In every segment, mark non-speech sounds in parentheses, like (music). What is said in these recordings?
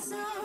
So.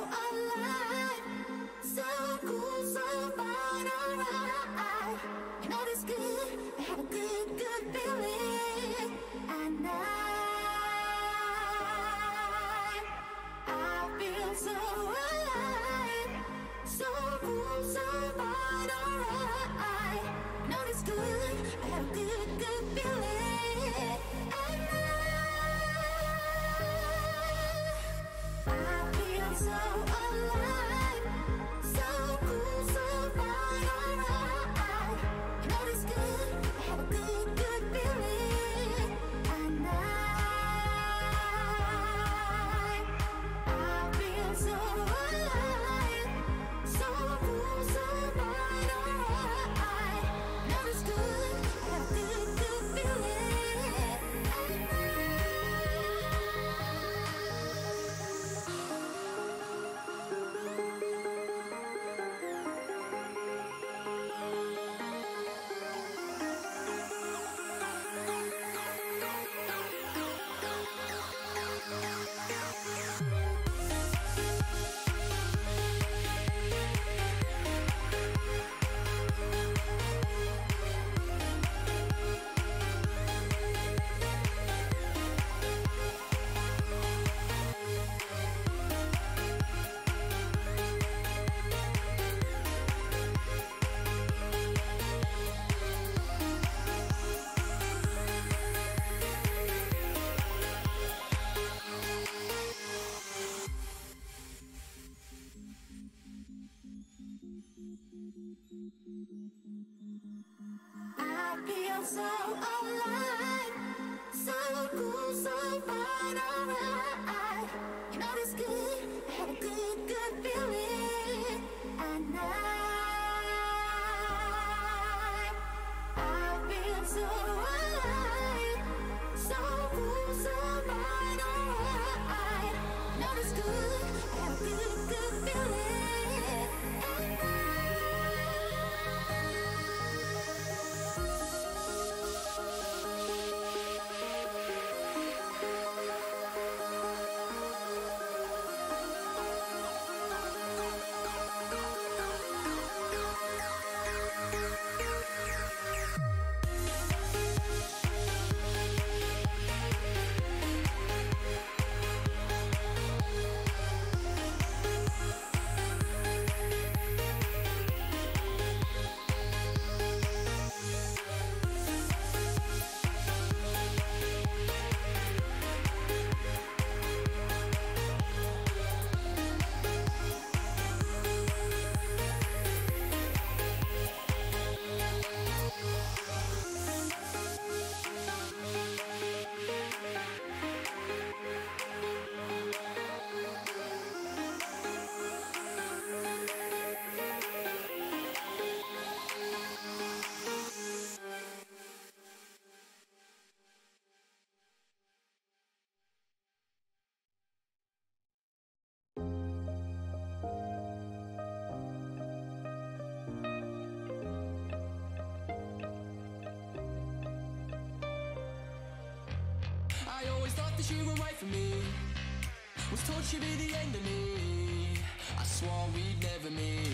could be the end of me. I swore we'd never meet.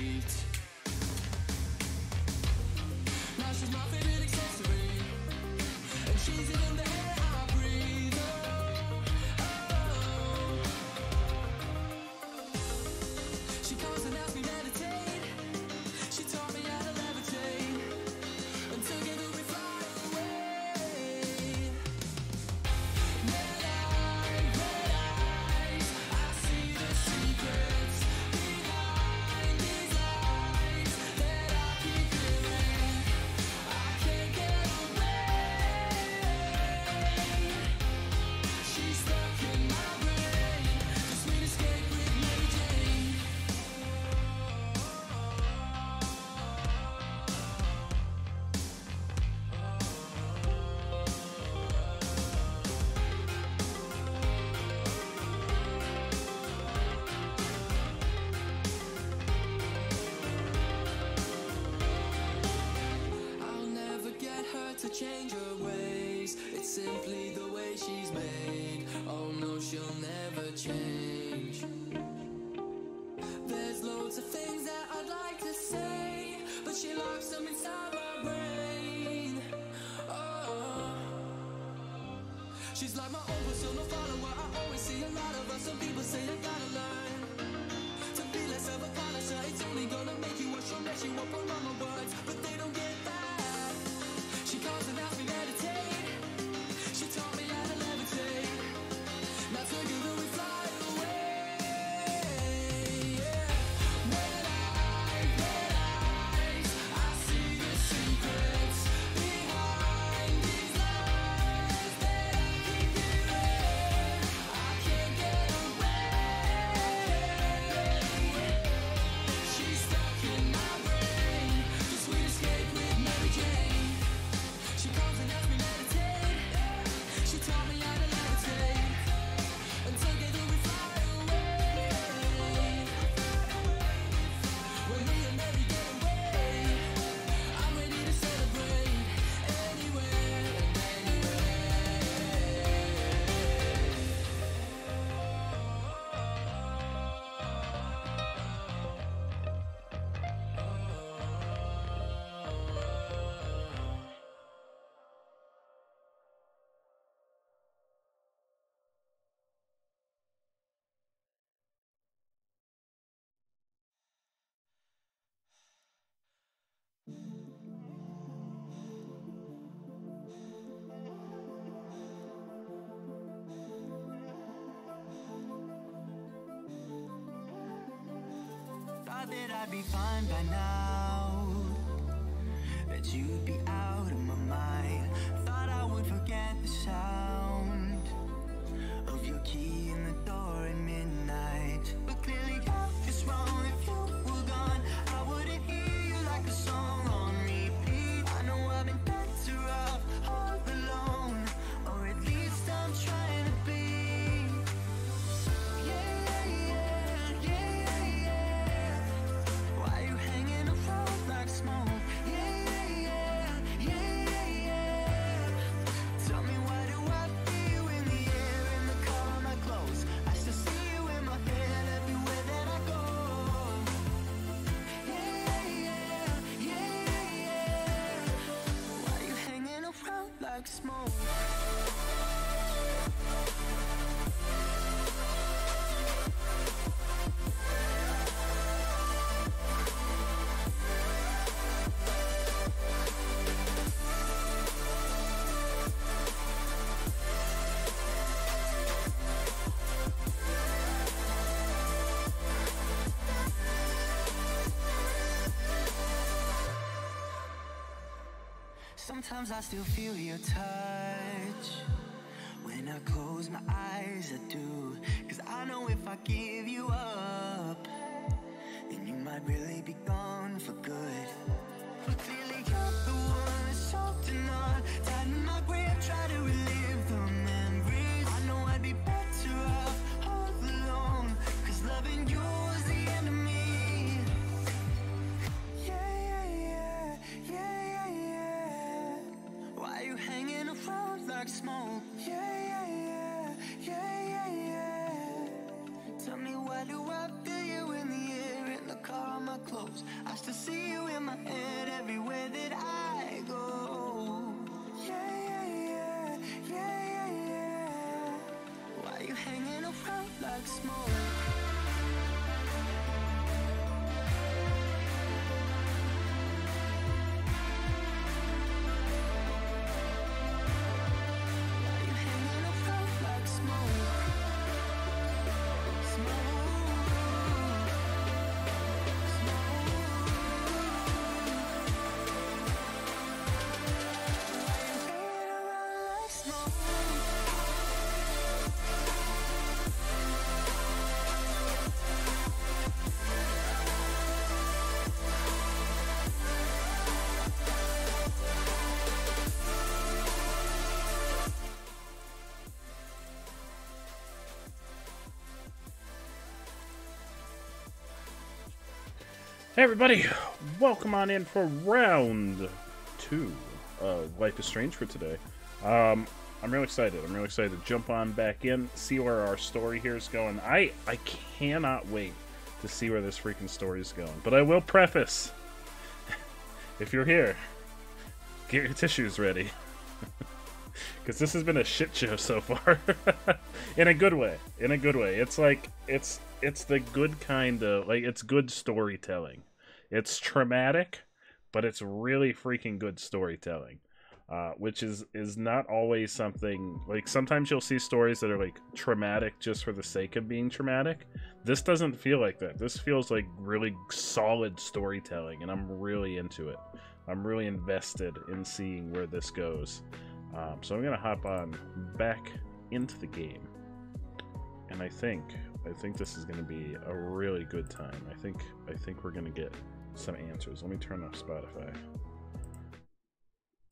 to change her ways. It's simply the way she's made. Oh no, she'll never change. There's loads of things that I'd like to say, but she locks them inside my brain. Oh, she's like my oversoul, no follower. I always see a lot of us. Some people say I got. I'd be fine by now, that you'd be out. smoke. Sometimes I still feel your touch. hanging around like smoke. Hey everybody, welcome on in for round two of Life is Strange for today. Um, I'm really excited. I'm really excited to jump on back in, see where our story here is going. I, I cannot wait to see where this freaking story is going. But I will preface, (laughs) if you're here, get your tissues ready. (laughs) Because this has been a shit show so far. (laughs) in a good way. In a good way. It's like, it's it's the good kind of like it's good storytelling. It's traumatic, but it's really freaking good storytelling. Uh, which is is not always something like sometimes you'll see stories that are like traumatic just for the sake of being traumatic. This doesn't feel like that. This feels like really solid storytelling, and I'm really into it. I'm really invested in seeing where this goes. Um, so I'm gonna hop on back into the game, and I think I think this is gonna be a really good time. I think I think we're gonna get some answers. Let me turn off Spotify.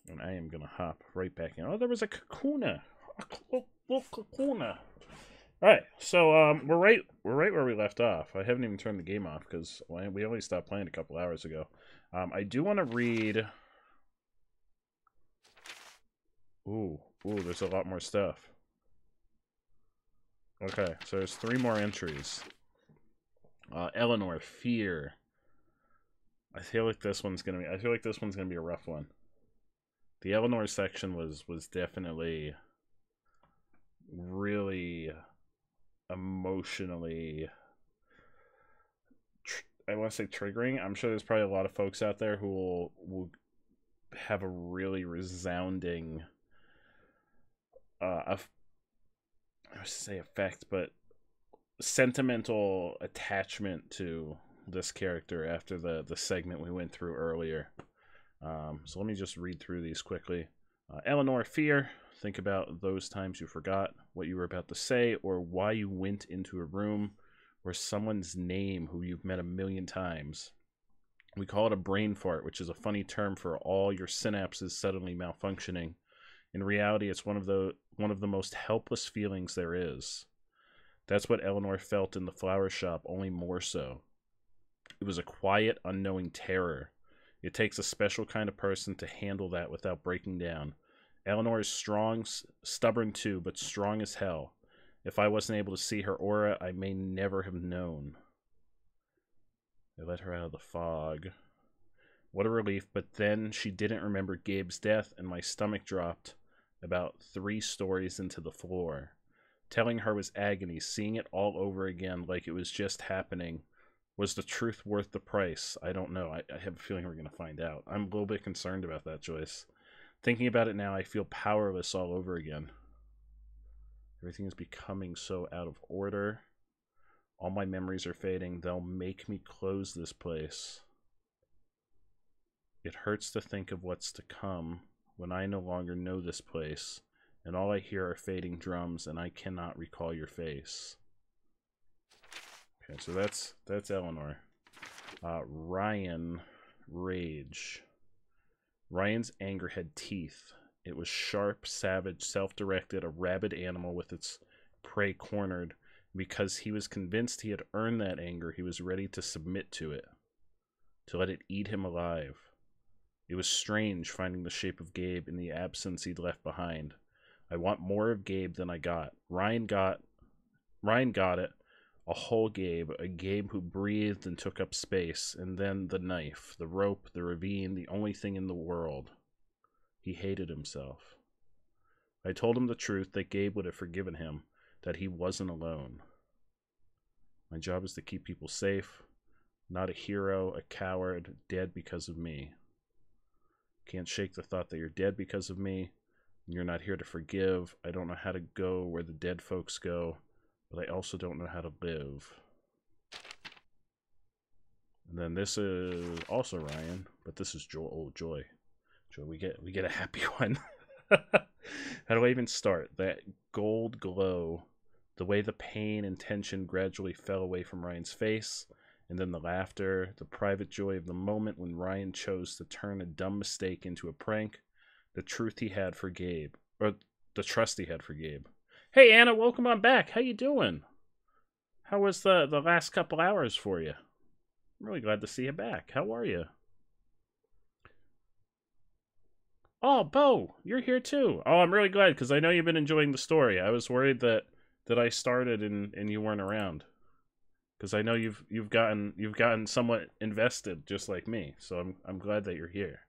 And I am gonna hop right back in. Oh, there was a Kakuna. A little Kakuna. Alright, so um, we're right we're right where we left off. I haven't even turned the game off because we only stopped playing a couple hours ago. Um, I do want to read. Ooh, ooh, there's a lot more stuff. Okay, so there's three more entries. Uh, Eleanor, fear. I feel like this one's gonna be. I feel like this one's gonna be a rough one. The Eleanor section was was definitely really emotionally. Tr- I want to say triggering. I'm sure there's probably a lot of folks out there who will will have a really resounding uh, say effect, but sentimental attachment to this character after the the segment we went through earlier. Um, so let me just read through these quickly. Uh, Eleanor, fear. Think about those times you forgot what you were about to say or why you went into a room where someone's name who you've met a million times. We call it a brain fart, which is a funny term for all your synapses suddenly malfunctioning. In reality, it's one of the one of the most helpless feelings there is. That's what Eleanor felt in the flower shop, only more so. It was a quiet, unknowing terror. It takes a special kind of person to handle that without breaking down. Eleanor is strong, stubborn too, but strong as hell. If I wasn't able to see her aura, I may never have known. They let her out of the fog. What a relief, but then she didn't remember Gabe's death, and my stomach dropped about three stories into the floor. Telling her was agony, seeing it all over again like it was just happening. Was the truth worth the price? I don't know. I, I have a feeling we're going to find out. I'm a little bit concerned about that, Joyce. Thinking about it now, I feel powerless all over again. Everything is becoming so out of order. All my memories are fading. They'll make me close this place. It hurts to think of what's to come when I no longer know this place, and all I hear are fading drums, and I cannot recall your face. Okay, so that's that's Eleanor. Uh, Ryan, rage. Ryan's anger had teeth. It was sharp, savage, self-directed, a rabid animal with its prey cornered. Because he was convinced he had earned that anger, he was ready to submit to it, to let it eat him alive. It was strange finding the shape of Gabe in the absence he'd left behind. I want more of Gabe than I got. Ryan got Ryan got it. A whole Gabe, a Gabe who breathed and took up space, and then the knife, the rope, the ravine, the only thing in the world. He hated himself. I told him the truth that Gabe would have forgiven him, that he wasn't alone. My job is to keep people safe, not a hero, a coward, dead because of me. Can't shake the thought that you're dead because of me. You're not here to forgive. I don't know how to go where the dead folks go, but I also don't know how to live. And then this is also Ryan, but this is Joy. Oh, Joy. Joy, we get we get a happy (laughs) one. how do I even start? That gold glow, the way the pain and tension gradually fell away from Ryan's face, and then the laughter, the private joy of the moment when Ryan chose to turn a dumb mistake into a prank, the truth he had for Gabe, or the trust he had for Gabe. Hey Anna, welcome on back. How you doing? How was the the last couple hours for you? I'm really glad to see you back. How are you? Oh, Bo, you're here too. Oh, I'm really glad because I know you've been enjoying the story. I was worried that that I started and and you weren't around because I know you've you've gotten you've gotten somewhat invested just like me. So I'm I'm glad that you're here.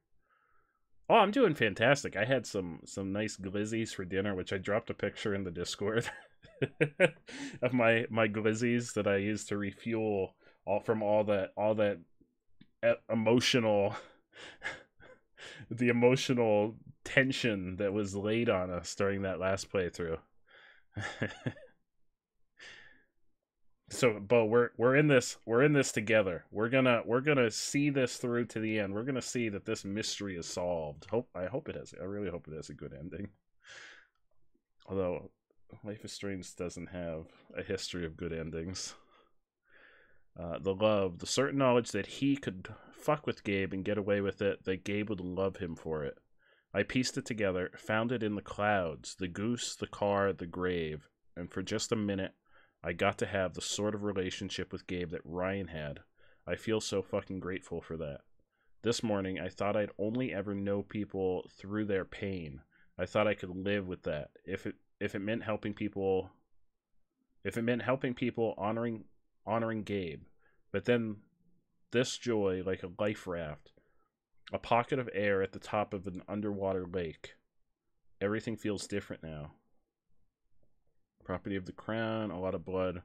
Oh, I'm doing fantastic. I had some some nice glizzies for dinner, which I dropped a picture in the Discord (laughs) of my my glizzies that I used to refuel all from all that all that emotional (laughs) the emotional tension that was laid on us during that last playthrough. (laughs) so, Bo, we're we're in this we're in this together. We're gonna we're gonna see this through to the end. We're gonna see that this mystery is solved. Hope I hope it has. I really hope it has a good ending. Although Life is Strange doesn't have a history of good endings. Uh, the love, the certain knowledge that he could fuck with Gabe and get away with it, that Gabe would love him for it. I pieced it together, found it in the clouds, the goose, the car, the grave, and for just a minute, I got to have the sort of relationship with Gabe that Ryan had. I feel so fucking grateful for that. This morning, I thought I'd only ever know people through their pain. I thought I could live with that. If it if it meant helping people if it meant helping people honoring honoring Gabe. But then this joy like a life raft, a pocket of air at the top of an underwater lake. Everything feels different now. Property of the Crown, a lot of blood.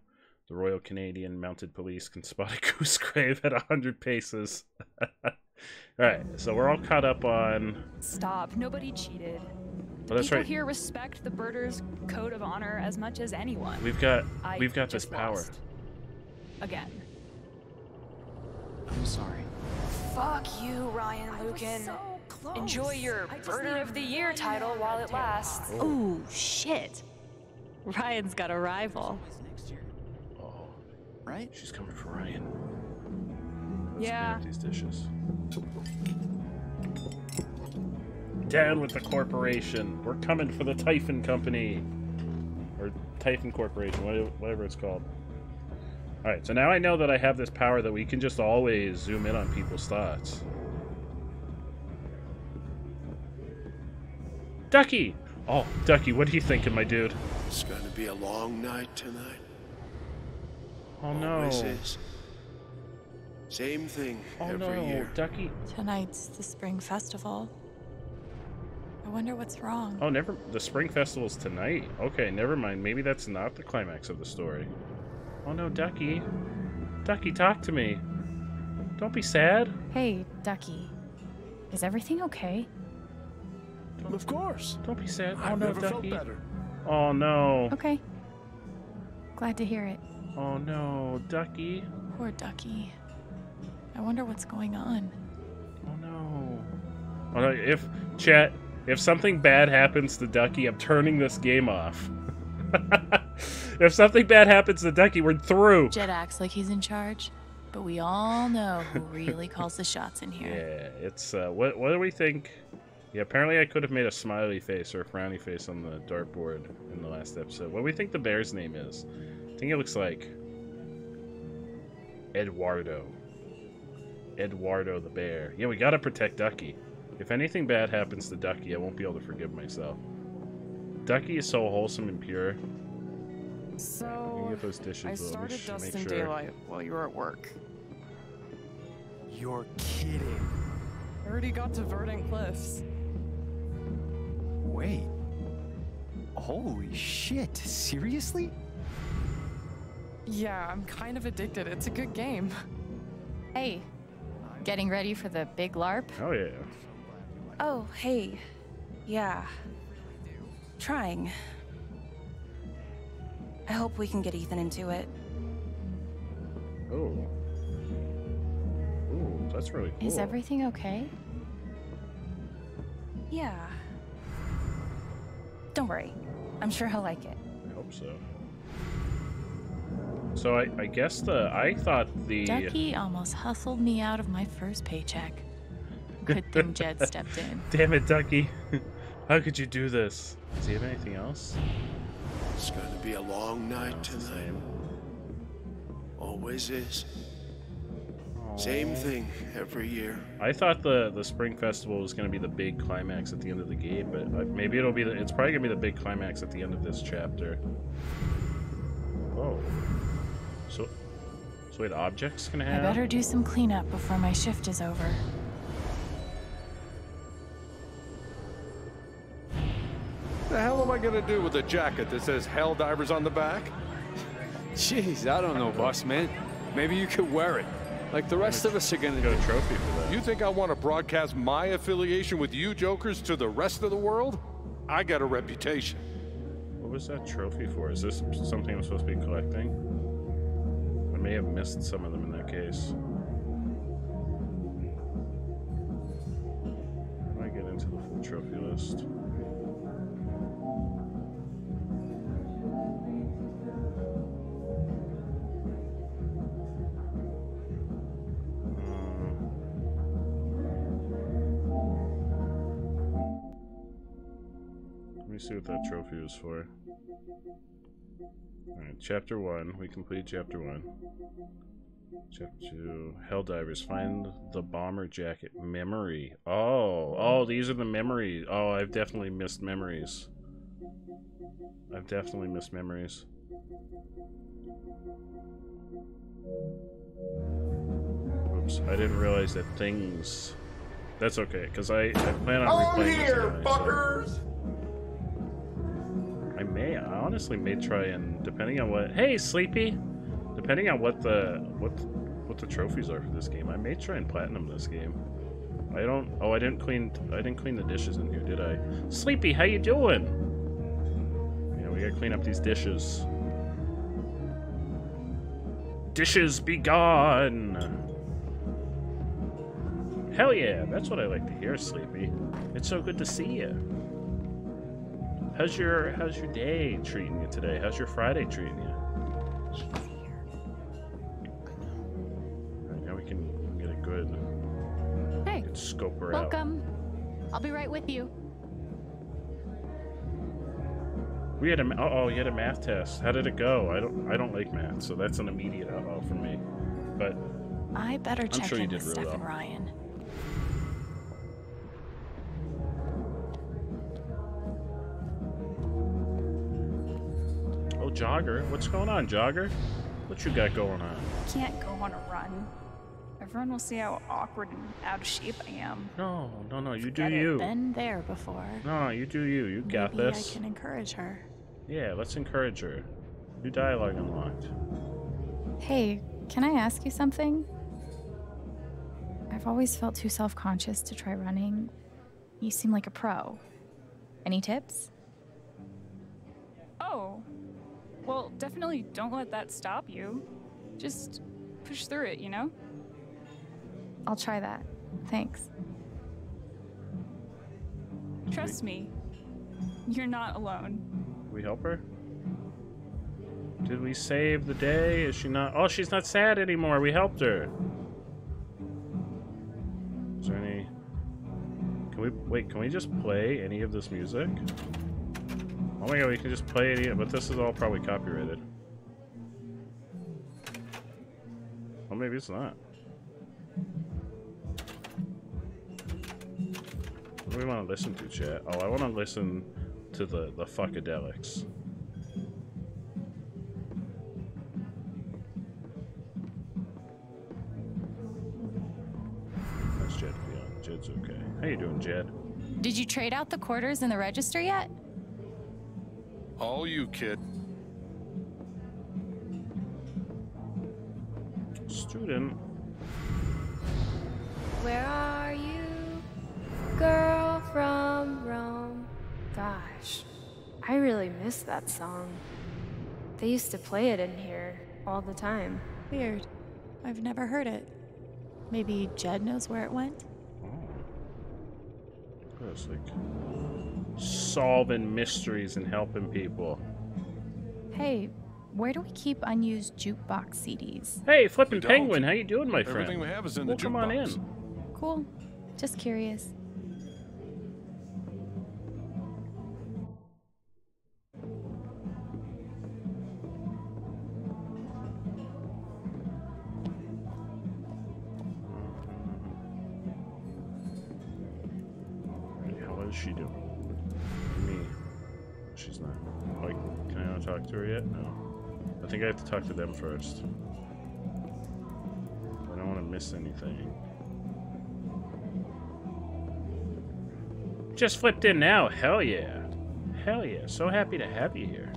The Royal Canadian Mounted Police can spot a (laughs) goose grave at 100 paces. (laughs) Alright, so we're all caught up on. Stop. Nobody cheated. Well, that's People right. here respect the birders' code of honor as much as anyone. We've got I we've got this power. Again. I'm sorry. Fuck you, Ryan Lucan. Enjoy your Birder of the Year title while it lasts. Ooh, shit. Ryan's got a rival. Next year, Oh, right? she's coming for Ryan. Yeah. These dishes. Down with the corporation. We're coming for the Typhon Company. Or Typhon Corporation, whatever- whatever it's called. Alright, so now I know that I have this power that we can just always zoom in on people's thoughts. Ducky! Oh, Ducky, what are you thinking, my dude? It's gonna be a long night tonight. Oh no. Always is. Same thing Oh every no, year. Ducky. Tonight's the spring festival. I wonder what's wrong. Oh, never. The spring festival's tonight. Okay, never mind. Maybe that's not the climax of the story. Oh no, Ducky. Ducky, talk to me. Don't be sad. Hey, Ducky. Is everything okay? Of course. Don't be sad. Oh I've no, never felt Ducky. better. Oh no. Okay. Glad to hear it. Oh no, Ducky. Poor Ducky. I wonder what's going on. Oh no. Oh no. If chat, if something bad happens to Ducky, I'm turning this game off. (laughs) if something bad happens to Ducky, we're through. Jed acts like he's in charge, but we all know who really calls the shots in here. Yeah, it's uh, what what do we think? Yeah, apparently I could have made a smiley face or a frowny face on the dartboard in the last episode. What do we think the bear's name is? I think it looks like Eduardo. Eduardo the bear. Yeah, we gotta protect Ducky. If anything bad happens to Ducky, I won't be able to forgive myself. Ducky is so wholesome and pure. Let me So, get those dishes. I though. Started sh- Dust make in sure. Daylight while you were at work. You're kidding. I already got to Verdant Cliffs. Wait. Holy shit. Seriously? Yeah, I'm kind of addicted. It's a good game. Hey, getting ready for the big LARP? Oh yeah. Oh, hey. Yeah. Trying. I hope we can get Ethan into it. Oh. Ooh, that's really cool. Is everything okay? Yeah. Don't worry. I'm sure he'll like it. I hope so. So I, I guess the I thought the Ducky almost hustled me out of my first paycheck. Good thing Jed (laughs) stepped in. damn it, Ducky, how could you do this? Does he have anything else? It's gonna be a long night It's tonight. Always is. Same thing every year. I thought the the spring festival was going to be the big climax at the end of the game, but uh, maybe it'll be the, it's probably going to be the big climax at the end of this chapter. Oh. So so wait, objects can I better do some cleanup before my shift is over. The hell am I gonna do with a jacket that says Hell Divers on the back? Jeez, I don't know, boss man. Maybe you could wear it, like the rest of us are gonna get a trophy for that. You think I want to broadcast my affiliation with you jokers to the rest of the world? I got a reputation. What was that trophy for? Is this something I'm supposed to be collecting? I may have missed some of them in that case. How do I get into the full trophy list? See what that trophy was for. Alright, chapter 1. We complete chapter 1. Chapter 2. Helldivers. Find the bomber jacket. Memory. Oh. Oh, these are the memories. Oh, I've definitely missed memories. I've definitely missed memories. Oops. I didn't realize that things... That's okay, because I, I plan on replaying this tonight, so- I may, I honestly may try and depending on what. Hey, Sleepy. Depending on what the what what the trophies are for this game, I may try and platinum this game. I don't. Oh, I didn't clean. I didn't clean the dishes in here, did I? Sleepy, how you doing? Yeah, we gotta clean up these dishes. Dishes be gone. Hell yeah, that's what I like to hear, Sleepy. It's so good to see you. How's your How's your day treating you today? How's your Friday treating you? Alright, now we can get a good, Hey, good scope her out. welcome. I'll be right with you. We had a uh oh, you had a math test. How did it go? I don't I don't like math, so that's an immediate uh oh for me. But I better check sure you in did with really Steph and well. Ryan. Jogger, what's going on, Jogger? What you got going on? I Can't go on a run. Everyone will see how awkward and out of shape I am. No, no, no, you do Get it, you. Been there before. No, you do you. You got Maybe this. I can encourage her. Yeah, let's encourage her. New dialogue unlocked. Hey, can I ask you something? I've always felt too self conscious to try running. You seem like a pro. Any tips? Oh. Well, definitely don't let that stop you. Just push through it, you know? I'll try that. Thanks. Trust me. You're not alone. we help her? Did we save the day? Is she not? Oh, she's not sad anymore. We helped her. Is there any? Can we wait? Can we just play any of this music? Oh my god, we can just play it, But this is all probably copyrighted. Well, maybe it's not. What do we want to listen to, chat? Oh, I want to listen to the the fuckadelics. How's Jed? Jed's okay. How you doing, Jed? Did you trade out the quarters in the register yet? All you, kid. Student. Where are you, girl from Rome? Gosh, I really miss that song. They used to play it in here all the time. Weird. I've never heard it. Maybe Jed knows where it went? Oh. It's like solving mysteries and helping people. Hey, where do we keep unused jukebox CDs? Hey, flipping penguin, how you doing, my friend? Everything we have is in well, the come on in. Cool. Just curious. Talk to yet? No. I think I have to talk to them first. I don't want to miss anything. Just flipped in now. Hell yeah. Hell yeah. So happy to have you here.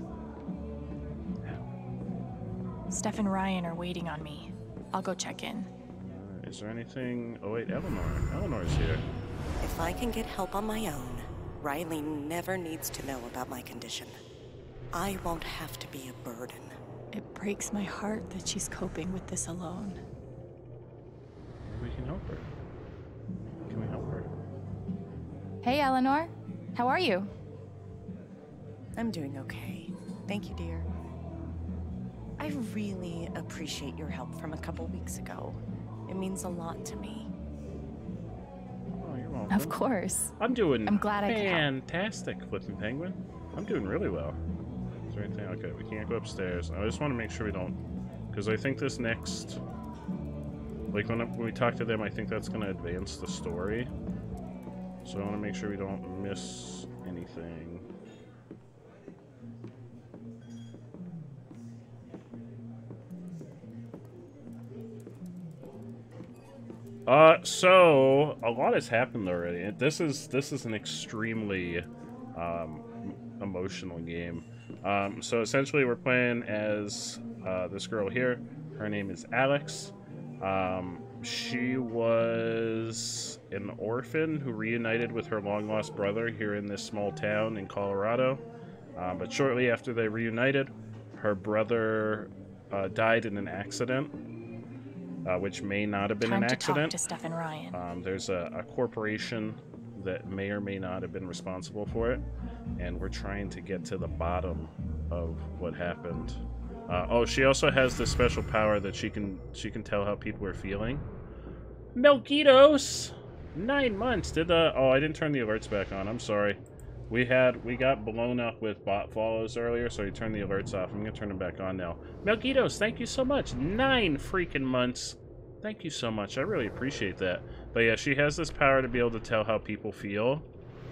Steph and Ryan are waiting on me. I'll go check in. Uh, is there anything? Oh wait, Eleanor. Eleanor's here. If I can get help on my own, Riley never needs to know about my condition. I won't have to be a burden. It breaks my heart that she's coping with this alone. Maybe we can help her. Can we help her? Hey, Eleanor. How are you? I'm doing okay. Thank you, dear. I really appreciate your help from a couple weeks ago. It means a lot to me. Oh, you're welcome. Of course. I'm doing I'm glad I could help. fantastic, Flipping Penguin. I'm doing really well. There anything? Okay, we can't go upstairs. I just want to make sure we don't... Because I think this next... Like, when, when we talk to them, I think that's going to advance the story. So I want to make sure we don't miss anything. Uh, so a lot has happened already. This is this is an extremely um, emotional game. Um, so essentially, we're playing as uh, this girl here. Her name is Alex. Um, she was an orphan who reunited with her long lost brother here in this small town in Colorado. Uh, but shortly after they reunited, her brother uh, died in an accident uh, which may not have been Time an to accident. talk to Steph and Ryan. Um, there's a, a corporation that may or may not have been responsible for it, and we're trying to get to the bottom of what happened. Uh, oh, she also has this special power that she can she can tell how people are feeling. Melquitos, nine months. Did the oh I didn't turn the alerts back on. I'm sorry. We had we got blown up with bot follows earlier, so you turned the alerts off. I'm gonna turn them back on now. Melquitos, thank you so much. Nine freaking months. Thank you so much. I really appreciate that. But yeah, she has this power to be able to tell how people feel,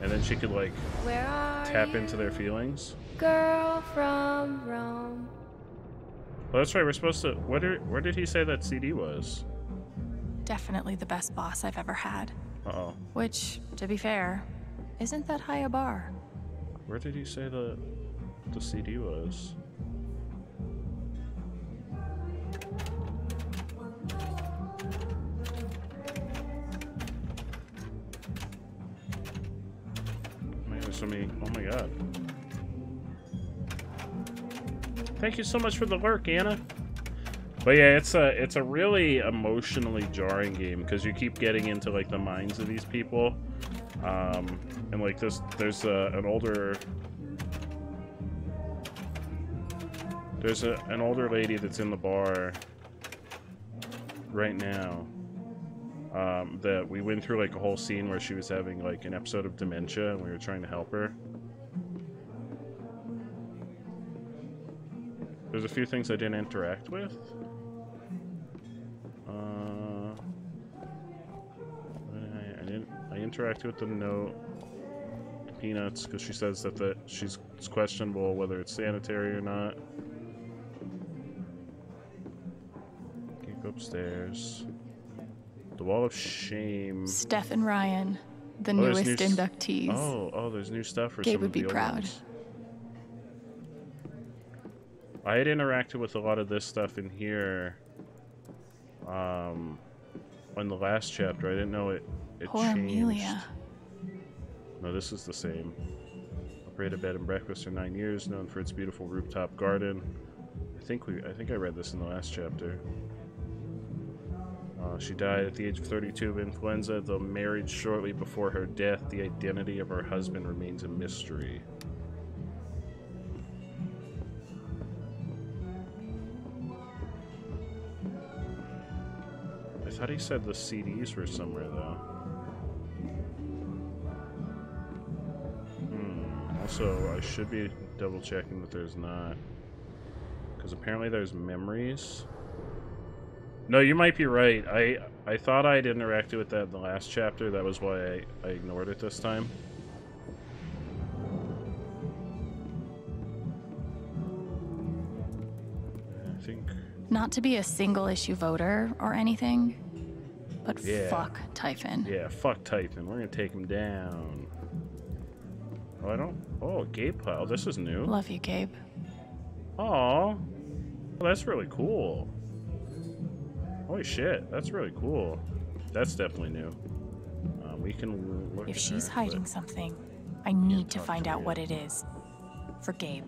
and then she could like Where are tap you, into their feelings. girl from Rome? Well, that's right. We're supposed to. Where did where did he say that CD was? Definitely the best boss I've ever had. Uh oh. Which, to be fair, isn't that high a bar. Where did he say the the CD was? Many. Oh my god. Thank you so much for the lurk, Anna. But yeah, it's a it's a really emotionally jarring game because you keep getting into like the minds of these people, um, and like this there's a, an older there's a, an older lady that's in the bar right now um, that we went through like a whole scene where she was having like an episode of dementia and we were trying to help her. There's a few things I didn't interact with. Uh, I, I didn't. I interacted with the note, peanuts, because she says that the she's it's questionable whether it's sanitary or not. Can't go upstairs. The wall of shame. Steph and Ryan, the Oh, newest new inductees. Oh, oh, there's new stuff for Gabe some would of the be proud. ones. I had interacted with a lot of this stuff in here. Um, on the last chapter, I didn't know it. It Poor changed. Amelia. No, this is the same. Operated bed and breakfast for nine years, known for its beautiful rooftop garden. I think we. I think I read this in the last chapter. Uh, she died at the age of 32 of influenza, though married shortly before her death. The identity of her husband remains a mystery. I thought he said the CDs were somewhere, though. Hmm. Also, I should be double checking that there's not. Because apparently there's memories. No, you might be right. I I thought I'd interacted with that in the last chapter. That was why I, I ignored it this time. I think... Not to be a single issue voter or anything, but yeah. fuck Typhon. Yeah, fuck Typhon. We're gonna take him down. Oh, I don't... Oh, Gabe pile. This is new. Love you, Gabe. Aw. Well, that's really cool. Holy shit, that's really cool. That's definitely new. Uh, we can look If at she's her, hiding something, I need to find out what it is. For Gabe.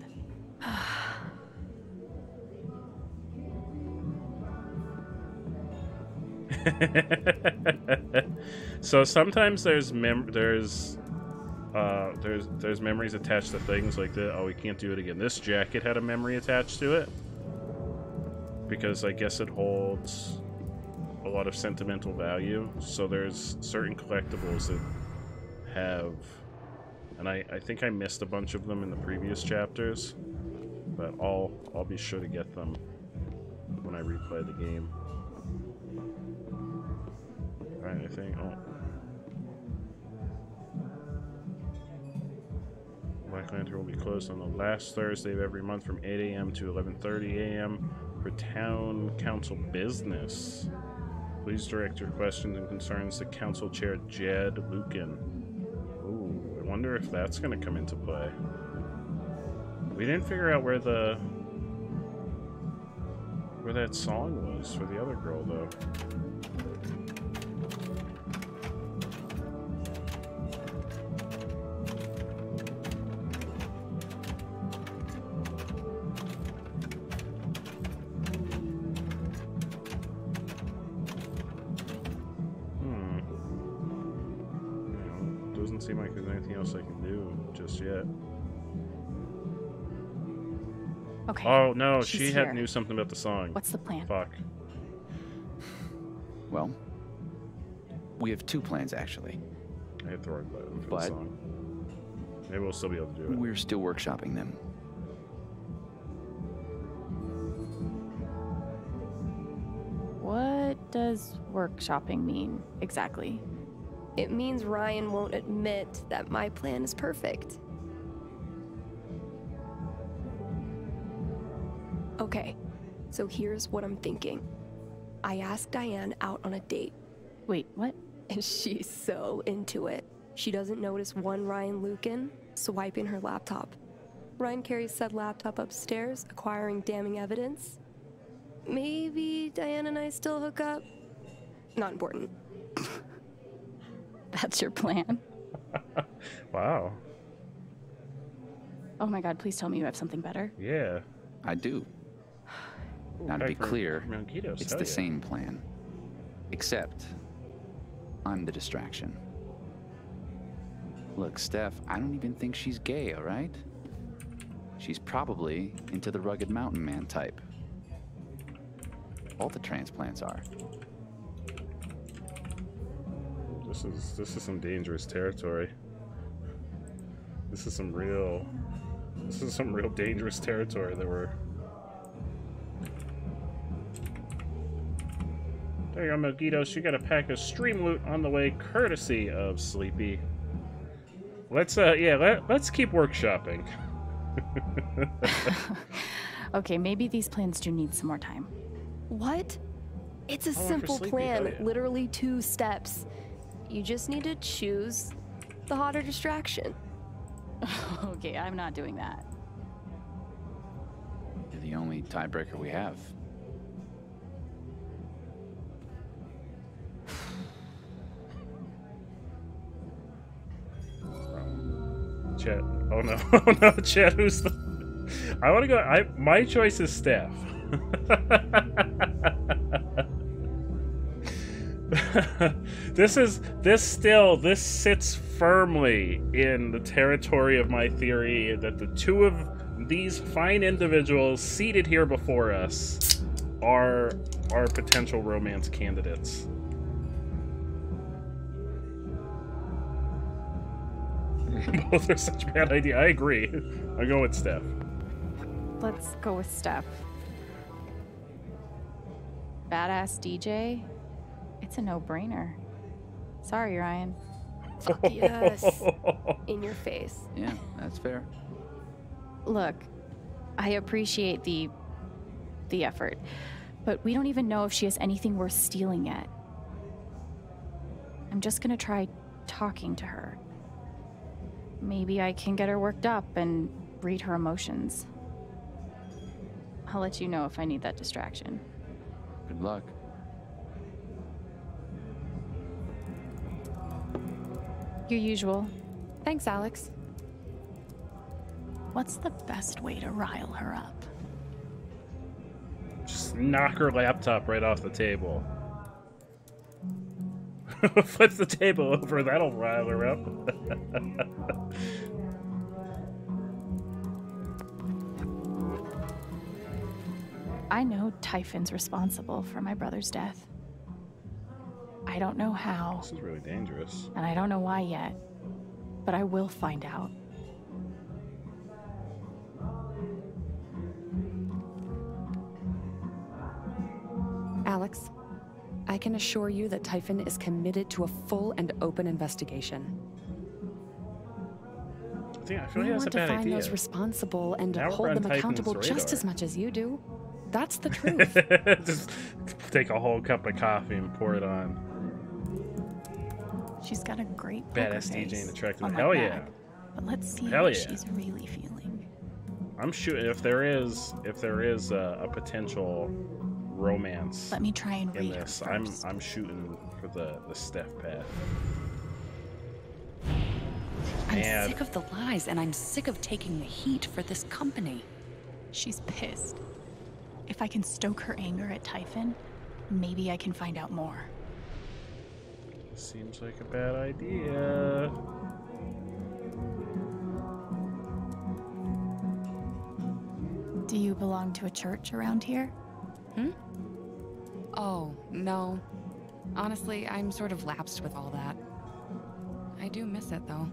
(laughs) so sometimes there's mem there's uh there's there's memories attached to things like that. Oh, we can't do it again. This jacket had a memory attached to it because I guess it holds a lot of sentimental value. So there's certain collectibles that have, and I I think I missed a bunch of them in the previous chapters, but I'll I'll be sure to get them when I replay the game. Right, I think. Oh. Black Lantern will be closed on the last Thursday of every month from 8 a.m. to 11:30 a.m. for town council business. Please direct your questions and concerns to Council Chair Jed Lucan. Ooh, I wonder if that's going to come into play. We didn't figure out where the where that song was for the other girl though. Just yet. Okay. Oh no, she's she here. had knew something about the song. What's the plan? Fuck. Well, we have two plans actually. I hit the wrong button for But- the song. Maybe we'll still be able to do it. We're still workshopping them. What does workshopping mean exactly? It means Ryan won't admit that my plan is perfect. Okay, so here's what I'm thinking. I asked Diane out on a date. Wait, what? And she's so into it. She doesn't notice one Ryan Lucan swiping her laptop. Ryan carries said laptop upstairs, acquiring damning evidence. Maybe Diane and I still hook up? Not important. (laughs) (laughs) That's your plan? (laughs) Wow. Oh my god, please tell me you have something better. Yeah. I do. Now, to be clear, Manquitos, it's the yeah. same plan. Except, I'm the distraction. Look, Steph, I don't even think she's gay, alright? She's probably into the rugged mountain man type. All the transplants are. This is this is some dangerous territory. This is some real this is some real dangerous territory that we're There you go, Mogitos. You got a pack of stream loot on the way, courtesy of Sleepy. Let's uh yeah, let, let's keep workshopping. (laughs) (laughs) Okay, maybe these plans do need some more time. What? It's a How simple plan, Hell yeah. literally two steps. You just need to choose the hotter distraction. (laughs) okay, I'm not doing that. You're the only tiebreaker we have. Chet. Oh no. (laughs) Oh no, Chet, who's the I wanna go I my choice is Steph. (laughs) (laughs) this is this still this sits firmly in the territory of my theory that the two of these fine individuals seated here before us are are potential romance candidates. (laughs) Both are such bad idea. I agree. I go with Steph. Let's go with Steph. Badass DJ? It's a no brainer. Sorry, Ryan. (laughs) Yes. In your face. Yeah, that's fair. Look, I appreciate the the effort, But we don't even know if she has anything worth stealing yet. I'm just gonna try talking to her. Maybe I can get her worked up and read her emotions. I'll let you know if I need that distraction. Good luck. Your usual. Thanks, Alex. What's the best way to rile her up? Just knock her laptop right off the table. (laughs) Flips the table over, that'll rile her up. (laughs) I know Typhon's responsible for my brother's death. I don't know how, this is really dangerous. and I don't know why yet, but I will find out. Alex, I can assure you that Typhon is committed to a full and open investigation. I think I feel We like want to find idea. those responsible and Now hold them Typhon's accountable just as much as you do. That's the (laughs) truth. Just take a whole cup of coffee and pour it on. She's got a great poker Badass DJ face and attractive. Hell back, yeah. But let's see Hell what yeah. she's really feeling. I'm shooting if there is if there is a, a potential romance Let me try and read her this. I'm. I'm shooting for the the Steph path. I'm mad. sick of the lies and I'm sick of taking the heat for this company. She's pissed. If I can stoke her anger at Typhon, maybe I can find out more. Seems like a bad idea. Do you belong to a church around here? Hmm? Oh, no. Honestly, I'm sort of lapsed with all that. I do miss it, though.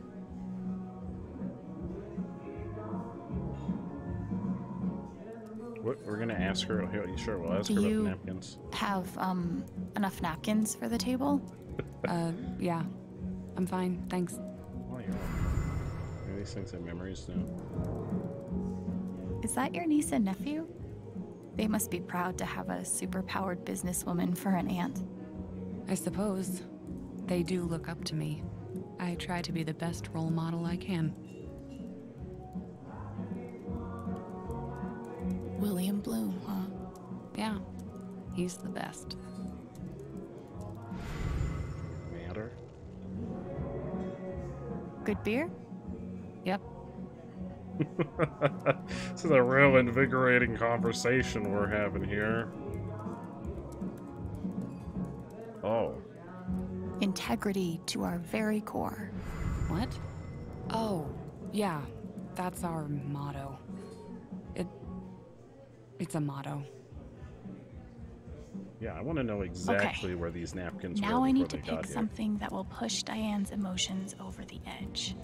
What, we're gonna ask her. here, Sure, we'll ask Do her about you- the napkins. Have um enough napkins for the table? Uh, yeah. I'm fine, thanks. Oh, you're these things have memories now. Is that your niece and nephew? They must be proud to have a superpowered businesswoman for an aunt. I suppose. They do look up to me. I try to be the best role model I can. William Bloom, huh? Yeah, he's the best. Good beer? Yep. (laughs) this is a real invigorating conversation we're having here. Oh, Integrity to our very core. What? Oh, yeah. That's our motto. It. It's a motto. Yeah. I want to know exactly where these napkins were Now I need to before they got pick something that will push Diane's emotions over the edge.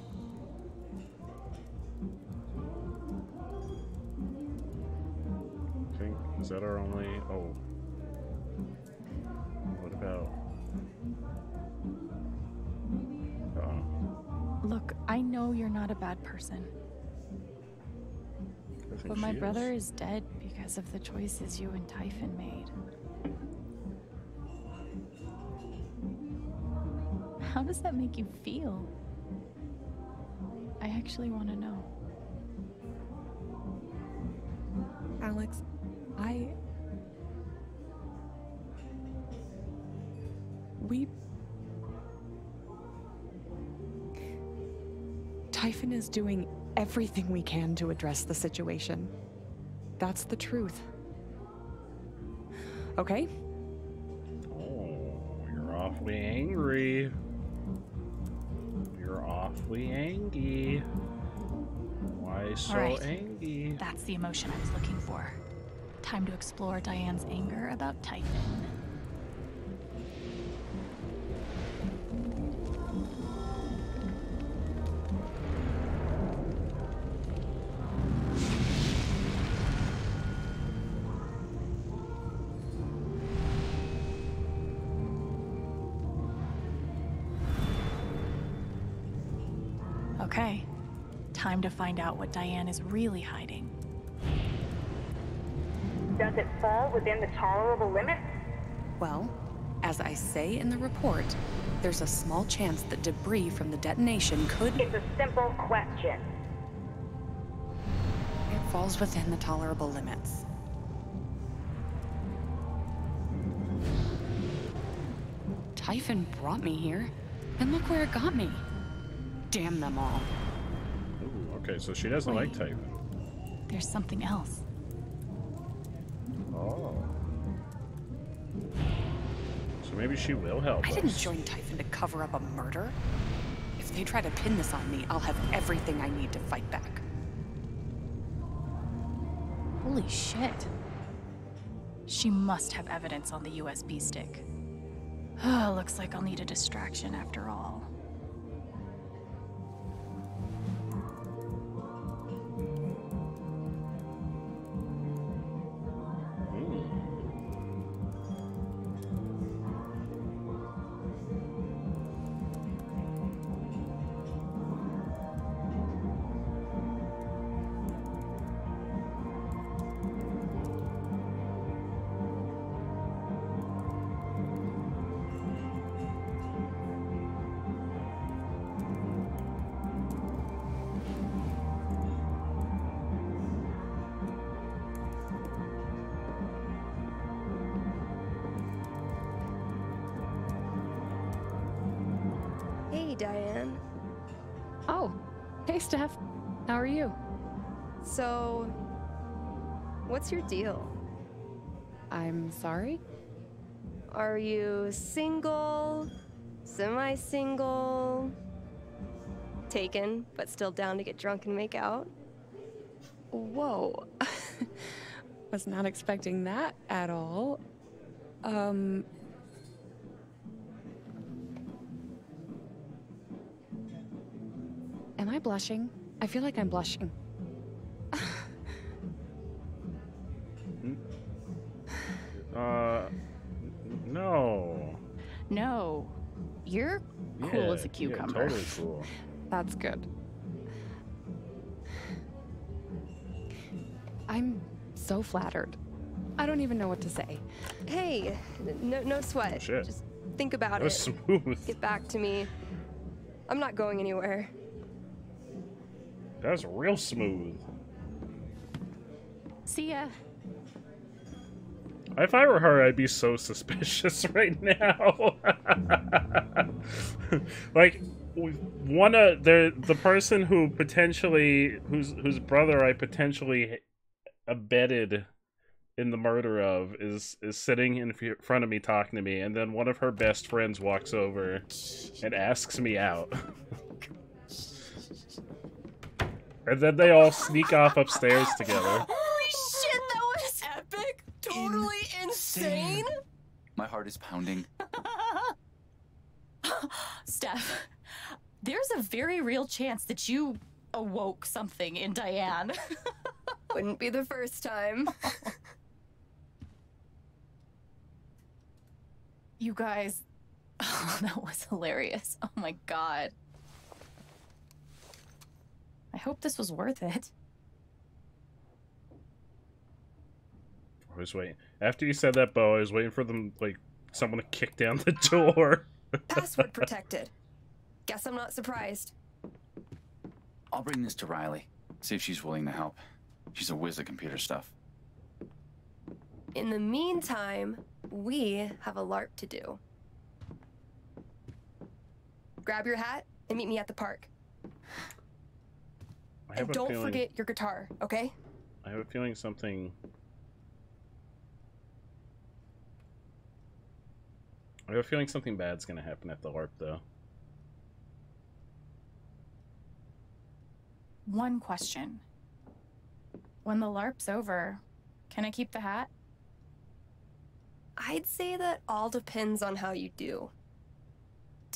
I think is that our only? Oh, what about? Uh, Look, I know you're not a bad person. But my she brother is. is dead because of the choices you and Typhon made. How does that make you feel? I actually want to know. Alex, I. We. Typhon is doing everything we can to address the situation. That's the truth. Okay? Oh, you're awfully angry. You're awfully angry. Why so All right. angry? That's the emotion I was looking for. Time to explore Diane's anger about Typhon. Find out what Diane is really hiding. Does it fall within the tolerable limits? Well, as I say in the report, there's a small chance that debris from the detonation could. It's a simple question. It falls within the tolerable limits. Typhon brought me here, and look where it got me. Damn them all. Okay, so she doesn't like Typhon. There's something else. Oh. So maybe she will help I us. didn't join Typhon to cover up a murder. If they try to pin this on me, I'll have everything I need to fight back. Holy shit. She must have evidence on the USB stick. Oh, (sighs) looks like I'll need a distraction after all. So, what's your deal? I'm sorry? Are you single? Semi single? Taken, but still down to get drunk and make out? Whoa. I (laughs) was not expecting that at all. Um. Am I blushing? I feel like I'm blushing. Uh, no. No. You're cool Yeah, as a cucumber. yeah, cucumber. totally cool. (laughs) That's good. I'm so flattered. I don't even know what to say. Hey, no, no sweat. Oh, shit. Just think about That it. was smooth. Get back to me. I'm not going anywhere. That's real smooth. See ya. If I were her, I'd be so suspicious (laughs) right now. (laughs) like one of the the person who potentially whose whose brother I potentially abetted in the murder of is is sitting in front of me talking to me, and then one of her best friends walks over and asks me out. (laughs) And then they all sneak off upstairs together. Totally insane! My heart is pounding. (laughs) Steph, there's a very real chance that you awoke something in Diane. (laughs) Wouldn't be the first time. (laughs) you guys, oh, that was hilarious. Oh my god. I hope this was worth it. I was waiting. After you said that, Bo, I was waiting for them, like, someone to kick down the (laughs) door. Password protected. Guess I'm not surprised. I'll bring this to Riley. See if she's willing to help. She's a whiz at computer stuff. In the meantime, we have a LARP to do. Grab your hat and meet me at the park. I have And a don't feeling, forget your guitar, okay? I have a feeling something. I have a feeling something bad's gonna happen at the LARP, though. One question. When the LARP's over, can I keep the hat? I'd say that all depends on how you do.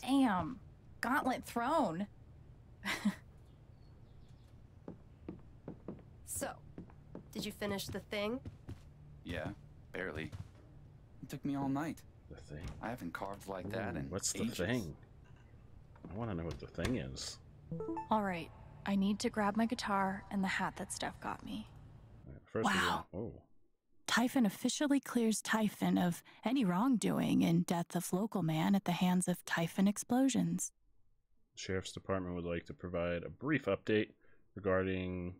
Damn. Gauntlet thrown. (laughs) So, did you finish the thing? Yeah, barely. It took me all night. The thing. I haven't carved like that in What's the ages. thing? I want to know what the thing is. All right. I need to grab my guitar and the hat that Steph got me. First Wow. go- Oh. Typhon officially clears Typhon of any wrongdoing in death of local man at the hands of Typhon explosions. Sheriff's Department would like to provide a brief update regarding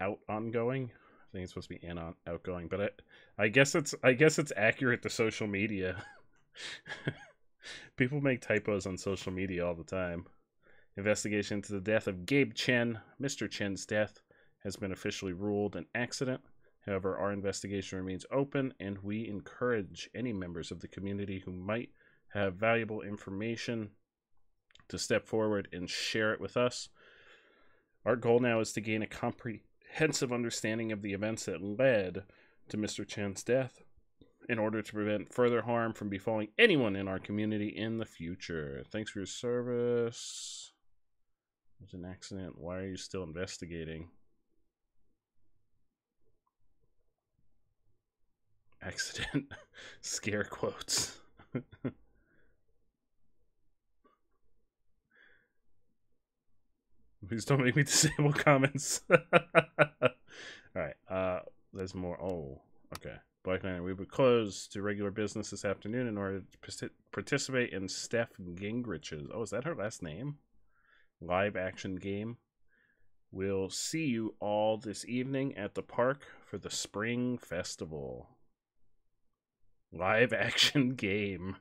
out ongoing. I think it's supposed to be in on outgoing, but I, I guess it's I guess it's accurate to social media. (laughs) People make typos on social media all the time. Investigation into the death of Gabe Chen. Mr. Chen's death has been officially ruled an accident. However, our investigation remains open, and we encourage any members of the community who might have valuable information to step forward and share it with us. Our goal now is to gain a comprehensive understanding of the events that led to Mr. Chen's death in order to prevent further harm from befalling anyone in our community in the future. Thanks for your service. It was an accident. Why are you still investigating? Accident. (laughs) Scare quotes. (laughs) Please don't make me (laughs) disable comments. (laughs) Alright, uh, there's more. Oh, okay. Black Lantern, we would close to regular business this afternoon in order to participate in Steph Gingrich's. Oh, is that her last name? Live action game. We'll see you all this evening at the park for the Spring Festival. Live (laughs) action game.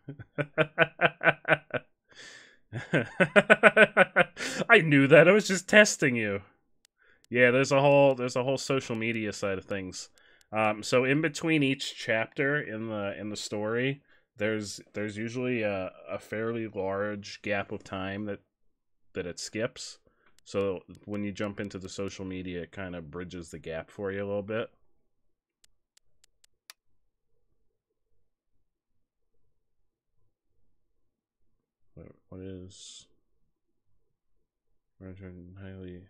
(laughs) I knew that. I was just testing you. Yeah, there's a whole there's a whole social media side of things. Um, so in between each chapter in the in the story, there's there's usually a, a fairly large gap of time that that it skips. So when you jump into the social media, it kind of bridges the gap for you a little bit. What, what is Roger highly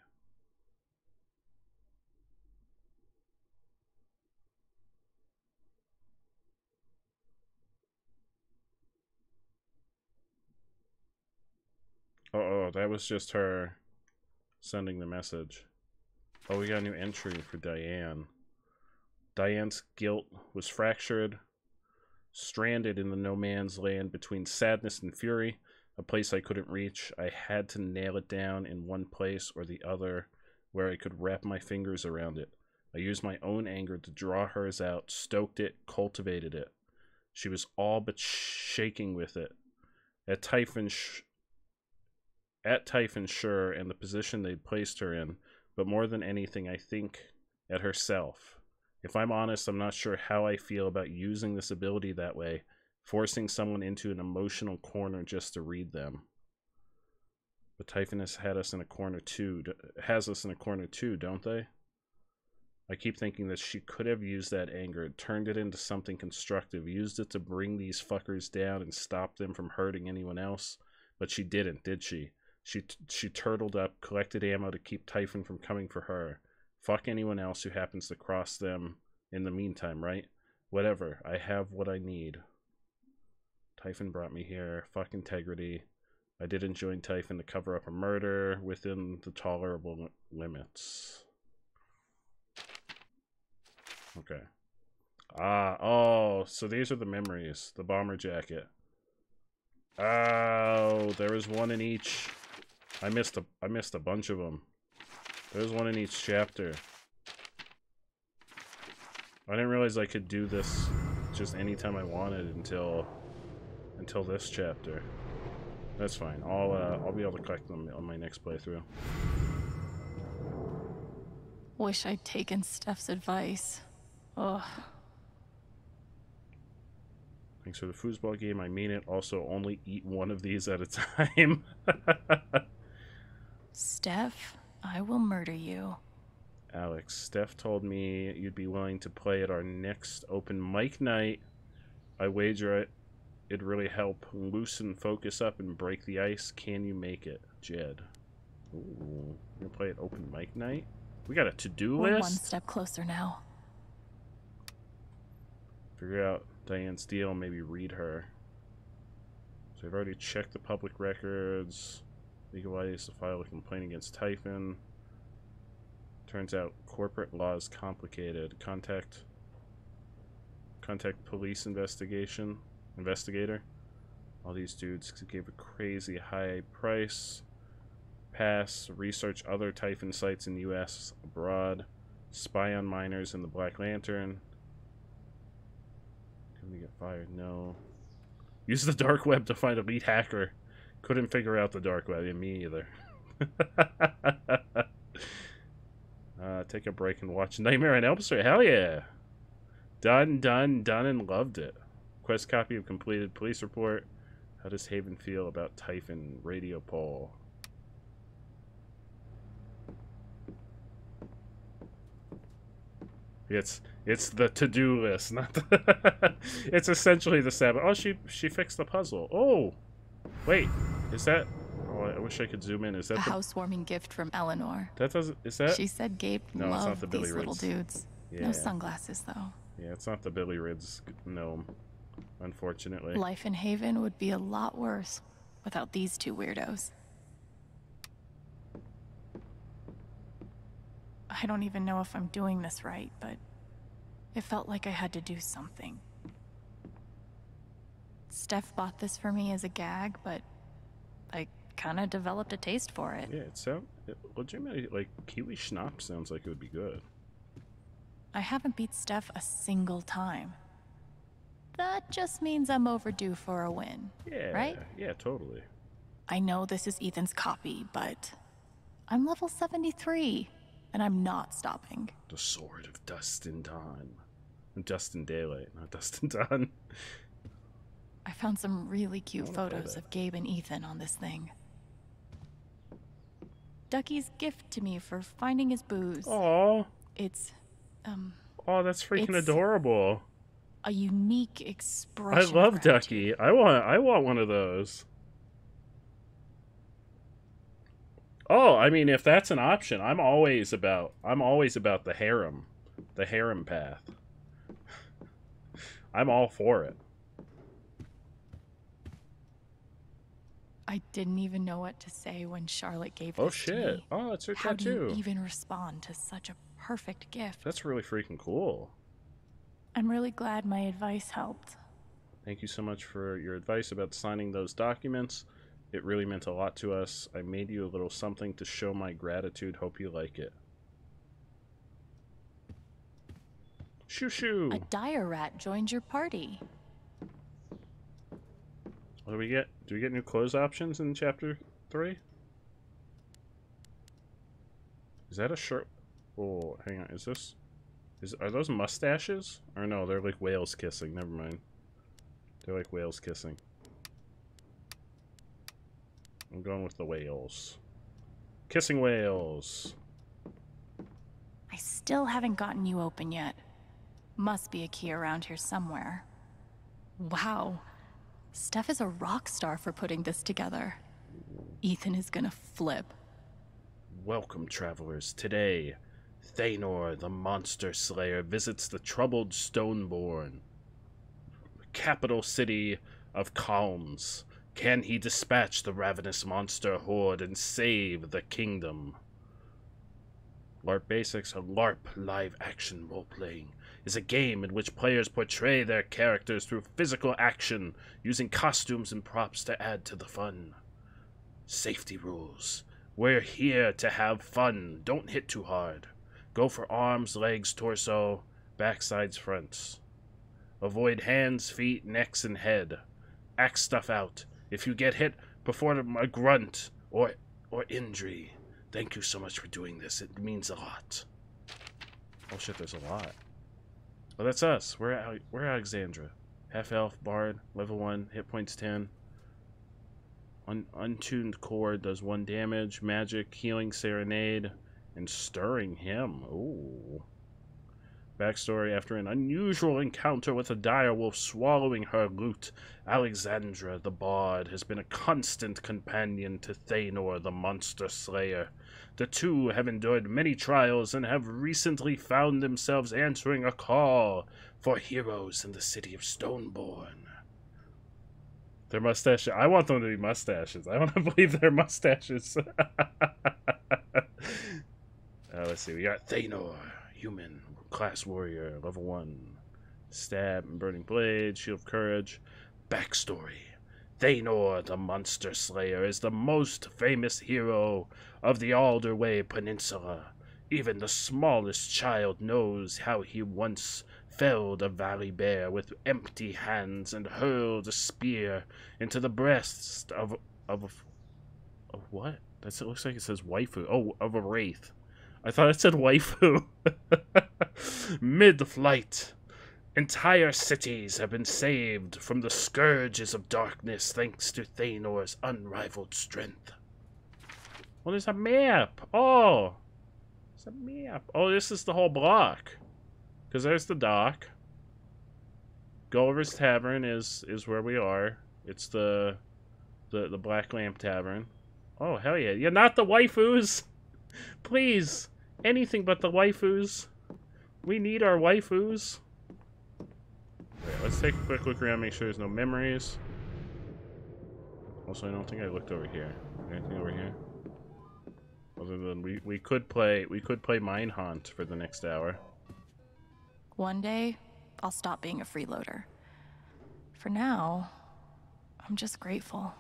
oh, oh, oh, that was just her sending the message. Oh, we got a new entry for Diane. Diane's guilt was fractured, stranded in the no man's land between sadness and fury, a place I couldn't reach. I had to nail it down in one place or the other where I could wrap my fingers around it. I used my own anger to draw hers out, stoked it, cultivated it. She was all but shaking with it. At Typhon, sh- at Typhon, sure, and the position they'd placed her in, but more than anything, I think at herself. If I'm honest, I'm not sure how I feel about using this ability that way, forcing someone into an emotional corner just to read them. But Typhon has had us in a corner too, has us in a corner too, don't they? I keep thinking that she could have used that anger, turned it into something constructive, used it to bring these fuckers down and stop them from hurting anyone else. But she didn't, did she? She she turtled up, collected ammo to keep Typhon from coming for her. Fuck anyone else who happens to cross them in the meantime, right? Whatever. I have what I need. Typhon brought me here. Fuck integrity. I didn't join Typhon to cover up a murder within the tolerable limits. Okay. Ah, oh, so these are the memories. The bomber jacket. Oh, there was one in each. I missed a I missed a bunch of them. There's one in each chapter. I didn't realize I could do this just anytime I wanted until until this chapter. That's fine. I'll uh, I'll be able to collect them on my next playthrough. Wish I'd taken Steph's advice. Ugh. Thanks for the foosball game. I mean it. Also, only eat one of these at a (laughs) time. Steph, I will murder you. Alex, Steph told me you'd be willing to play at our next open mic night. I wager it, it'd really help loosen focus up and break the ice. Can you make it, Jed? Ooh, you gonna play at open mic night? We got a to-do We're list. one step closer now. Figure out Diane's deal, maybe read her. So I've already checked the public records. Legalize to file a complaint against Typhon. Turns out corporate law is complicated. Contact contact police investigation investigator. All these dudes gave a crazy high price. Pass. Research other Typhon sites in the U.S. abroad. Spy on miners in the Black Lantern. Can we get fired? No. Use the dark web to find elite hacker. Couldn't figure out the dark web. Yeah, me either. (laughs) uh, take a break and watch Nightmare on Elm Street. Hell yeah. Done, done, done, and loved it. Quest copy of completed police report. How does Haven feel about Typhon radio poll? It's it's the to-do list, not the (laughs) It's essentially the Sabbath. Oh, she she fixed the puzzle. Oh, wait, is that? Oh, I wish I could zoom in. Is that A the? housewarming gift from Eleanor. That doesn't. Is that? She said Gabe No, it's not loved the Billy these little dudes. Yeah. No sunglasses though. Yeah, it's not the Billy Rids gnome, unfortunately. Life in Haven would be a lot worse without these two weirdos. I don't even know if I'm doing this right, but it felt like I had to do something. Steph bought this for me as a gag, but I kind of developed a taste for it. Yeah, it sound it legitimately like Kiwi Schnapps sounds like it would be good. I haven't beat Steph a single time. That just means I'm overdue for a win. Yeah. Right? Yeah, totally. I know this is Ethan's copy, but I'm level 73, and I'm not stopping. The Sword of Dust and Dawn. Dust and Daylight, not Dust and (laughs) Dawn. I found some really cute photos of Gabe and Ethan on this thing. Ducky's gift to me for finding his booze. Aw. It's, um, Oh, that's freaking adorable. A unique expression. I love Ducky. I want I want one of those. Oh, I mean if that's an option, I'm always about I'm always about the harem. The harem path. (laughs) I'm all for it. I didn't even know what to say when Charlotte gave Oh this to shit. me. Oh, shit! Oh, it's her How do you even respond to such a perfect gift? That's really freaking cool. I'm really glad my advice helped. Thank you so much for your advice about signing those documents. It really meant a lot to us. I made you a little something to show my gratitude. Hope you like it. Shoo shoo. A dire rat joined your party. What do we get? Do we get new clothes options in chapter three? Is that a shirt? Oh, hang on. Is this? Is are those mustaches? Or no, they're like whales kissing. Never mind. They're like whales kissing. I'm going with the whales. Kissing whales. I still haven't gotten you open yet. Must be a key around here somewhere. Wow. Steph is a rock star for putting this together. Ethan is gonna flip. Welcome, travelers. Today, Thanor, the monster slayer, visits the troubled Stoneborn, capital city of Calms. Can he dispatch the ravenous monster horde and save the kingdom? LARP Basics, a LARP live action role playing, is a game in which players portray their characters through physical action, using costumes and props to add to the fun. Safety rules. We're here to have fun. Don't hit too hard. Go for arms, legs, torso, backsides, fronts. Avoid hands, feet, necks, and head. Act stuff out. If you get hit, perform a grunt or or injury. Thank you so much for doing this. It means a lot. Oh shit, there's a lot. Oh, that's us. We're Ale- we're Alexandra. Half elf, bard, level one, hit points ten. Un- untuned cord does one damage. Magic, healing serenade, and stirring him. Ooh. Backstory After an unusual encounter with a direwolf swallowing her loot, Alexandra the Bard has been a constant companion to Thanor the Monster Slayer. The two have endured many trials and have recently found themselves answering a call for heroes in the city of Stoneborn. Their mustache. I want them to be mustaches. I want to (laughs) believe they're mustaches. (laughs) Uh, let's see. We got Thanor, human, class warrior, level one. Stab and burning blade, shield of courage. Backstory. Thanor, the monster slayer, is the most famous hero of the Alderway Peninsula. Even the smallest child knows how he once felled a valley bear with empty hands and hurled a spear into the breast of of of what? That's it looks like it says waifu. Oh, of a wraith. I thought it said waifu. (laughs) Mid-flight. Entire cities have been saved from the scourges of darkness thanks to Thanor's unrivaled strength. Well, there's a map. Oh, there's a map. Oh, this is the whole block. Because there's the dock. Gulliver's Tavern is is where we are. It's the the the Black Lamp Tavern. Oh hell yeah! You're not the waifus. (laughs) Please, anything but the waifus. We need our waifus. Okay, let's take a quick look around, make sure there's no memories. Also, I don't think I looked over here. Anything over here? Other than we we could play we could play Mine Haunt for the next hour. One day, I'll stop being a freeloader. For now, I'm just grateful.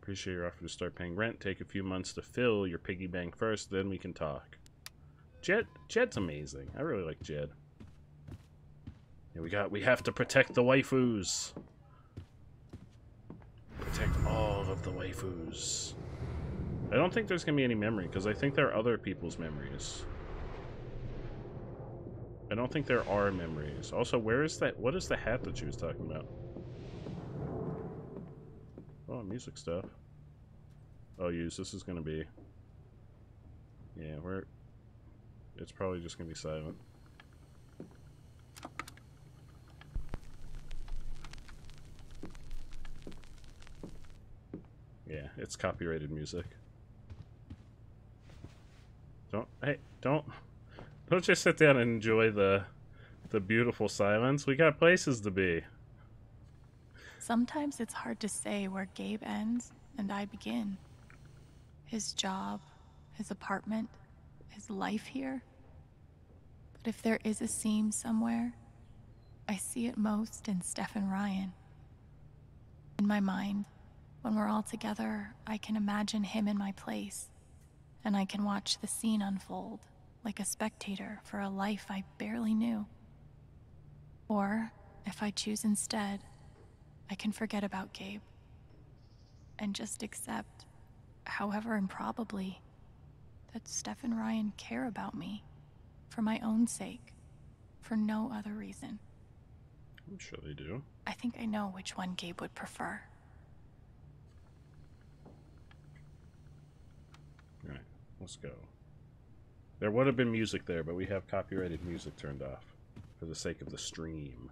Appreciate your offer to start paying rent. Take a few months to fill your piggy bank first, then we can talk. Jed, Jed's amazing. I really like Jed. Yeah, we got. We have to protect the waifus. Protect all of the waifus. I don't think there's gonna be any memory because I think there are other people's memories. I don't think there are memories. Also, where is that? What is the hat that she was talking about? Oh, music stuff. Oh, use. This is gonna be. Yeah, we're. It's probably just gonna be silent. Yeah, it's copyrighted music. Don't hey, don't don't just sit down and enjoy the the beautiful silence. We got places to be. Sometimes it's hard to say where Gabe ends and I begin. His job, his apartment, his life here. But if there is a seam somewhere, I see it most in Steph and Ryan. In my mind, when we're all together, I can imagine him in my place, and I can watch the scene unfold like a spectator for a life I barely knew. Or, if I choose instead, I can forget about Gabe and just accept, however improbably, that Steph and Ryan care about me for my own sake, for no other reason. I'm sure they do. I think I know which one Gabe would prefer. Alright, let's go. There would have been music there, but we have copyrighted music turned off for the sake of the stream.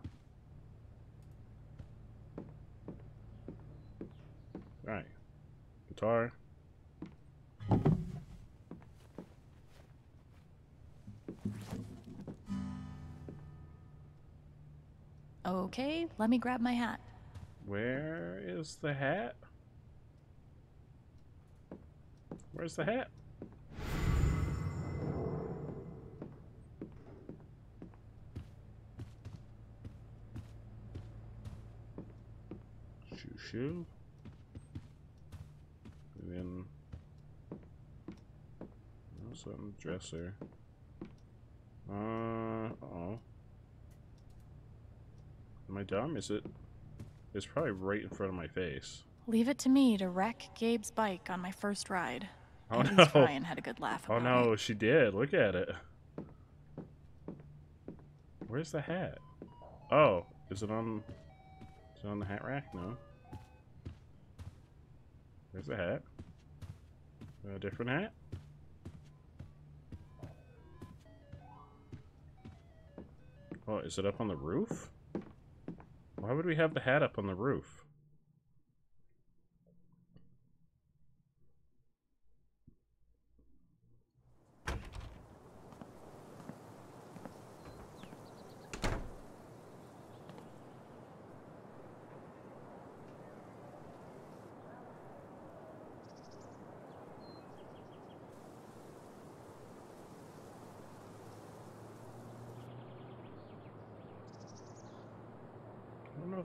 Alright. Guitar. Okay, let me grab my hat. Where is the hat? Where's the hat? Shoo shoo. And then the dresser? Uh oh. Am I dumb? Is it? It's probably right in front of my face. Leave it to me to wreck Gabe's bike on my first ride. Oh At no! Ryan had a good laugh Oh no, she did. Look at it. Where's the hat? Oh, is it on? Is it on the hat rack? No. Where's the hat? A different hat? Oh, is it up on the roof? Why would we have the hat up on the roof?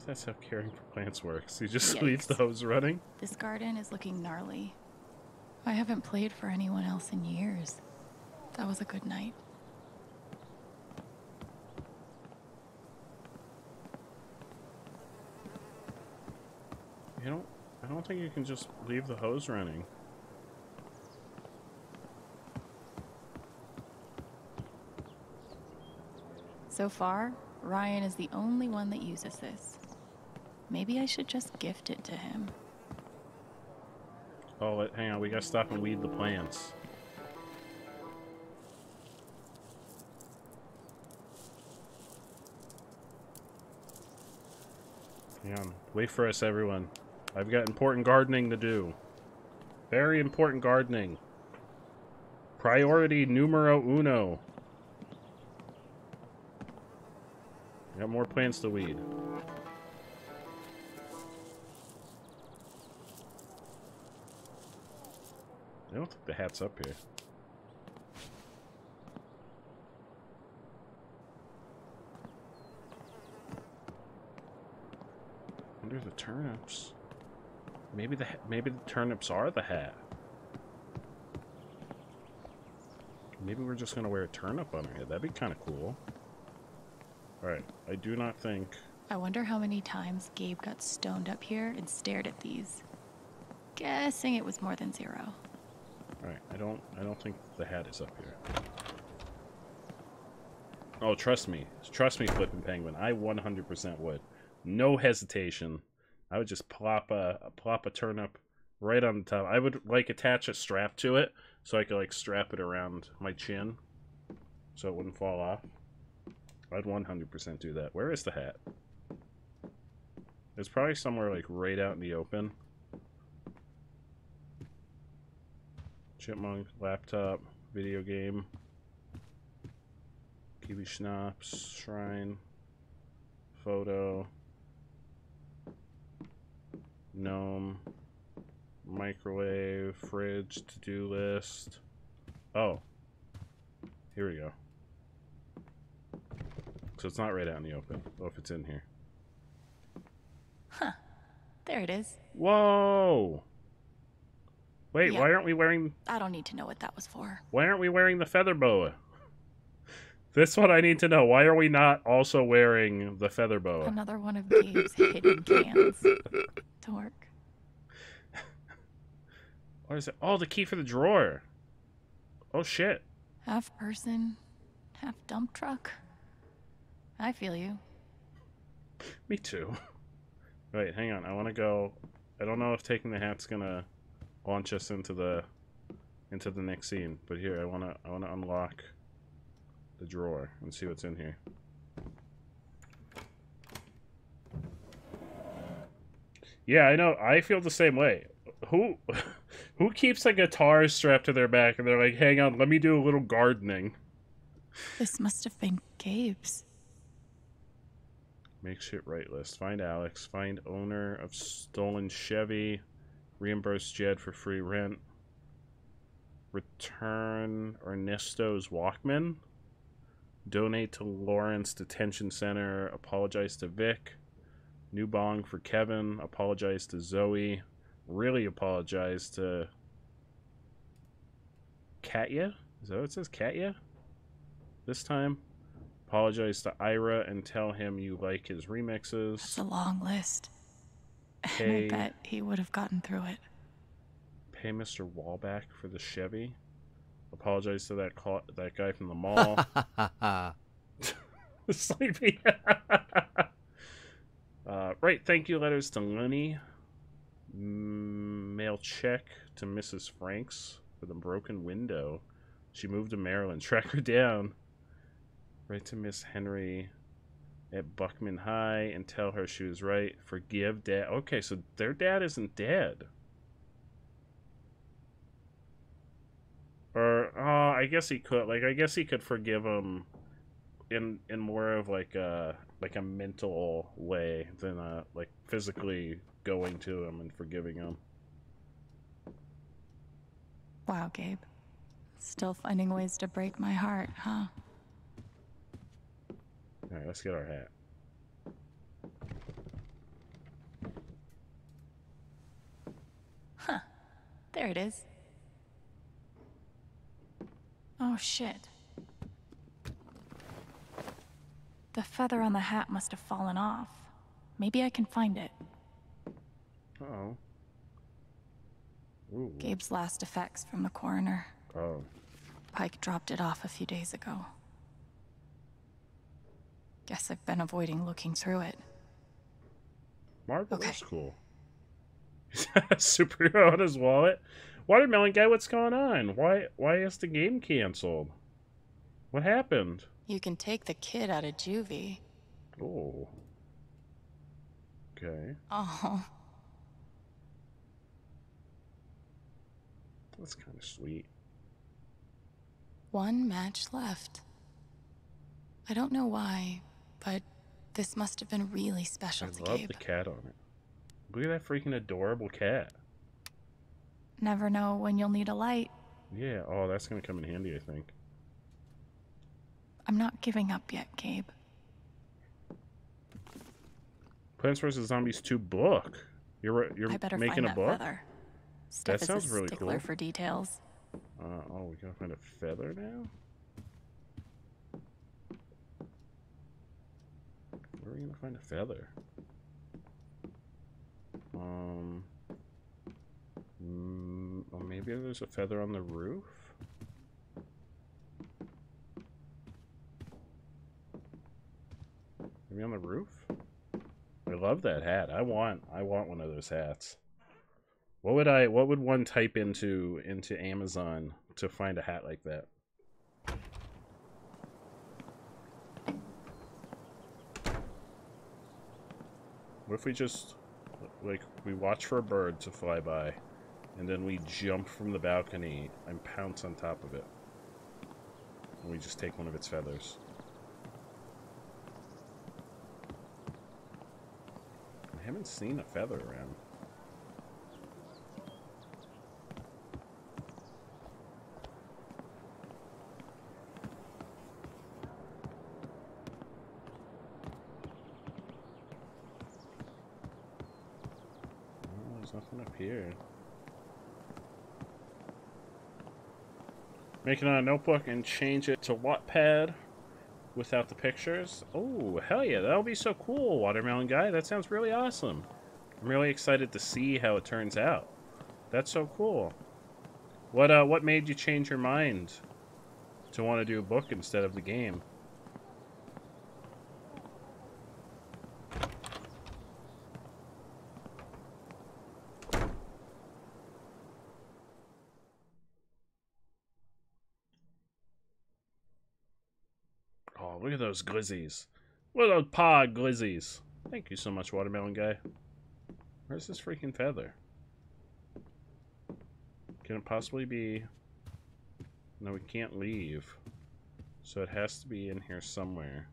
That's how caring for plants works. You just leave the hose running. This garden is looking gnarly. I haven't played for anyone else in years. That was a good night. You don't. I don't think you can just leave the hose running. So far, Ryan is the only one that uses this. Maybe I should just gift it to him. Oh, wait, hang on. We gotta stop and weed the plants. Hang on. Wait for us, everyone. I've got important gardening to do. Very important gardening. Priority numero uno. Got more plants to weed. Don't think the hat's up here. Under the turnips. Maybe the maybe the turnips are the hat. Maybe we're just gonna wear a turnip on our head. That'd be kind of cool. All right, I do not think. I wonder how many times Gabe got stoned up here and stared at these. Guessing it was more than zero. All right, I don't. I don't think the hat is up here. Oh, trust me, trust me, flipping penguin. I 100% would, no hesitation. I would just plop a plop a turnip right on the top. I would like attach a strap to it so I could like strap it around my chin, so it wouldn't fall off. I'd 100% do that. Where is the hat? It's probably somewhere like right out in the open. Chipmunk, laptop, video game, Kiwi Schnapps, Shrine, photo, gnome, microwave, fridge, to do list. Oh, here we go. So it's not right out in the open. Oh, if it's in here. Huh. There it is. Whoa! Wait, Yeah. why aren't we wearing I don't need to know what that was for. Why aren't we wearing the feather boa? This one I need to know. Why are we not also wearing the feather boa? Another one of these hidden cans. Dork. What is it? Oh, the key for the drawer. Oh shit. Half person, half dump truck. I feel you. Me too. Wait, hang on. I want to go. I don't know if taking the hat's gonna launch us into the into the next scene, but here I want to I want to unlock the drawer and see what's in here. Yeah, I know. I feel the same way. Who (laughs) who keeps a guitar strapped to their back and they're like, "Hang on, let me do a little gardening." This must have been Gabe's. Make shit right list. Find Alex. Find owner of stolen Chevy. Reimburse Jed for free rent. Return Ernesto's Walkman. Donate to Lawrence Detention Center. Apologize to Vic. New bong for Kevin. Apologize to Zoe. Really apologize to Katya. Is that what it says? Katya? This time. Apologize to Ira and tell him you like his remixes. It's a long list. Pay, And I bet he would have gotten through it. pay Mr. Wallback for the Chevy. Apologize to that call, that guy from the mall. (laughs) (laughs) Sleepy. (laughs) uh, right. Thank you letters to Lenny. Mm, Mail check to Mrs. Franks for the broken window. She moved to Maryland. Track her down. Write to Miss Henry at Buckman High and tell her she was right. Forgive dad. Okay, so their dad isn't dead. Or oh, I guess he could. Like I guess he could forgive him in in more of like a like a mental way than uh like physically going to him and forgiving him. Wow, Gabe. Still finding ways to break my heart, huh? All right, let's get our hat. Huh. There it is. Oh, shit. The feather on the hat must have fallen off. Maybe I can find it. Uh oh Ooh. Gabe's last effects from the coroner. Oh. Pike dropped it off a few days ago. Guess I've been avoiding looking through it. Marble is cool. (laughs) Superhero on his wallet. Watermelon guy, what's going on? Why why is the game canceled? What happened? You can take the kid out of juvie. Oh. Okay. Oh. That's kind of sweet. One match left. I don't know why, but this must have been really special I to love the cat on it. Look at that freaking adorable cat. Never know when you'll need a light. Yeah, oh, that's gonna come in handy, I think. I'm not giving up yet, Gabe. Plants vs. Zombies 2 book. You're you're I better making a book? feather. Steph that is sounds a really stickler cool. for details. Uh, oh, we gotta find a feather now? Where are we gonna find a feather? Um. Mm, maybe there's a feather on the roof? Maybe on the roof? I love that hat. I want I want one of those hats. What would I what would one type into into Amazon to find a hat like that? What if we just like we watch for a bird to fly by and then we jump from the balcony and pounce on top of it. And we just take one of its feathers. I haven't seen a feather around. Oh, there's nothing up here. Make it on a notebook and change it to Wattpad without the pictures. Oh, hell yeah, that'll be so cool, Watermelon Guy. That sounds really awesome. I'm really excited to see how it turns out. That's so cool. What uh what made you change your mind to want to do a book instead of the game? Oh, look at those glizzies. What those pod glizzies? Thank you so much, Watermelon Guy. Where's this freaking feather? Can it possibly be... No, we can't leave. So it has to be in here somewhere.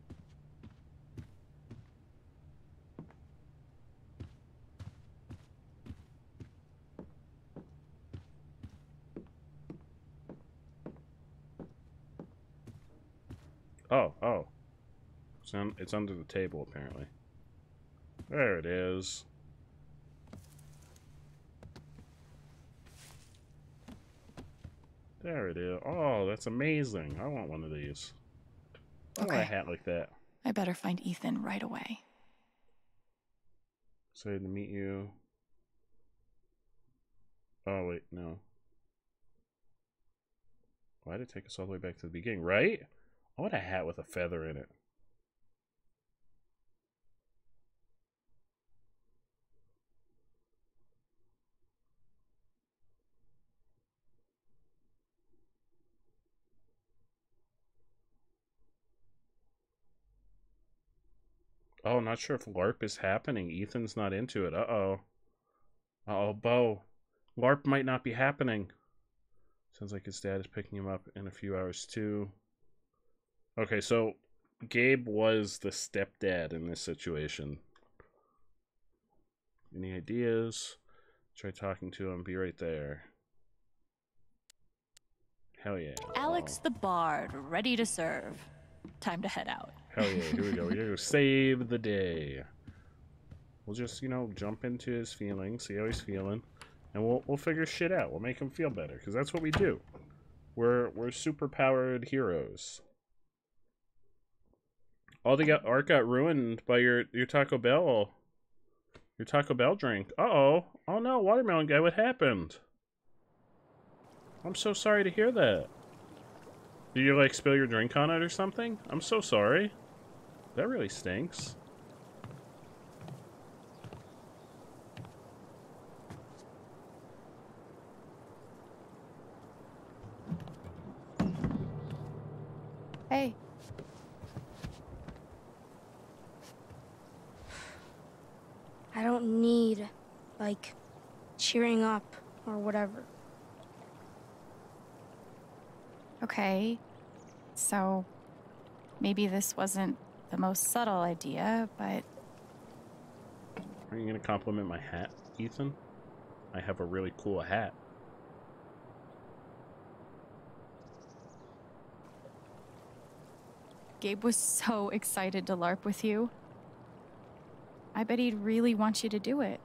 Oh, oh. It's, un it's under the table, apparently. There it is. There it is. Oh, that's amazing. I want one of these. I want a hat like that. I better find Ethan right away. Excited to meet you. Oh, wait, no. Why did it take us all the way back to the beginning, right? I want a hat with a feather in it. Oh, not sure if LARP is happening. Ethan's not into it. Uh-oh. Uh-oh, Bo. LARP might not be happening. Sounds like his dad is picking him up in a few hours, too. Okay, so Gabe was the stepdad in this situation. Any ideas? Try talking to him. Be right there. Hell yeah. Alex the Bard, ready to serve. Time to head out. Hell yeah, here we go. We're gonna save the day. We'll just, you know, jump into his feelings, see how he's feeling. and we'll we'll figure shit out. We'll make him feel better because that's what we do. We're we're super powered heroes. All the got, art got ruined by your your Taco Bell your Taco Bell drink. Uh oh. Oh no, watermelon guy, what happened? I'm so sorry to hear that. Did you like spill your drink on it or something? I'm so sorry. That really stinks. Hey. I don't need, like, cheering up or whatever. Okay. So maybe this wasn't the most subtle idea, but Are you gonna compliment my hat, Ethan? I have a really cool hat. Gabe was so excited to LARP with you. I bet he'd really want you to do it.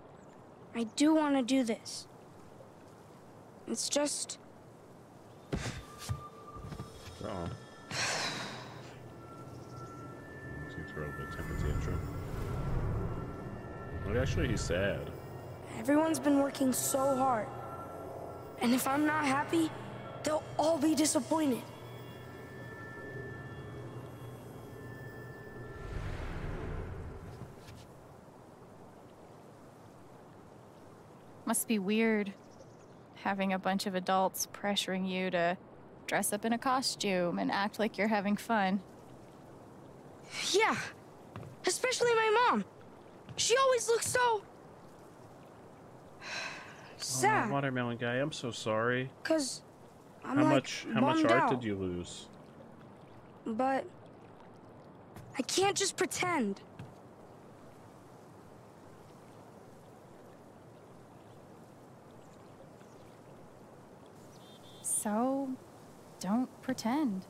I do want to do this. It's just. Look, actually, he's sad. Everyone's been working so hard. And if I'm not happy, they'll all be disappointed. Must be weird having a bunch of adults pressuring you to dress up in a costume and act like you're having fun. Yeah. Especially my mom. She always looks so. Oh, sad. Oh, watermelon guy, I'm so sorry. Cause I'm how like much how much art out. did you lose? But I can't just pretend. So don't pretend.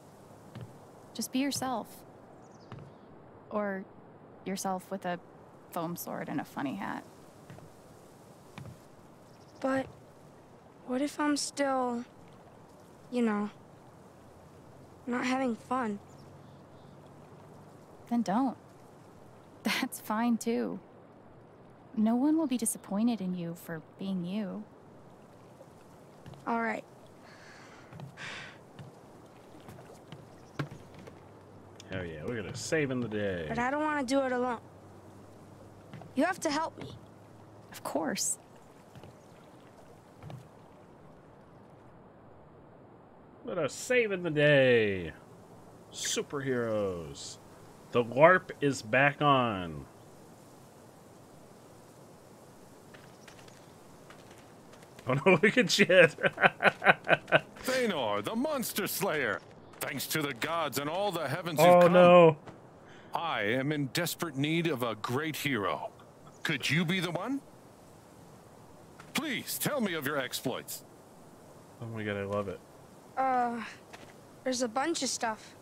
Just be yourself. Or yourself with a foam sword and a funny hat. But what if I'm still, you know, not having fun? Then don't. (laughs) That's fine too. No one will be disappointed in you for being you. All right. Hell yeah, we're gonna saving the day. But I don't want to do it alone. You have to help me. Of course. Let us saving the day. Superheroes. The LARP is back on. Oh no, (laughs) look at shit. (laughs) Thanor, the monster slayer. Thanks to the gods and all the heavens oh you've come. no. I am in desperate need of a great hero. Could you be the one? Please tell me of your exploits. Oh my god, I love it. Uh, there's a bunch of stuff.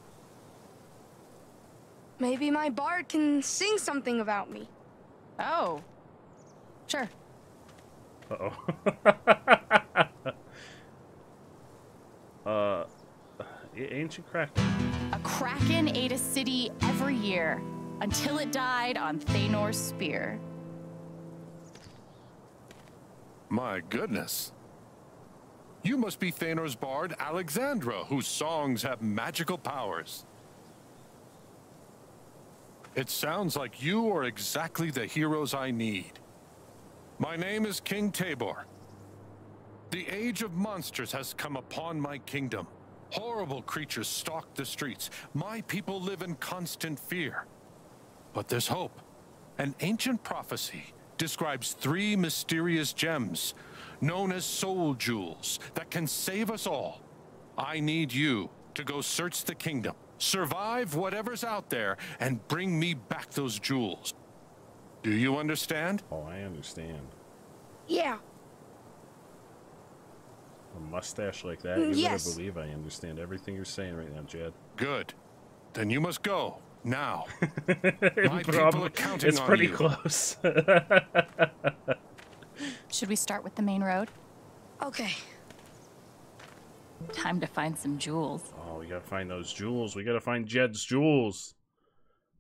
Maybe my bard can sing something about me. Oh. Sure. (laughs) Uh oh. uh, ancient kraken. A kraken ate a city every year until it died on Thanor's spear. My goodness. You must be Thanor's bard, Alexandra, whose songs have magical powers. It sounds like you are exactly the heroes I need. My name is King Tabor. The age of monsters has come upon my kingdom. Horrible creatures stalk the streets. My people live in constant fear. But there's hope. An ancient prophecy describes three mysterious gems, known as soul jewels, that can save us all. I need you to go search the kingdom, survive whatever's out there, and bring me back those jewels. Do you understand? Oh, I understand. Yeah. A mustache like that, Mm, you yes. better believe I understand everything you're saying right now, Jed. Good. Then you must go now. (laughs) My people are counting it's on pretty you. close. (laughs) Should we start with the main road? Okay. Time to find some jewels. Oh, we gotta find those jewels. We gotta find Jed's jewels.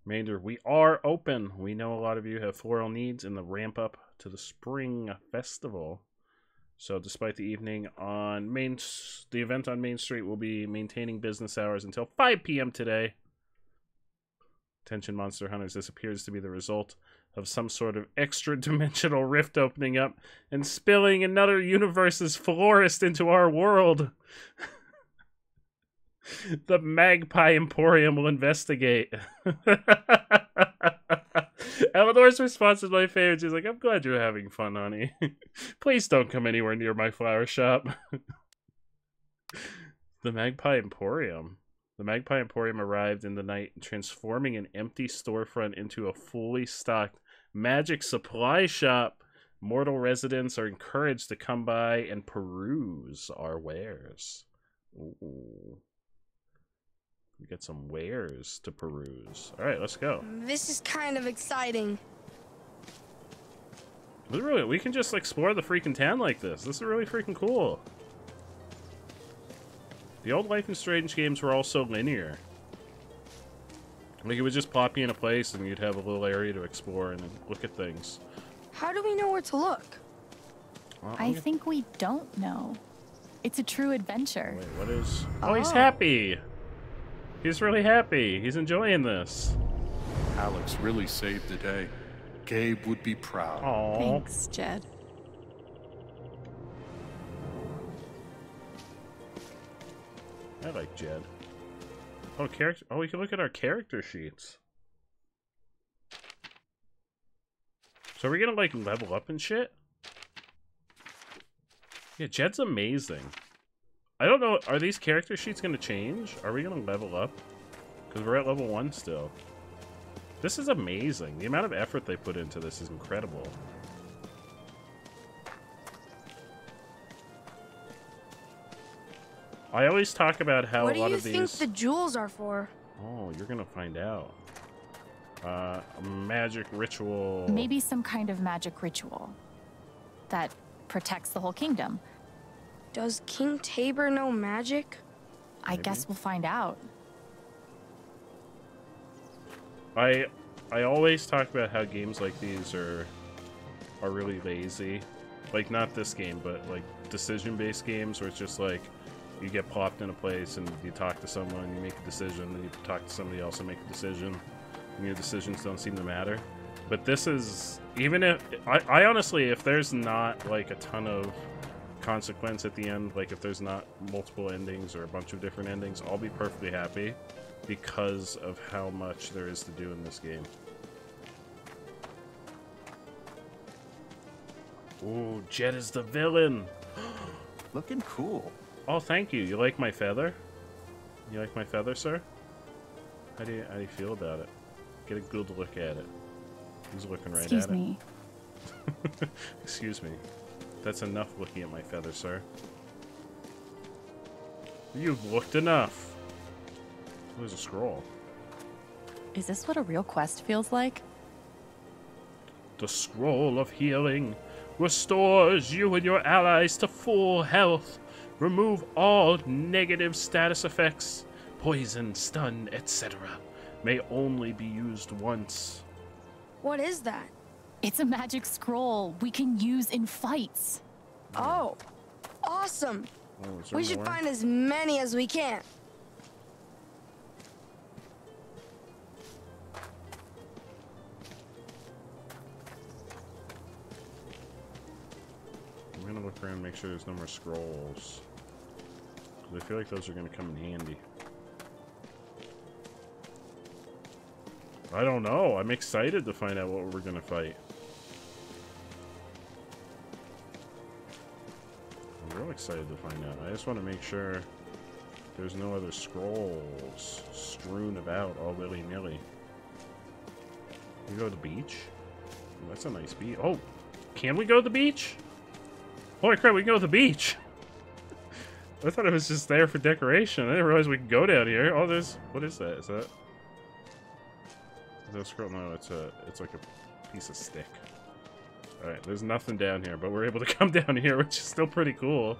Remainder, we are open. We know a lot of you have floral needs in the ramp up to the spring festival. So, despite the evening on Main, the event on Main Street will be maintaining business hours until 5 p.m. today. Attention, Monster Hunters. This appears to be the result of some sort of extra dimensional (laughs) rift opening up and spilling another universe's florist into our world. (laughs) the Magpie Emporium will investigate. (laughs) Eleanor's response is my favorite. She's like, I'm glad you're having fun, honey. Please don't come anywhere near my flower shop. the Magpie Emporium. The Magpie Emporium arrived in the night, transforming an empty storefront into a fully stocked magic supply shop. Mortal residents are encouraged to come by and peruse our wares. Ooh. We get some wares to peruse. All right, let's go. This is kind of exciting. Literally, we can just explore the freaking town like this. This is really freaking cool. The old Life is Strange games were all so linear. Like, it would just plop you in a place and you'd have a little area to explore and look at things. How do we know where to look? Well, I gonna- think we don't know. It's a true adventure. Wait, what is... Oh, he's Oh. happy! He's really happy. He's enjoying this. Alex really saved the day. Gabe would be proud. Aww. Thanks, Jed. I like Jed. Oh, character. Oh, we can look at our character sheets. So are we gonna like level up and shit? Yeah, Jed's amazing. I don't know. Are these character sheets gonna change? Are we gonna level up? Because we're at level one still. This is amazing. The amount of effort they put into this is incredible. I always talk about how what a do lot you of think these. the jewels are for? Oh, you're gonna find out. Uh, a magic ritual. Maybe some kind of magic ritual that protects the whole kingdom. Does King Tabor know magic? I guess we'll find out. I I always talk about how games like these are are really lazy. Like not this game, but like decision-based games where it's just like you get plopped in a place and you talk to someone, you make a decision, then you talk to somebody else and make a decision, and your decisions don't seem to matter. But this is even if I, I honestly, if there's not like a ton of consequence at the end, like if there's not multiple endings or a bunch of different endings, I'll be perfectly happy because of how much there is to do in this game. Ooh, Jet is the villain. (gasps) Looking cool. Oh, thank you. You like my feather? You like my feather, sir? How do you how do you feel about it? Get a good look at it. He's looking right Excuse at me. it. (laughs) Excuse me. That's enough looking at my feather, sir. You've looked enough. There's a scroll. Is this what a real quest feels like? The scroll of healing restores you and your allies to full health. Remove all negative status effects. Poison, stun, etc. May only be used once. What is that? It's a magic scroll we can use in fights. Oh, awesome. Oh, We should more? find as many as we can. I'm gonna look around and make sure there's no more scrolls. I feel like those are gonna come in handy. I don't know. I'm excited to find out what we're gonna fight. I'm real excited to find out. I just want to make sure there's no other scrolls strewn about all willy-nilly. We go to the beach? Oh, that's a nice beach. Oh, can we go to the beach? Holy crap, we can go to the beach! I thought it was just there for decoration. I didn't realize we could go down here. Oh, there's... What is that? Is that... Is that a scroll? No, it's a... It's like a piece of stick. Alright, there's nothing down here, but we're able to (laughs) come down here, which is still pretty cool.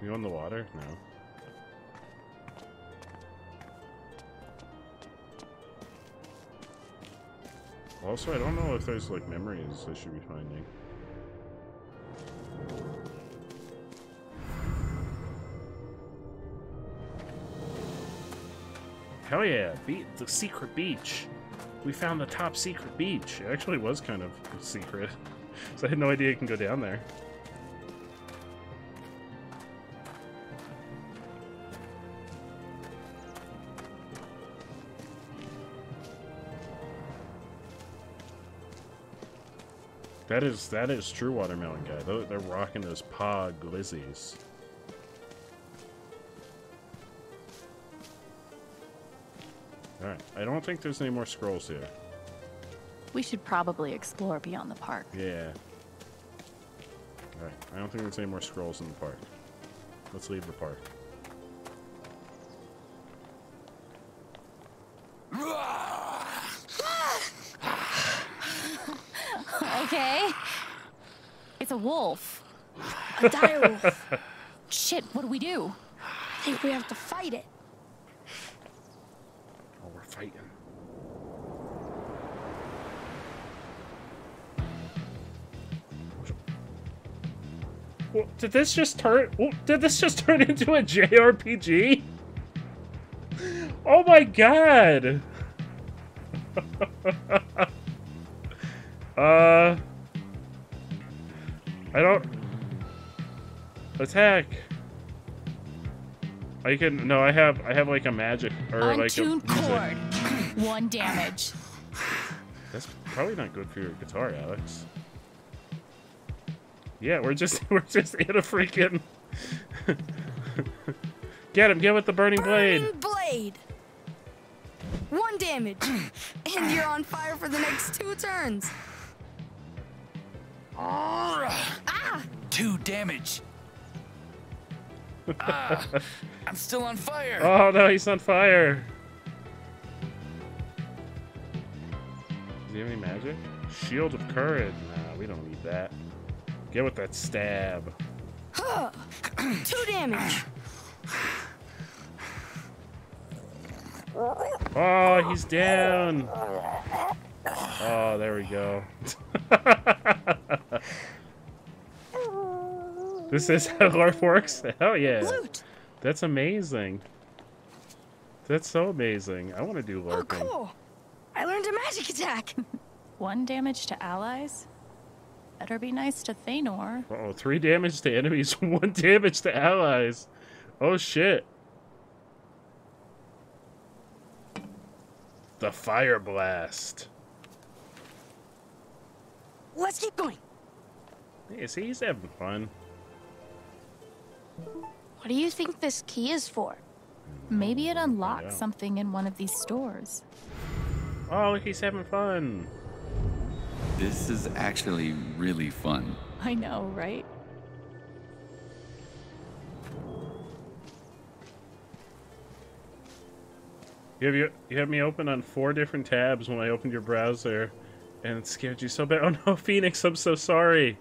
You on the water? No. Also, I don't know if there's, like, memories I should be finding. Hell yeah, be the secret beach. We found the top secret beach. It actually was kind of secret. (laughs) so I had no idea you can go down there. That is that is true watermelon guy. They're, they're rocking those pog glizzies. Alright, I don't think there's any more scrolls here. We should probably explore beyond the park. Yeah. Alright, I don't think there's any more scrolls in the park. Let's leave the park. okay. It's a wolf. A dire wolf. (laughs) Shit, what do we do? I think we have to fight it. Did this just turn? Did this just (laughs) turn into a JRPG? Oh my god! (laughs) uh, I don't attack. I can no. I have I have like a magic or like a Untuned music. chord. One damage. That's probably not good for your guitar, Alex. Yeah, we're just (laughs) we're just in a freaking. get him! Get with the burning blade. Burning blade. One damage, (coughs) and you're on fire for the next two turns. Ah! Two damage. Ah, (laughs) I'm still on fire. Oh no, he's on fire. Does he have any magic? Shield of courage. Nah, we don't need that. Get with that stab. Huh. (clears throat) two damage. Oh, he's down. Oh, there we go. (laughs) this is how LARP works? Hell yeah. That's amazing. That's so amazing. I want to do Oh, LARPing. cool. I learned a magic attack. (laughs) One damage to allies? Better be nice to Thanor. Uh oh, three damage to enemies, (laughs) one damage to allies. Oh shit. The fire blast. Let's keep going. Yeah, see, he's having fun. What do you think this key is for? Maybe it unlocks out. something in one of these stores. Oh, look, he's having fun. This is actually really fun. I know, right? You have, you, you have me open on four different tabs when I opened your browser, and it scared you so bad. (laughs) Oh no, Phoenix, I'm so sorry.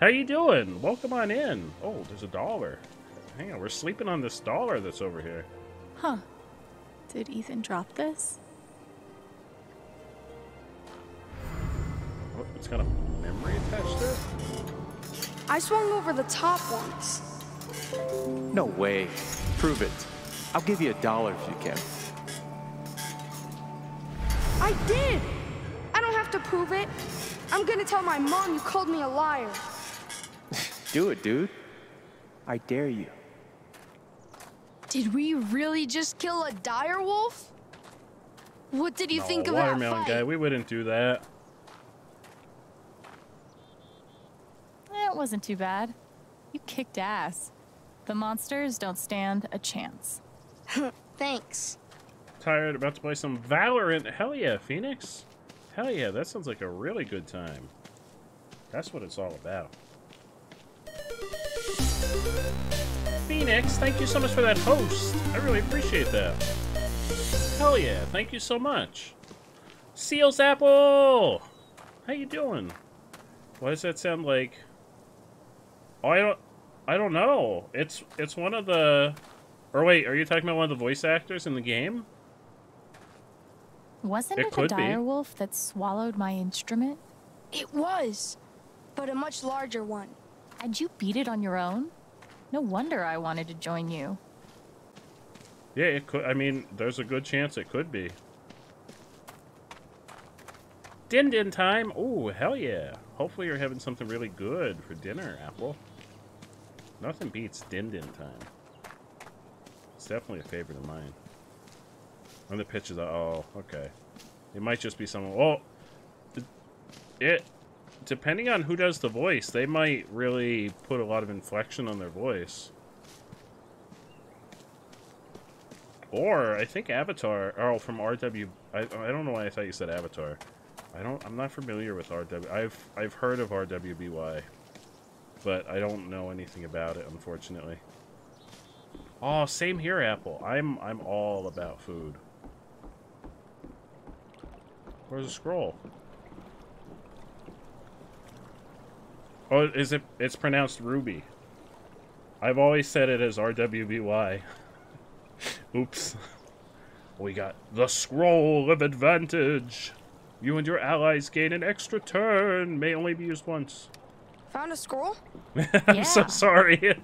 How you doing? Welcome on in. Oh, there's a dollar. Hang on, we're sleeping on this dollar that's over here. Huh. Did Ethan drop this? Oh, it's got a memory attached to it? I swung over the top once. No way. Prove it. I'll give you a dollar if you can. I did. I don't have to prove it. I'm gonna tell my mom you called me a liar. (laughs) Do it, dude. I dare you. Did we really just kill a dire wolf? What did you No, think of that watermelon guy, we wouldn't do that. It wasn't too bad. You kicked ass. The monsters don't stand a chance. (laughs) Thanks. Tired, about to play some Valorant. Hell yeah, Phoenix. Hell yeah, that sounds like a really good time. That's what it's all about. Phoenix, thank you so much for that host. I really appreciate that. Hell yeah, thank you so much. Seals Apple! How you doing? Why does that sound like? Oh, I don't. I don't know. It's it's one of the. Or wait, are you talking about one of the voice actors in the game? Wasn't It it, could a be. direwolf that swallowed my instrument? It was, but a much larger one. Had you beat it on your own? No wonder I wanted to join you. Yeah, it could. I mean, there's a good chance it could be. Din din time. Oh, hell yeah. Hopefully you're having something really good for dinner, Apple. Nothing beats din din time. It's definitely a favorite of mine. And the pitches are, oh, okay. It might just be someone, oh, it- it, depending on who does the voice, they might really put a lot of inflection on their voice. Or I think Avatar. Oh, from RW. I I don't know why I thought you said Avatar. I don't. I'm not familiar with RW. I've I've heard of RWBY, but I don't know anything about it, unfortunately. Oh, same here, Apple. I'm I'm all about food. Where's the scroll? Oh, is it? It's pronounced Ruby. I've always said it as RWBY. (laughs) Oops. We got the Scroll of Advantage. You and your allies gain an extra turn. May only be used once. Found a scroll? (laughs) I'm so sorry.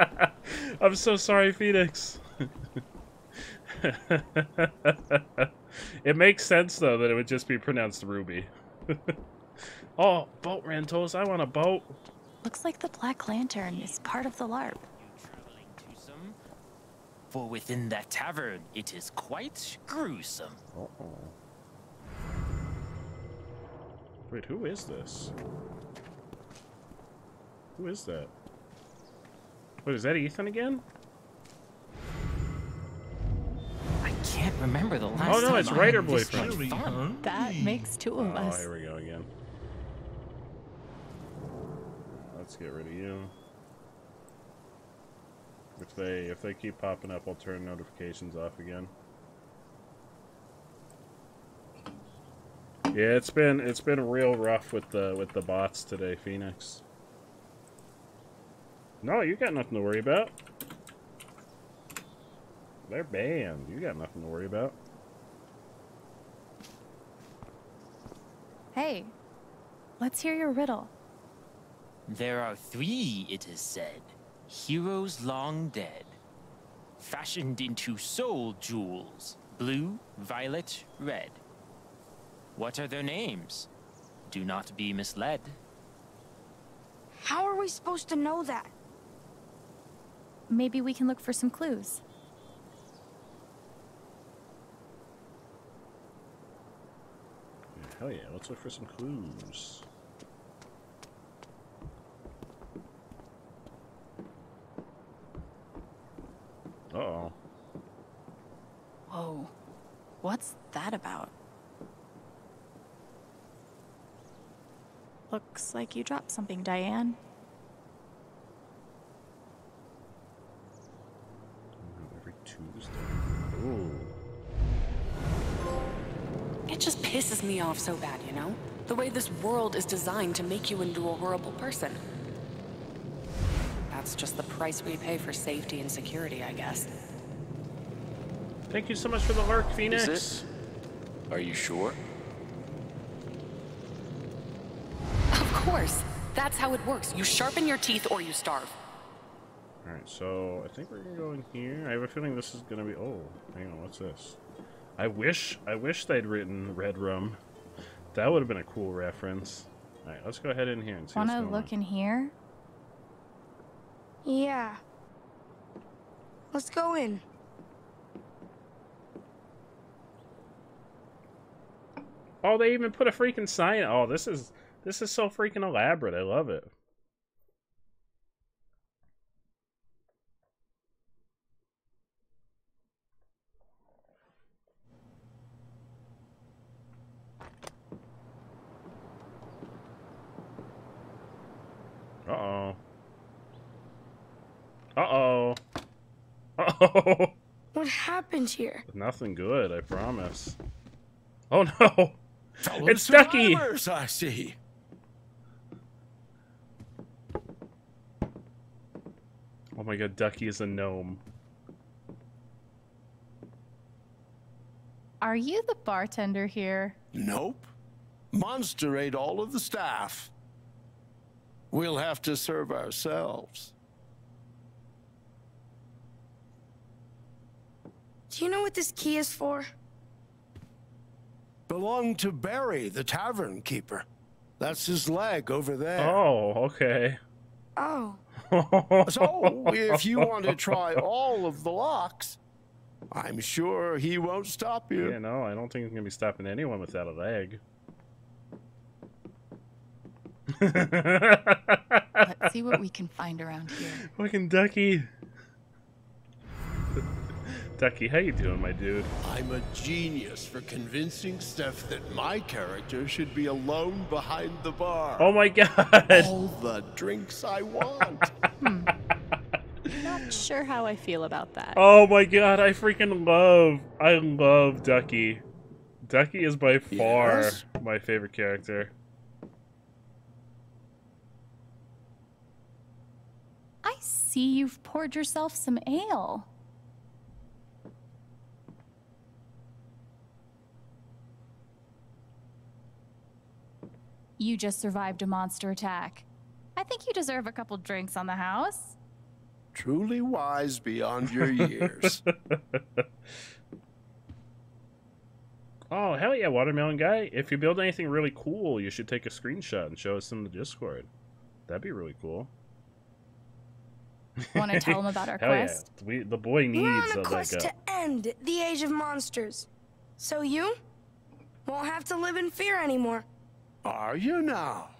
(laughs) I'm so sorry, Phoenix. (laughs) it makes sense, though, that it would just be pronounced Ruby. oh, boat rentals. I want a boat. Looks like the Black Lantern is part of the LARP. For within that tavern, it is quite gruesome. Uh-oh. Wait, who is this? Who is that? What, is that Ethan again? I can't remember the last Oh no, time it's I Writer had Boyfriend. fun. That makes two of Oh, us. Oh, here we go again. Let's get rid of you. If they if they keep popping up, I'll turn notifications off again. Yeah, it's been it's been real rough with the with the bots today, Phoenix. No, you got nothing to worry about. They're banned. You got nothing to worry about. Hey, let's hear your riddle. There are three, it is said, heroes long dead, fashioned into soul jewels, blue, violet, red. What are their names? Do not be misled. How are we supposed to know that? Maybe we can look for some clues. Hell yeah, let's look for some clues. Uh-oh. Whoa. What's that about? Looks like you dropped something, Diane. Every Tuesday. Ooh. It just pisses me off so bad, you know? The way this world is designed to make you into a horrible person. That's just the price we pay for safety and security, I guess. Thank you so much for the lurk, Phoenix. Is it? Are you sure? Of course. That's how it works. You sharpen your teeth or you starve. Alright, so I think we're gonna go in here. I have a feeling this is gonna be oh, hang on, what's this? I wish I wish they'd written Red Rum. That would have been a cool reference. Alright, let's go ahead in here and see what's Wanna going look in here? Yeah. Let's go in. Oh, they even put a freaking sign. Oh, this is this is so freaking elaborate. I love it. Uh-oh. Uh-oh. Uh-oh. What happened here? Nothing good, I promise. Oh no. Fellow it's Ducky. I see. Oh my god, Ducky is a gnome. Are you the bartender here? Nope. Monster ate all of the staff. We'll have to serve ourselves. Do you know what this key is for? Belonged to Barry, the tavern keeper. That's his leg over there. Oh, okay. Oh. (laughs) So, if you want to try all of the locks, I'm sure he won't stop you. Yeah, no, I don't think he's gonna be stopping anyone without a leg. Let's see what we can find around here. (laughs) Fucking Ducky. Ducky, how you doing, my dude? I'm a genius for convincing Steph that my character should be alone behind the bar. Oh my god! All the drinks I want. (laughs) Not sure how I feel about that. Oh my god, I freaking love, I love Ducky. Ducky is by far Yes? my favorite character. I see you've poured yourself some ale. You just survived a monster attack. I think you deserve a couple drinks on the house. Truly wise beyond your years. (laughs) Oh, hell yeah, Watermelon Guy. If you build anything really cool, you should take a screenshot and show us in the Discord. That'd be really cool. Wanna (laughs) tell him about our Hell quest? Yeah. We, the boy We're on needs a a, quest like a... to end the age of monsters. So you won't have to live in fear anymore. Are you now?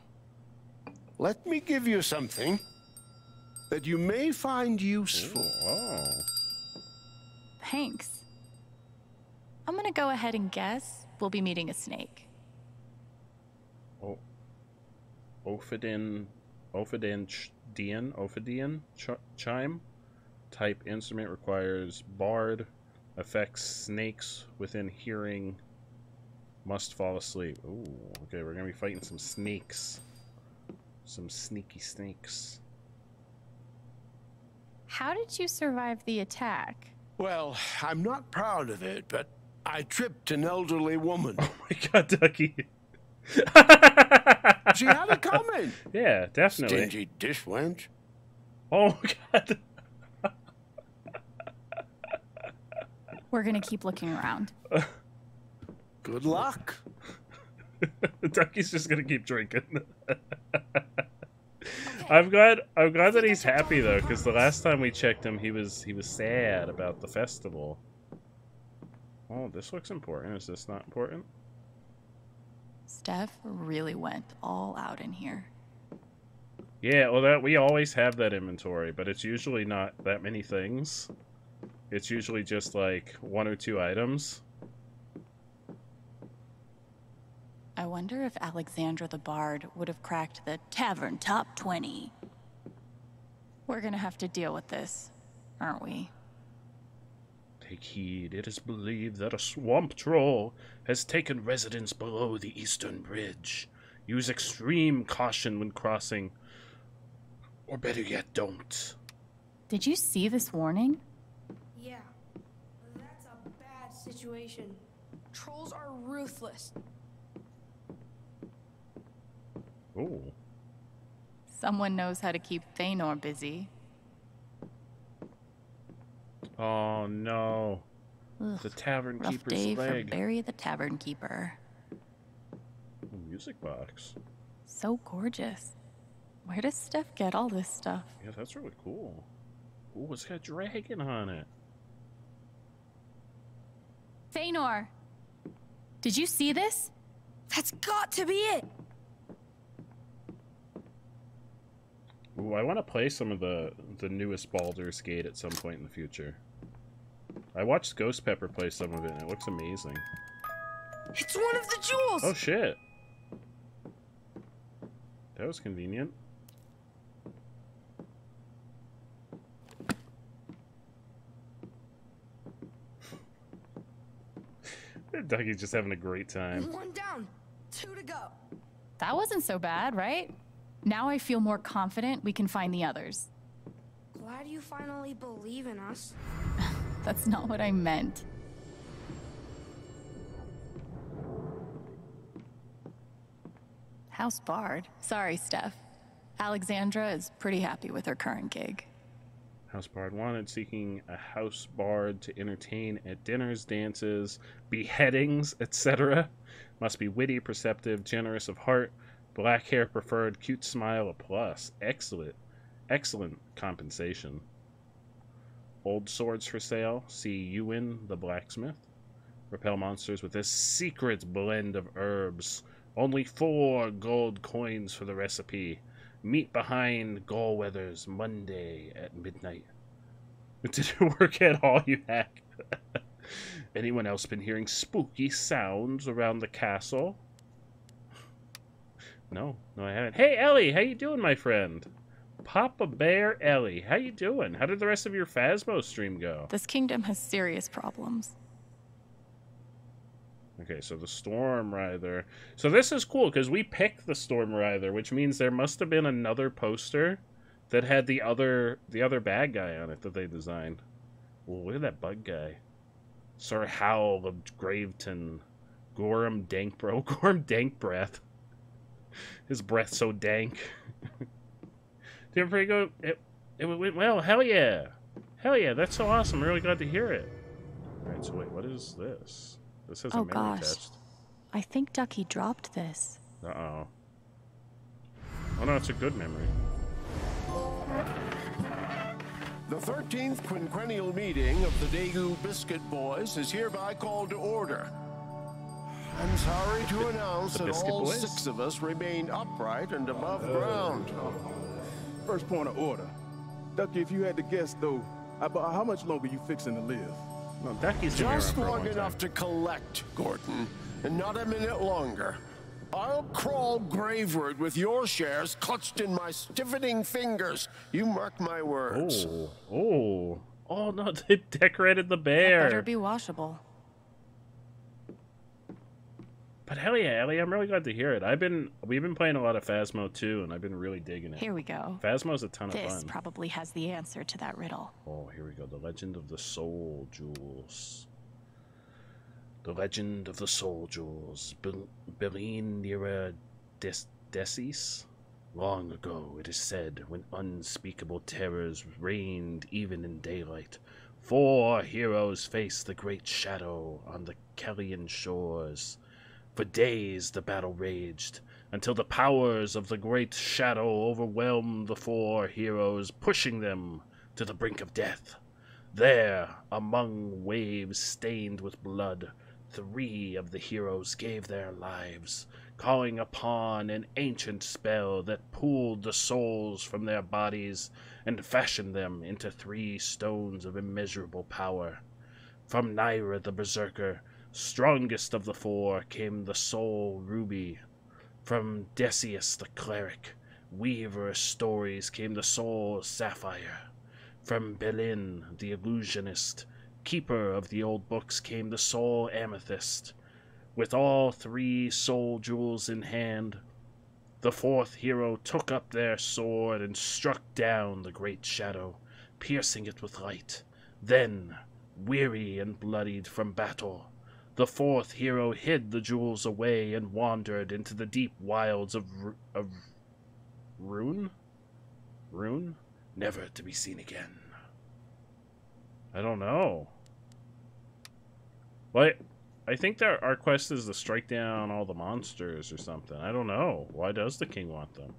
Let me give you something that you may find useful. Oh. Thanks. I'm gonna go ahead and guess we'll be meeting a snake. Oh. Ophidian... Ophidian... Ophidian? Ch- chime? Type instrument requires bard. Affects snakes within hearing. Must fall asleep. Ooh, okay, we're gonna be fighting some snakes. Some sneaky snakes. How did you survive the attack? Well, I'm not proud of it, but I tripped an elderly woman. (laughs) Oh my god, Ducky. (laughs) she had it coming. (laughs) Yeah, definitely. Stingy dish wench. Oh god. We're gonna keep looking around. Good luck. (laughs) Ducky's just gonna keep drinking. (laughs) I'm glad. I'm glad that he's happy though, because the last time we checked him, he was he was sad about the festival. Oh, this looks important. Is this not important? Steph really went all out in here. Yeah, well, that we always have that inventory, but it's usually not that many things. It's usually just like one or two items. I wonder if Alexandra the Bard would have cracked the tavern top 20. We're gonna have to deal with this, aren't we? Take heed, it is believed that a swamp troll has taken residence below the eastern bridge. Use extreme caution when crossing, or better yet, don't. Did you see this warning? Yeah, that's a bad situation. Trolls are ruthless. Ooh. Someone knows how to keep Thanor busy. Oh no. Ugh, the tavern Rough keeper's day leg. for Barry the Tavern Keeper. Ooh, music box. So gorgeous. Where does Steph get all this stuff? Yeah, that's really cool. Ooh, it's got dragon on it. Thanor! Did you see this? That's got to be it. Ooh, I want to play some of the the newest Baldur's Gate at some point in the future. I watched Ghost Pepper play some of it, and it looks amazing. It's one of the jewels. Oh shit! That was convenient. (laughs) Dougie's just having a great time. One down, two to go. That wasn't so bad, right? Now I feel more confident we can find the others. glad you finally believe in us. (laughs) That's not what I meant. House Bard. Sorry, Steph. Alexandra is pretty happy with her current gig. House Bard wanted, seeking a house bard to entertain at dinners, dances, beheadings, etc. Must be witty, perceptive, generous of heart, black hair preferred, cute smile a plus. Excellent, excellent compensation. Old swords for sale. See Ewan the blacksmith. Repel monsters with a secret blend of herbs. Only four gold coins for the recipe. Meet behind Gallweather's Monday at midnight. (laughs) Did it work at all, you hack? (laughs) Anyone else been hearing spooky sounds around the castle? (laughs) No, no, I haven't. Hey, Ellie, how you doing, my friend? Papa Bear Ellie, how you doing? How did the rest of your Phasmo stream go? This kingdom has serious problems. Okay, so the Storm Rider. So this is cool because we picked the Storm Rider, which means there must have been another poster that had the other the other bad guy on it that they designed. Well, look at that bug guy. Sir Howl of Graveton. Gorham Dank Bro. (laughs) Gorham Dank Breath. His breath so dank. (laughs) Did it go? It, it went well. Hell yeah. Hell yeah. That's so awesome. I'm really glad to hear it. Alright, so wait, what is this? This has oh a memory gosh. test. I think Ducky dropped this. Uh oh. Oh no, it's a good memory. The 13th quinquennial meeting of the Daegu Biscuit Boys is hereby called to order. I'm sorry to announce that all Boys? six of us remain upright and above ground. First point of order. Ducky, if you had to guess, though, about how much longer you fixing to live? Well, Ducky's Just long enough to collect, Gordon, and not a minute longer. I'll crawl graveward with your shares clutched in my stiffening fingers. You mark my words. Oh, oh, oh no! They (laughs) decorated the bear. Better be washable. But hell yeah, Ellie! I'm really glad to hear it. I've been we've been playing a lot of Phasmo too, and I've been really digging it. Here we go. Phasmo's a ton of fun. This probably has the answer to that riddle. Oh, here we go. The Legend of the Soul Jewels. The Legend of the Soul Jewels. Nira Des- Decis? Long ago, it is said, when unspeakable terrors reigned even in daylight, four heroes faced the great shadow on the Kellyan shores. For days the battle raged, until the powers of the great shadow overwhelmed the four heroes, pushing them to the brink of death. There, among waves stained with blood, three of the heroes gave their lives, calling upon an ancient spell that pulled the souls from their bodies and fashioned them into three stones of immeasurable power. From Naira the Berserker, strongest of the four, came the soul ruby. From Decius the cleric, weaver of stories, came the soul sapphire. From Belin the illusionist, keeper of the old books, came the soul amethyst. With all three soul jewels in hand, the fourth hero took up their sword and struck down the great shadow, piercing it with light. Then, weary and bloodied from battle, the fourth hero hid the jewels away and wandered into the deep wilds of of Rune, Rune, never to be seen again. I don't know. What? I think that our quest is to strike down all the monsters or something. I don't know. Why does the king want them?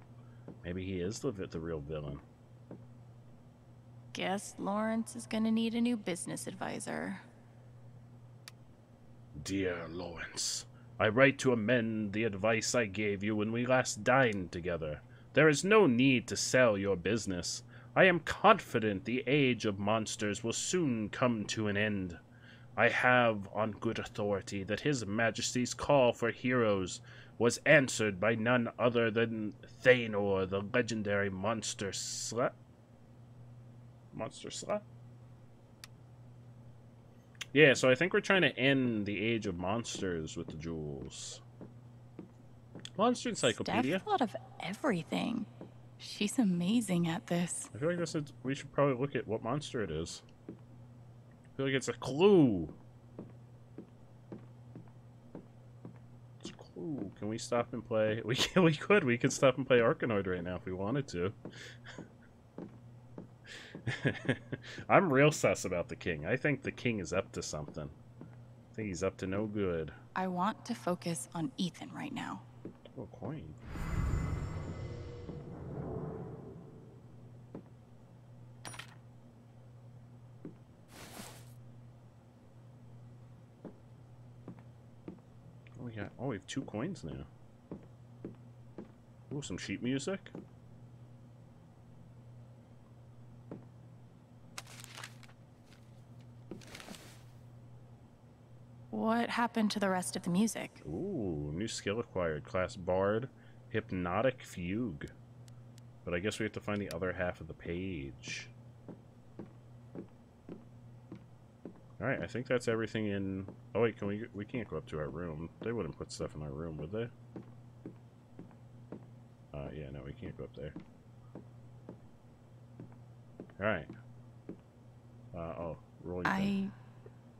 Maybe he is the the real villain. Guess Lawrence is gonna need a new business advisor. Dear Lawrence, I write to amend the advice I gave you when we last dined together. There is no need to sell your business. I am confident the age of monsters will soon come to an end. I have on good authority that His Majesty's call for heroes was answered by none other than Thanor, the legendary monster slut. Monster slut? Yeah, so I think we're trying to end the age of monsters with the jewels. Monster Encyclopedia. Steph thought of everything. She's amazing at this. I feel like this is, we should probably look at what monster it is. I feel like it's a clue. It's a clue. Can we stop and play? (laughs) We can, we could. We could stop and play Arkanoid right now if we wanted to. (laughs) (laughs) I'm real sus about the king. I think the king is up to something. I think he's up to no good. I want to focus on Ethan right now. Oh, coin. Oh, we got. Oh, we have two coins now. Oh, some sheet music. What happened to the rest of the music? Ooh, new skill acquired. Class Bard, Hypnotic Fugue. But I guess we have to find the other half of the page. Alright, I think that's everything in... Oh wait, can we... We can't go up to our room. They wouldn't put stuff in our room, would they? Uh, yeah, no, we can't go up there. Alright. Uh, oh, rolling I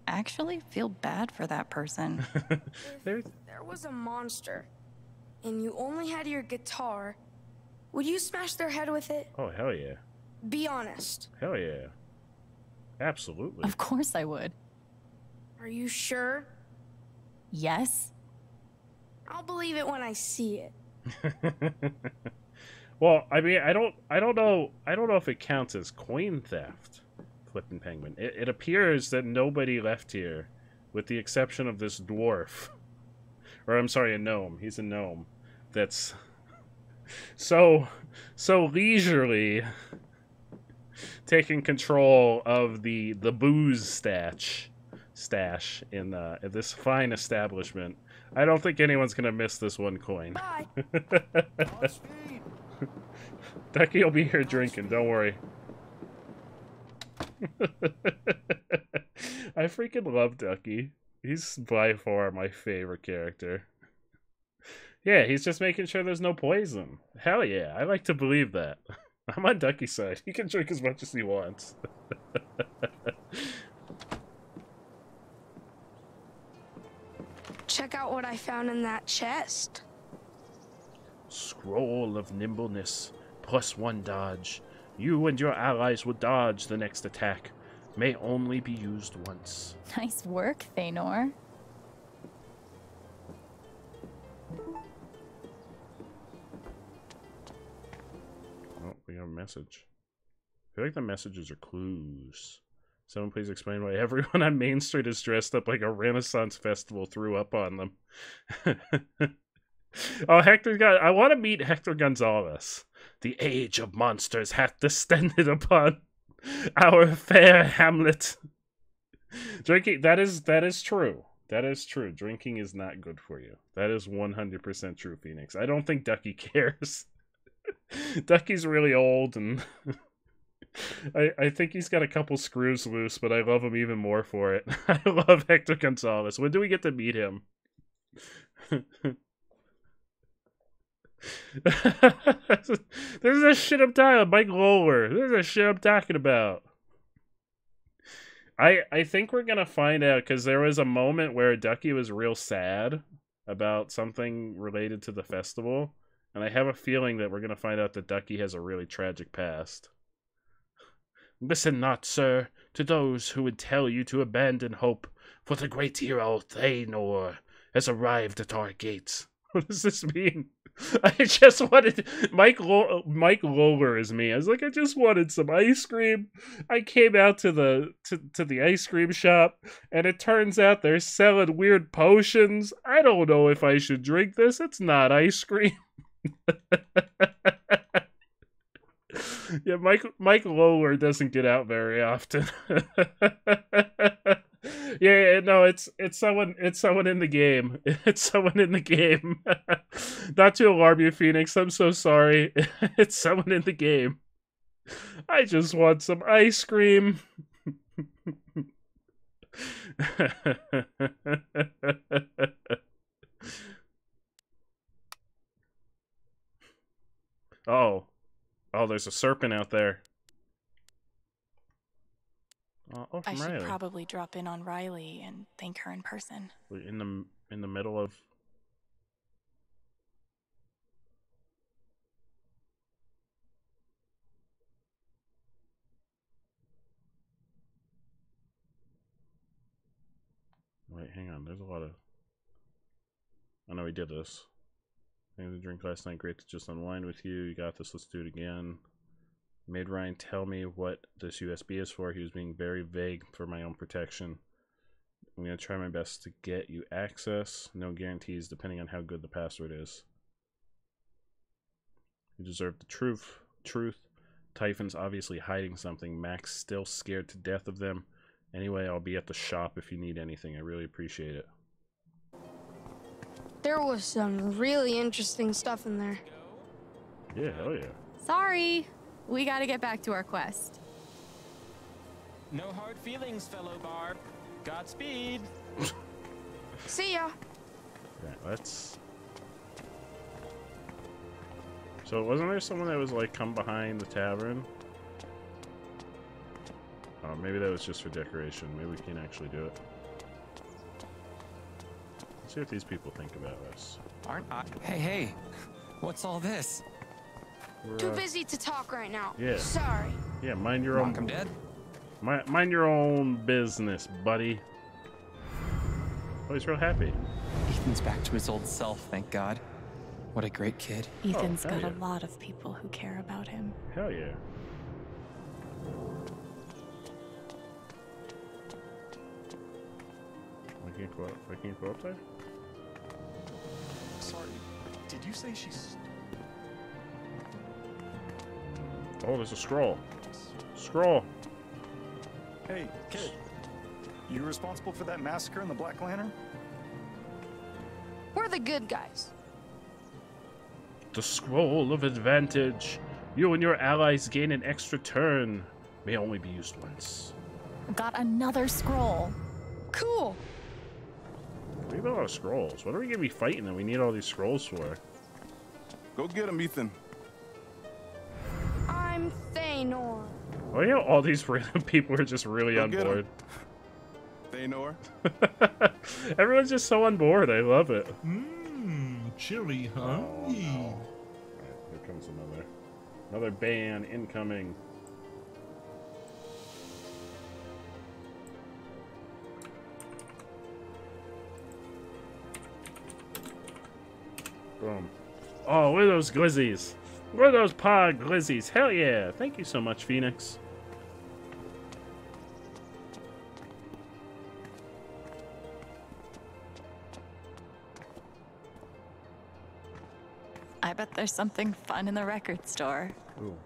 actually feel bad for that person. (laughs) If there was a monster, and you only had your guitar, would you smash their head with it? Oh, hell yeah. Be honest. Hell yeah. Absolutely. Of course I would. Are you sure? Yes. I'll believe it when I see it. (laughs) well, I mean, I don't, I don't know, I don't know if it counts as coin theft, Flippin' Penguin. It, it appears that nobody left here, with the exception of this dwarf, or I'm sorry, a gnome. He's a gnome. That's (laughs) so, so leisurely taking control of the the booze stash stash in uh, in this fine establishment. I don't think anyone's gonna miss this one coin. (laughs) Ducky will be here drinking. Don't worry. (laughs) I freaking love Ducky. He's by far my favorite character. Yeah, he's just making sure there's no poison. Hell yeah, I like to believe that. (laughs) I'm on Ducky's side. He can drink as much as he wants. (laughs) Check out what I found in that chest. Scroll of nimbleness, plus one dodge. You and your allies will dodge the next attack. May only be used once. Nice work, Thanor. Oh, we got a message. I feel like the messages are clues. Someone please explain why everyone (laughs) on Main Street is dressed up like a Renaissance festival threw up on them. (laughs) oh, Hector got. I want to meet Hector Gonzalez. The age of monsters hath descended (laughs) upon our fair Hamlet. Drinking that is that is true. That is true. Drinking is not good for you. That is 100% true, Phoenix. I don't think Ducky (laughs) cares. Ducky's really old and (laughs) I, I think he's got a couple screws loose, but I love him even more for it. I love Hector Gonzalez. When do we get to meet him? (laughs) this is a shit I'm talking about. Mike Lawler. This is a shit I'm talking about. I I think we're gonna find out because there was a moment where Ducky was real sad about something related to the festival, and I have a feeling that we're gonna find out that Ducky has a really tragic past. Listen not, sir, to those who would tell you to abandon hope, for the great hero Thanor has arrived at our gates. What does this mean? (laughs) I just wanted Mike Lo- Mike Lawler is me. I was like, I just wanted some ice cream. I came out to the to, to the ice cream shop, and it turns out they're selling weird potions. I don't know if I should drink this. It's not ice cream. (laughs) yeah, Mike Mike Lawler doesn't get out very often. (laughs) yeah, no, it's it's someone it's someone in the game. (laughs) It's someone in the game. (laughs) Not to alarm you, Phoenix. I'm so sorry. (laughs) It's someone in the game. I just want some ice cream. oh. Oh, there's a serpent out there. Oh, oh I should Riley. probably drop in on Riley and thank her in person. In the in the middle of. Wait, hang on. There's a lot of. I know we did this. I had a drink last night. Great to just unwind with you. You got this. Let's do it again. Made Ryan tell me what this USB is for. He was being very vague for my own protection. I'm going to try my best to get you access. No guarantees depending on how good the password is. You deserve the truth. Truth. Typhon's obviously hiding something. Mac's still scared to death of them. Anyway, I'll be at the shop if you need anything. I really appreciate it. There was some really interesting stuff in there. Yeah, hell yeah. Sorry. We gotta get back to our quest. No hard feelings, fellow Bard. Godspeed. (laughs) See ya. Right, let's. So wasn't there someone that was like come behind the tavern? Oh, maybe that was just for decoration. Maybe we can actually do it. Let's see what these people think about us. Aren't I? Hey, hey. What's all this? We're, Too uh, busy to talk right now. Yeah. Sorry. Yeah, mind your own. Mark, I'm dead. Mind, mind your own business, buddy. Oh, he's real happy. Ethan's back to his old self, thank God. What a great kid. Ethan's hell got a lot of people who care about him. Hell yeah. I can't go up. I can't go up there. Sorry, did you say she's... Oh, there's a scroll. Scroll. Hey, kid. You responsible for that massacre in the Black Lantern? We're the good guys. The scroll of advantage. You and your allies gain an extra turn. May only be used once. Got another scroll. Cool. We have a lot of scrolls. What are we gonna be fighting that we need all these scrolls for? Go get him, Ethan. Oh yeah, all these (laughs) random people are just really Go on get 'em. board. (laughs) Thanor. (laughs) Everyone's just so on board. I love it. Mmm, chili, huh? Oh, Alright, here comes another. Another ban incoming. Boom. Oh, what are those glizzies? What are those pod glizzies? Hell yeah! Thank you so much, Phoenix. Bet there's something fun in the record store. Ooh.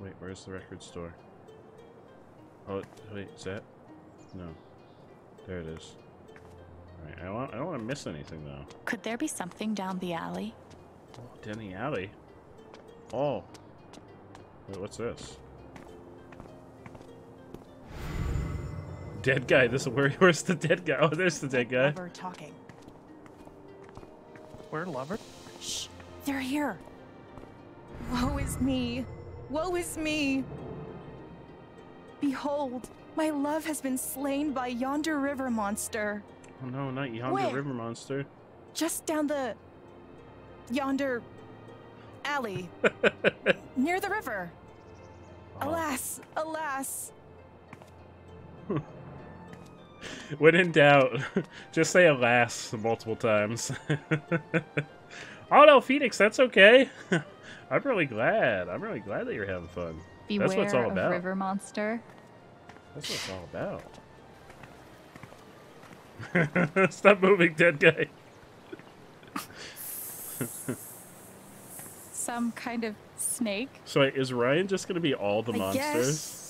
Wait, where's the record store? Oh, wait, is that? No. There it is. Alright, I don't, want- I don't want to miss anything, though. Could there be something down the alley? Oh, Denny Alley. Oh. Wait, what's this? Dead guy. This is where? (laughs) Where's the dead guy? Oh, there's the dead guy. Lover talking. Where, lover? They're here. Woe is me. Woe is me. Behold, my love has been slain by yonder river monster. Oh no, not yonder Where? river monster. Just down the. yonder. alley. (laughs) near the river. Uh-huh. Alas, alas. (laughs) When in doubt, (laughs) just say alas multiple times. Oh no, Phoenix, that's okay. (laughs) I'm really glad. I'm really glad that you're having fun. Beware that's what it's all about. river monster. That's what it's all about. (laughs) Stop moving, dead guy. Some kind of snake. So wait, is Ryan just gonna be all the I monsters? guess.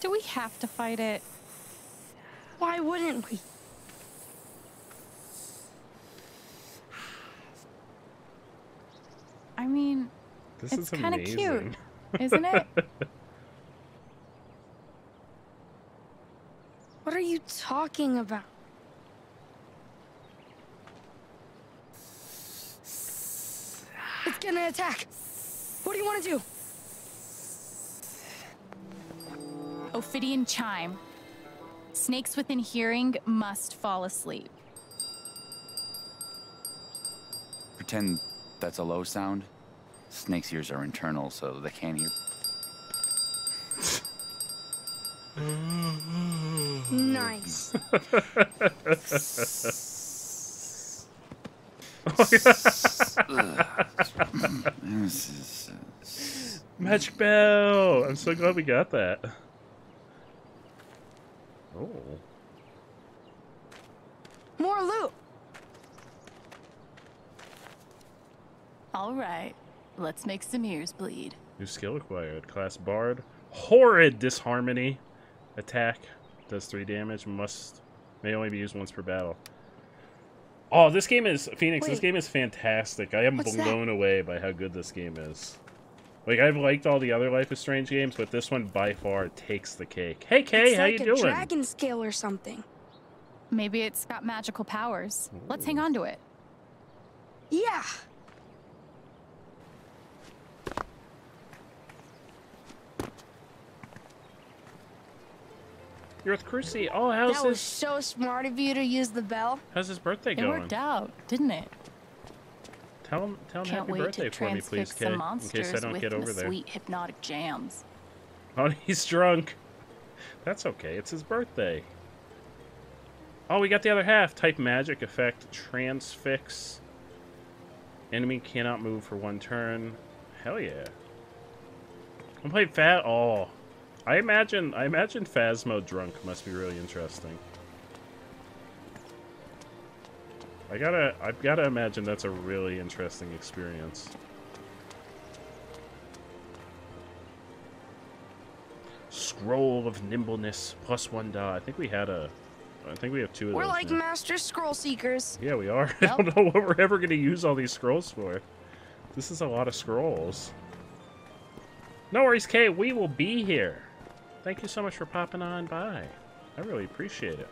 Do we have to fight it? Why wouldn't we? I mean, This it's kind of cute, isn't it? (laughs) What are you talking about? It's gonna attack. What do you want to do? Ophidian chime. Snakes within hearing must fall asleep. Pretend that's a low sound. Snake's ears are internal, so they can't hear. Nice. (laughs) (laughs) Magic bell! I'm so glad we got that. Oh. More loot. All right, let's make some ears bleed. New skill acquired. Class Bard. Horrid Disharmony. Attack. Does 3 damage. Must. May only be used once per battle. Oh, this game is. Phoenix, this game is fantastic. I am What's that? blown away by how good this game is. Like, I've liked all the other Life is Strange games, but this one by far takes the cake. Hey, Kay, it's how like you a doing? dragon scale or something. Maybe it's got magical powers. Let's hang on to it. Yeah. You're with Cruci. Oh, how's that was so smart of you to use the bell. how's his birthday It going? worked out, didn't it? Tell him, tell him Can't happy birthday for me, please, Kay. In case I don't get over there. sweet hypnotic jams. Oh, (laughs) he's drunk. That's okay. It's his birthday. Oh, we got the other half. Type magic effect. Transfix. Enemy cannot move for one turn. Hell yeah. I'm playing Fat. Oh, I imagine. I imagine Phasmo drunk must be really interesting. I gotta. I've gotta imagine that's a really interesting experience. Scroll of Nimbleness plus one die. I think we had a. I think we have two of We're those. like now. master scroll seekers. Yeah, we are. (laughs) I don't know what we're ever going to use all these scrolls for. This is a lot of scrolls. No worries, Kay. We will be here. Thank you so much for popping on by. I really appreciate it.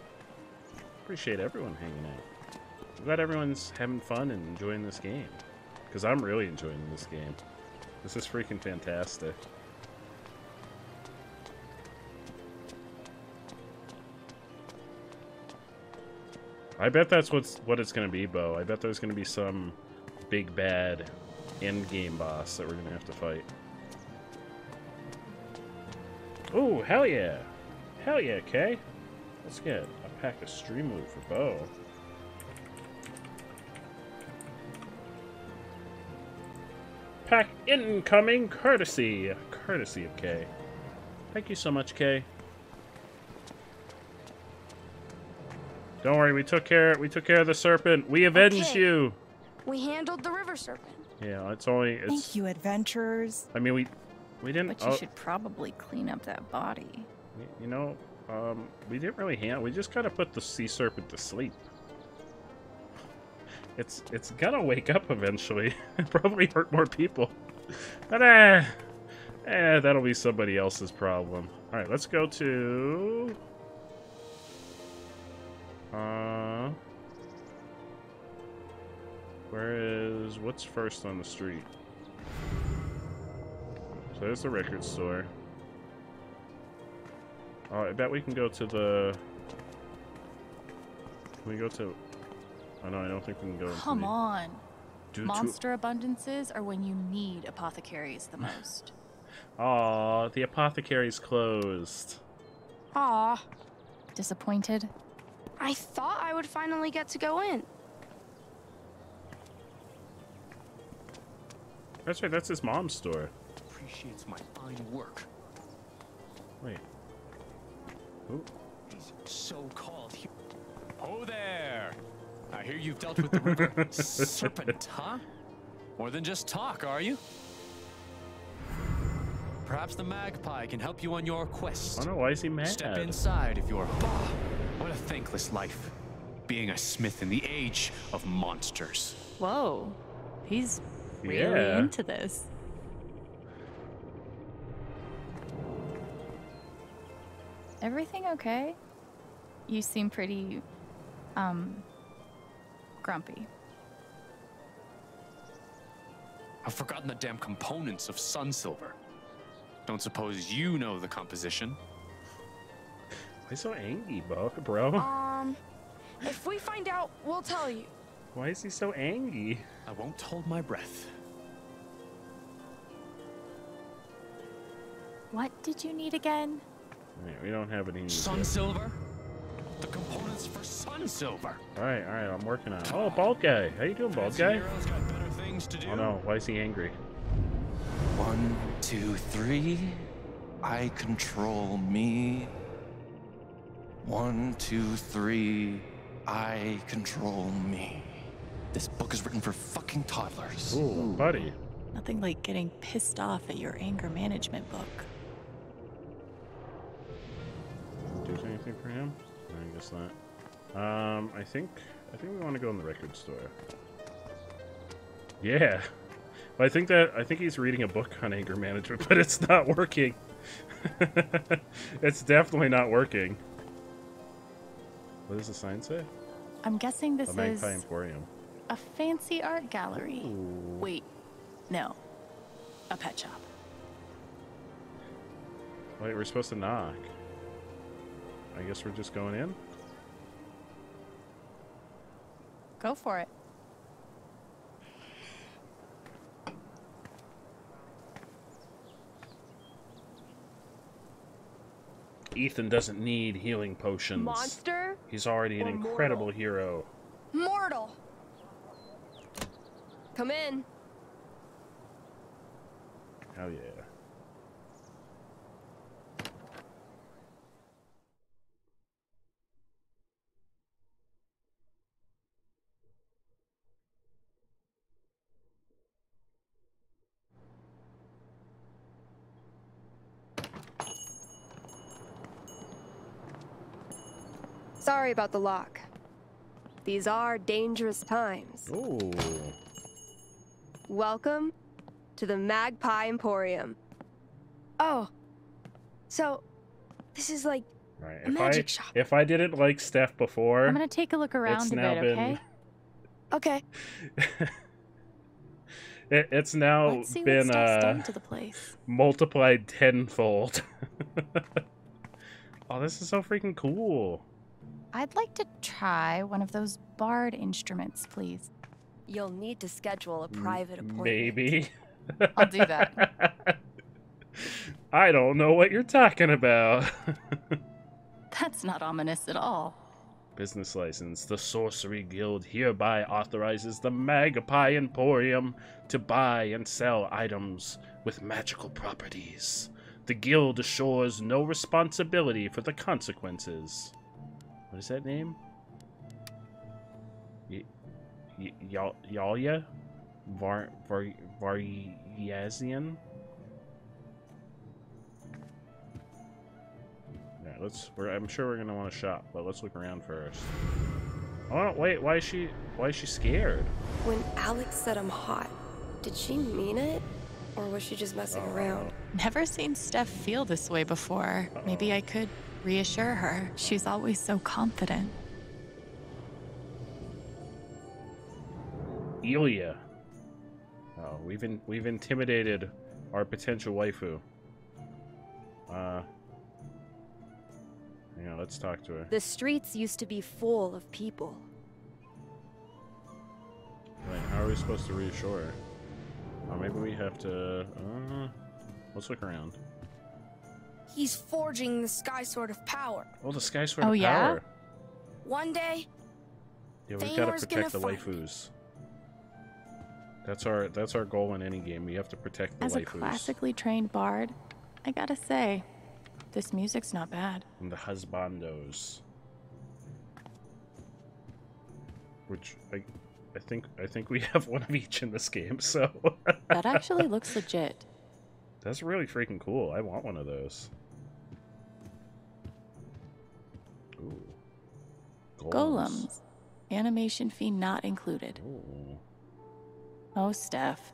Appreciate everyone hanging out. I'm glad everyone's having fun and enjoying this game. Because I'm really enjoying this game. This is freaking fantastic. I bet that's what's what it's gonna be, Bo. I bet there's gonna be some big bad end game boss that we're gonna have to fight. Oh, hell yeah. Hell yeah, Kay. Let's get a pack of stream loot for Bo. Pack incoming courtesy. Courtesy of Kay. Thank you so much, Kay. Don't worry, we took care we took care of the serpent. We avenged Okay. you. We handled the river serpent. Yeah, it's only it's Thank you, adventurers. I mean we we didn't But you oh, should probably clean up that body. you know, um we didn't really hand we just kind of put the sea serpent to sleep. It's it's gonna wake up eventually. (laughs) Probably hurt more people. But eh, eh, that'll be somebody else's problem. Alright, let's go to uh where is what's first on the street? So there's the record store. Oh, I bet we can go to the. Can we go to? Oh no, I don't think we can go. into Come the- on. Due to- Monster abundances are when you need apothecaries the most. (laughs) Aw, the apothecary's closed. Aw, Disappointed? I thought I would finally get to go in. That's right. That's his mom's store. Appreciates my fine work. Wait. Ooh. These so-called. hu- Oh there! I hear you've dealt with the river (laughs) serpent, huh? More than just talk, are you? Perhaps the magpie can help you on your quest. I don't know why is he mad. Step inside if you're. Bah, what a thankless life. Being a smith in the age of monsters. Whoa. He's really Yeah. into this. Everything okay? you seem pretty, um, grumpy. I've forgotten the damn components of sun silver. Don't suppose you know the composition? Why so angry, bro? (laughs) Bro, Um, if we find out, we'll tell you. why is he so angry? I won't hold my breath. What did you need again? Alright, we don't have any. Sun silver? The components for sun silver. All right, all right, I'm working on it. Oh, bald guy. How you doing, bald guy? Heroes got better things to do. Oh no, why is he angry? One, two, three. I control me. One, two, three. I control me. This book is written for fucking toddlers. Ooh, buddy. Nothing like getting pissed off at your anger management book. Do anything for him? I guess not. Um, I think I think we want to go in the record store. Yeah, but I think that I think he's reading a book on anger management, (laughs) but it's not working. (laughs) it's definitely not working. What does the sign say? I'm guessing this the is Magpie Emporium. a fancy art gallery. Wait, no. A pet shop. Wait, we're supposed to knock. I guess we're just going in. Go for it. Ethan doesn't need healing potions. Monster He's already an incredible mortal? hero. Mortal. Come in. Hell yeah. Sorry about the lock. These are dangerous times. Ooh. Welcome to the Magpie Emporium. Oh. So, this is like Right. A If magic I shop. if I didn't like Steph before, I'm gonna take a look around it's a now bit, been okay? Okay. (laughs) it, it's now Let's see been Steph's uh done to the place. multiplied tenfold. (laughs) oh, this is so freaking cool. I'd like to try one of those bard instruments, please. You'll need to schedule a private appointment. Maybe. I'll do that. (laughs) I don't know what you're talking about. (laughs) That's not ominous at all. Business license. The Sorcery Guild hereby authorizes the Magpie Emporium to buy and sell items with magical properties. The guild assures no responsibility for the consequences. What is that name? Y- y- Var- Var- Varyazian? Yeah, let's. We're, I'm sure we're gonna want to shop, but let's look around first. Oh wait, why is she? Why is she scared? When Alex said I'm hot, did she mean it? Or was she just messing oh. around? Never seen Steph feel this way before. Maybe I could reassure her. She's always so confident. Ilya. Oh, we've in, we've intimidated our potential waifu. Uh. Yeah, let's talk to her. The streets used to be full of people. Right, how are we supposed to reassure her? Oh, maybe we have to. Uh, let's look around. He's forging the Sky Sword of Power. Oh, the Sky Sword Oh, of yeah? Power. One day, Yeah, we've got to protect the gonna waifus. That's our that's our goal in any game. We have to protect the As a waifus classically trained bard, I gotta say, this music's not bad. and the husbandos. Which I I think I think we (laughs) have one of each in this game, so That actually looks legit. (laughs) that's really freaking cool. I want one of those. Golems. Animation fee not included. Ooh. Oh, Steph.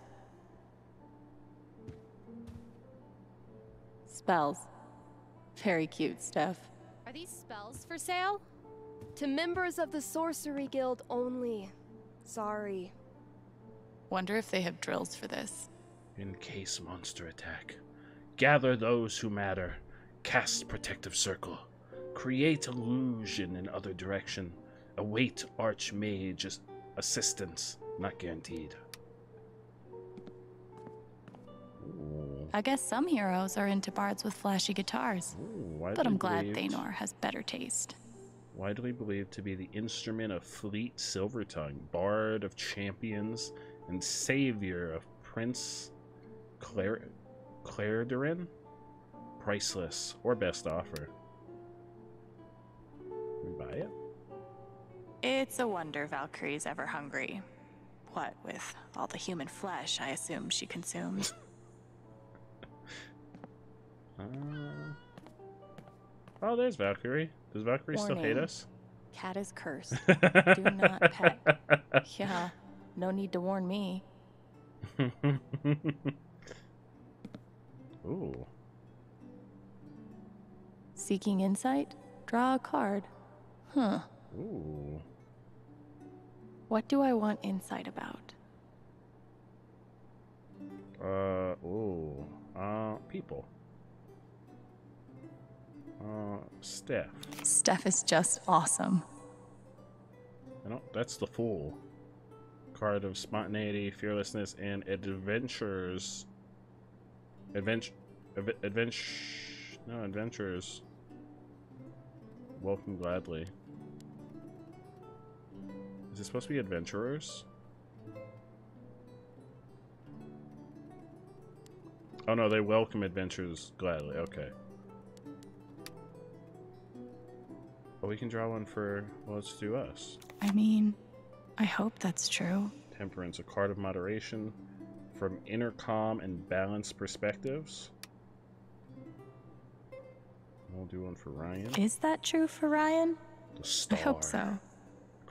Spells. Very cute, Steph. Are these spells for sale? To members of the Sorcery Guild only. Sorry. Wonder if they have drills for this. In case monster attack, gather those who matter. Cast protective circle. Create illusion in other direction. Await archmage assistance. Not guaranteed. Ooh. I guess some heroes are into bards with flashy guitars. Ooh, but I'm glad Thanor has better taste. Widely believed to be the instrument of Fleet Silvertongue, Bard of Champions, and Savior of Prince Claire Clairdurin? Priceless or best offer. We buy it? It's a wonder Valkyrie's ever hungry. What with all the human flesh I assume she consumes. (laughs) Uh... Oh, there's Valkyrie. Does Valkyrie still hate us? Cat is cursed. (laughs) Do not pet. Yeah, no need to warn me. (laughs) Ooh. Seeking insight? Draw a card. Huh. Ooh. What do I want insight about? Uh, ooh. Uh, people. Uh, Steph. Steph is just awesome. You know, that's the Fool. Card of spontaneity, fearlessness, and adventures. Adventure. Adventure. No, adventures. Welcome gladly. Is it supposed to be adventurers? Oh no, they welcome adventures gladly. Okay. Well, we can draw one for, well, let's do us. I mean, I hope that's true. Temperance, a card of moderation from inner calm and balanced perspectives. We'll do one for Ryan. Is that true for Ryan? I hope so.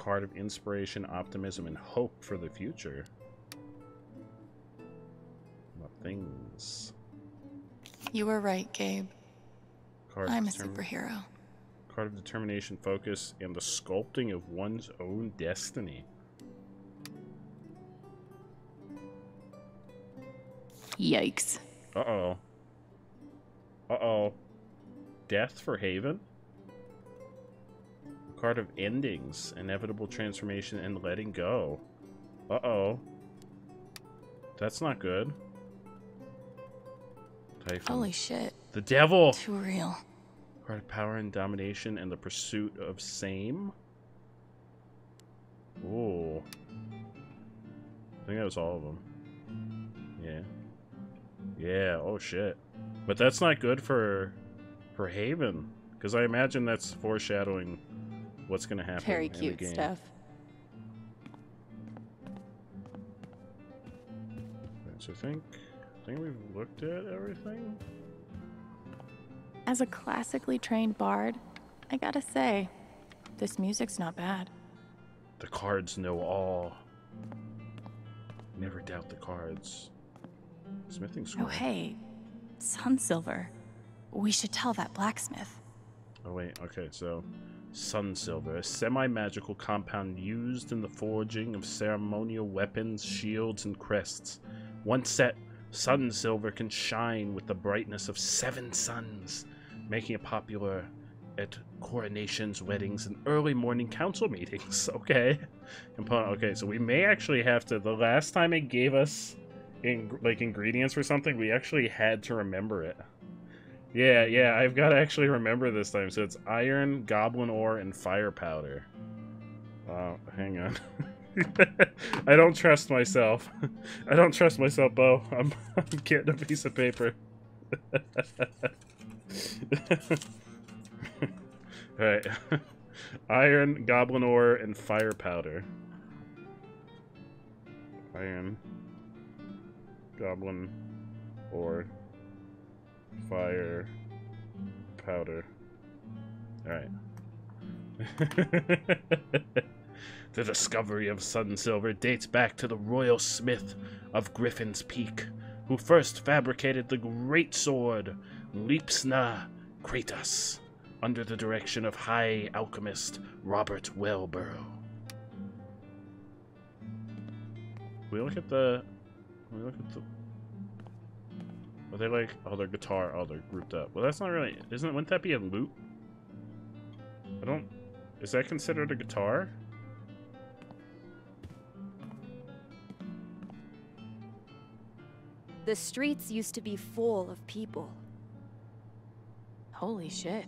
Card of inspiration, optimism, and hope for the future. What things? You were right, Gabe. Card I'm a superhero. Card of determination, focus, and the sculpting of one's own destiny. Yikes. Uh oh. Uh oh. Death for Haven? Card of endings, inevitable transformation, and letting go. Uh oh. That's not good. Typhon. Holy shit. The devil! Too real. Card of power and domination and the pursuit of same. Ooh. I think that was all of them. Yeah. Yeah, oh shit. But that's not good for for Haven. Because I imagine that's foreshadowing what's gonna happen Very in the cute game. stuff. So I think I think we've looked at everything. As a classically trained bard, I gotta say, this music's not bad. The cards know all. Never doubt the cards. Smithing Oh, hey, Sun Silver. We should tell that blacksmith. Oh wait, okay, so Sun Silver, a semi-magical compound used in the forging of ceremonial weapons, shields, and crests. Once set, Sun Silver can shine with the brightness of seven suns, making it popular at coronations, weddings, and early morning council meetings. (laughs) Okay. Okay, so we may actually have to. The last time it gave us in like ingredients for something, we actually had to remember it. Yeah, yeah, I've got to actually remember this time. So it's iron, goblin ore, and fire powder. Oh, hang on. (laughs) I don't trust myself. (laughs) I don't trust myself, Bo. I'm, (laughs) I'm getting a piece of paper. Alright. Iron, goblin ore, and fire powder. Iron, goblin ore, fire powder. Alright. (laughs) the discovery of Sun Silver dates back to the royal smith of Griffin's Peak, who first fabricated the great sword Leapsna Kratos, under the direction of High Alchemist Robert Wellborough. We look at the. We look at the. Are they like? Oh, their guitar. Oh, they're grouped up. Well, that's not really. Isn't? Wouldn't that be a loop? I don't. Is that considered a guitar? The streets used to be full of people. Holy shit.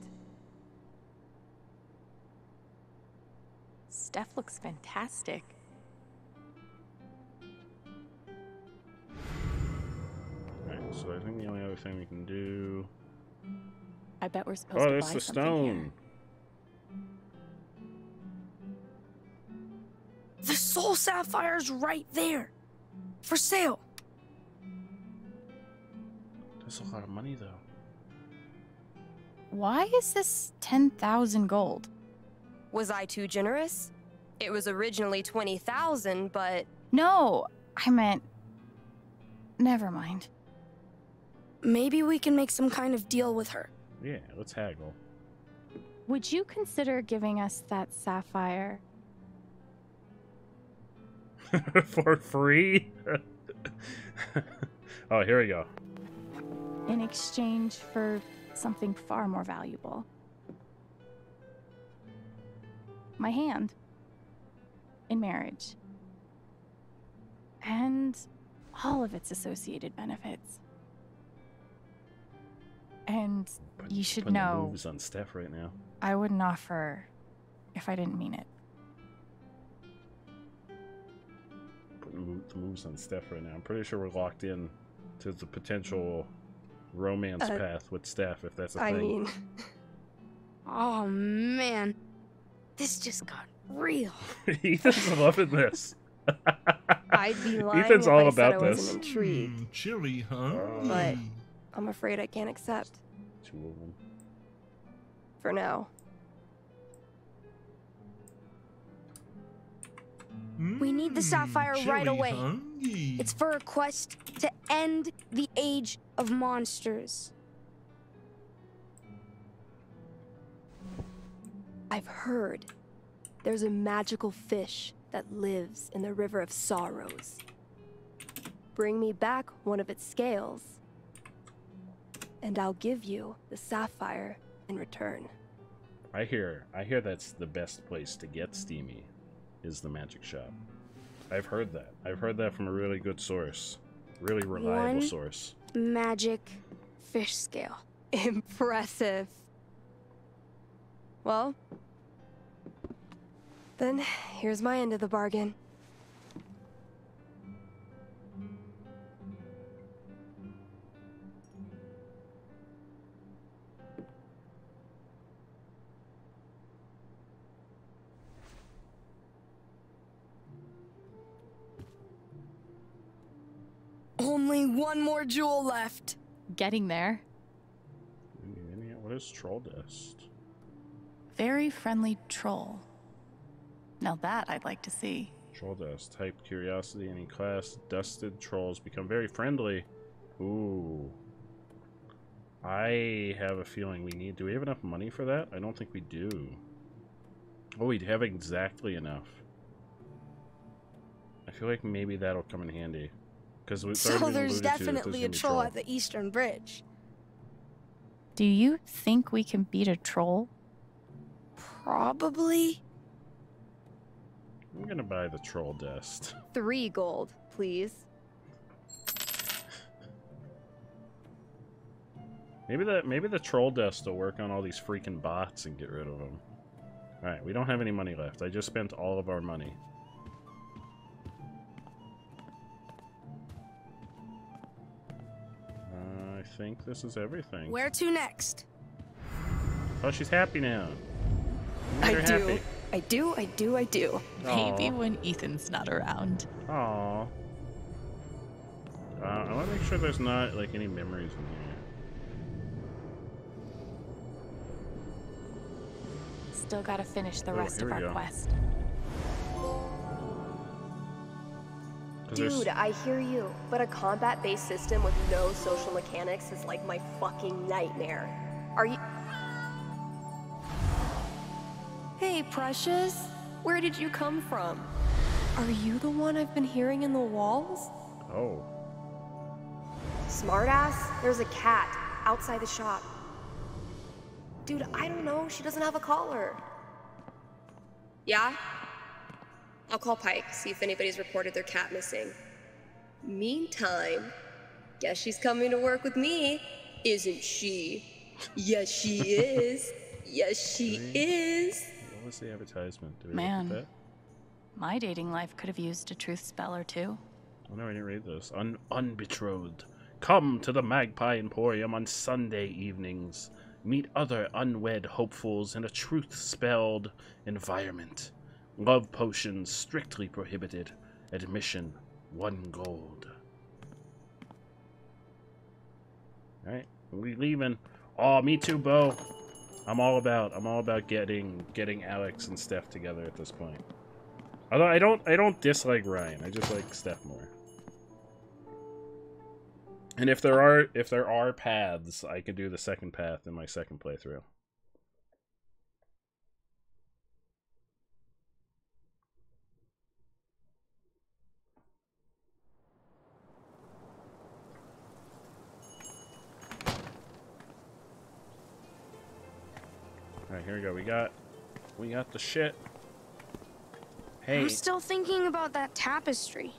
Steph looks fantastic. So I think the only other thing we can do. I bet we're supposed Oh, to there's buy the stone. here. The soul sapphire's right there. For sale. That's a lot of money, though. Why is this 10,000 gold? Was I too generous? It was originally 20,000, but No, I meant. Never mind. Maybe we can make some kind of deal with her. Yeah, let's haggle. Would you consider giving us that sapphire? (laughs) For free? (laughs) oh, here we go. in exchange for something far more valuable. My hand. In marriage. And all of its associated benefits. And you should Putting the know moves on Steph right now. I wouldn't offer if I didn't mean it. Putting the moves on Steph right now. I'm pretty sure we're locked in to the potential romance Uh, path with Steph, if that's a I thing. mean. (laughs) Oh man. This just got real. (laughs) (laughs) Ethan's loving this. I'd be lying Ethan's if all I said about I this. wasn't intrigued. Hmm, chilly, huh? But I'm afraid I can't accept Two of them. for now. We need the sapphire hmm, right away. hungry. It's for a quest to end the age of monsters. I've heard there's a magical fish that lives in the River of Sorrows. Bring me back one of its scales, and I'll give you the sapphire in return. I hear I hear that's the best place to get steamy is the magic shop. I've heard that. I've heard that from a really good source. Really reliable One- source. Magic fish scale. (laughs) Impressive. Well, then here's my end of the bargain. Only one more jewel left. Getting there. What is troll dust? Very friendly troll. Now that I'd like to see. Troll dust. Type curiosity any class. Dusted trolls become very friendly. Ooh. I have a feeling we need. Do we have enough money for that? I don't think we do. Oh, we have exactly enough. I feel like maybe that'll come in handy. Because So there's definitely a troll at the Eastern Bridge. Do you think we can beat a troll? Probably. I'm gonna buy the troll dust. (laughs) Three gold, please. Maybe that maybe the troll dust will work on all these freaking bots and get rid of them. All right, we don't have any money left. I just spent all of our money. Think this is everything. Where to next? Oh, she's happy now. I You're do. happy. I do, I do, I do. Maybe Aw. when Ethan's not around. Aw. Uh, I want to make sure there's not like any memories in here. Still gotta finish the Oh, rest of our go. quest. Dude, I hear you, but a combat based system with no social mechanics is like my fucking nightmare. Are you. Hey, Precious. Where did you come from? Are you the one I've been hearing in the walls? Oh. Smartass, there's a cat outside the shop. Dude, I don't know. She doesn't have a collar. Yeah? I'll call Pike, see if anybody's reported their cat missing. Meantime, guess she's coming to work with me, isn't she? Yes, she is. Yes, she is. What was the advertisement? Did Man. that? My dating life could have used a truth spell or two. Oh no, I didn't read this. Un- unbetrothed. Come to the Magpie Emporium on Sunday evenings. Meet other unwed hopefuls in a truth spelled environment. Love potions strictly prohibited. Admission one gold. Alright, we leaving. Oh, me too, Bo. I'm all about I'm all about getting getting Alex and Steph together at this point. Although I don't I don't dislike Ryan. I just like Steph more. And if there are if there are paths, I could do the second path in my second playthrough. All right, here we go. We got we got the shit. Hey, I'm still thinking about that tapestry.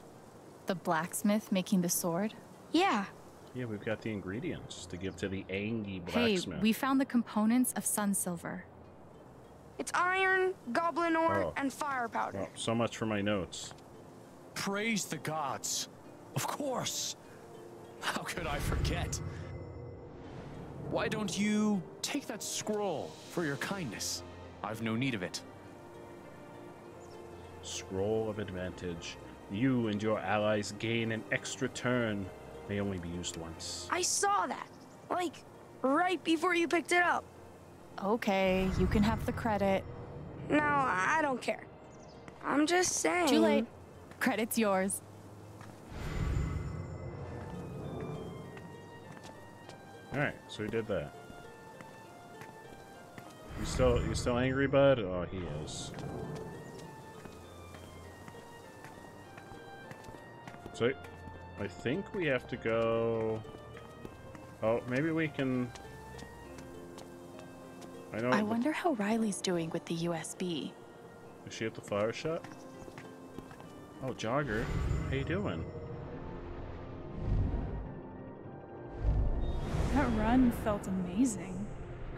The blacksmith making the sword? Yeah. yeah, we've got the ingredients to give to the Angie Hey, we found the components of sun silver. It's iron, goblin ore, Oh. and fire powder. Well, oh, so much for my notes. Praise the gods. Of course. How could I forget? Why don't you take that scroll for your kindness? I've no need of it. Scroll of advantage. You and your allies gain an extra turn. May only be used once. I saw that. Like, right before you picked it up. Okay, you can have the credit. No, I don't care. I'm just saying. Too late. Credit's yours. All right, so we did that. You still you still angry, bud? Oh, he is. So, I think we have to go. Oh, maybe we can. I know. I wonder how Riley's doing with the USB. Is she at the flower shop? Oh, Jogger, how you doing? That run felt amazing.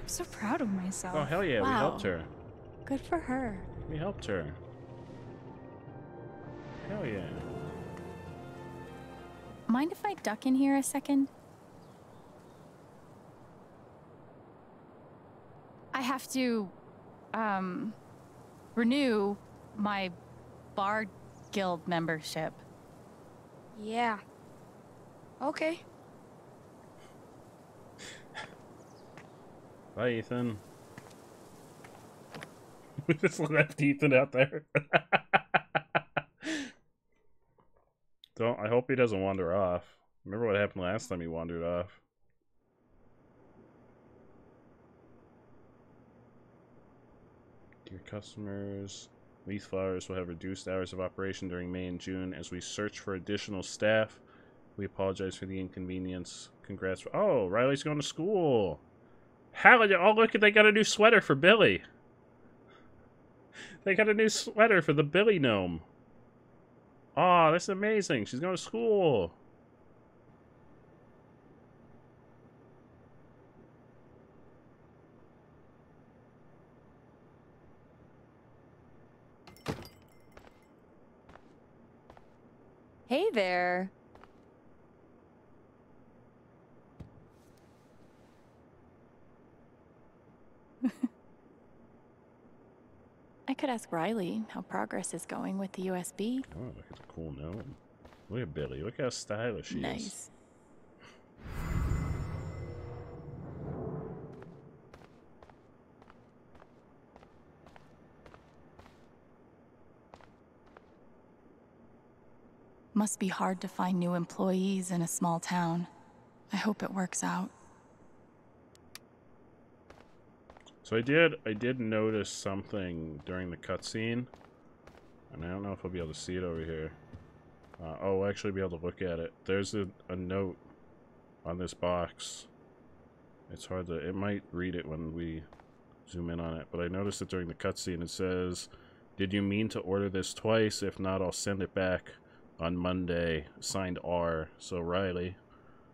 I'm so proud of myself. Oh hell yeah, we helped her. Good for her. We helped her. Hell yeah. Mind if I duck in here a second? I have to, um, renew my bar guild membership. Yeah. Okay. Bye, Ethan. (laughs) We just left Ethan out there. (laughs) Don't. I hope he doesn't wander off. Remember what happened last time he wandered off? Dear customers, Leaf Flowers will have reduced hours of operation during May and June as we search for additional staff. We apologize for the inconvenience. Congrats. Oh, Riley's going to school. How? Oh, look, they got a new sweater for Billy. They got a new sweater for the Billy gnome. Oh, that's amazing. She's going to school. Hey there. I could ask Riley how progress is going with the USB. Oh, look at the cool gnome. Look at Billy. Look how stylish she is. Nice. Must be hard to find new employees in a small town. I hope it works out. So I did I did notice something during the cutscene, and I don't know if I'll be able to see it over here. Uh, oh, I'll actually be able to look at it. There's a, a note on this box. It's hard to. It might read it when we zoom in on it, but I noticed it during the cutscene. It says, "Did you mean to order this twice? If not, I'll send it back on Monday." Signed R. So Riley.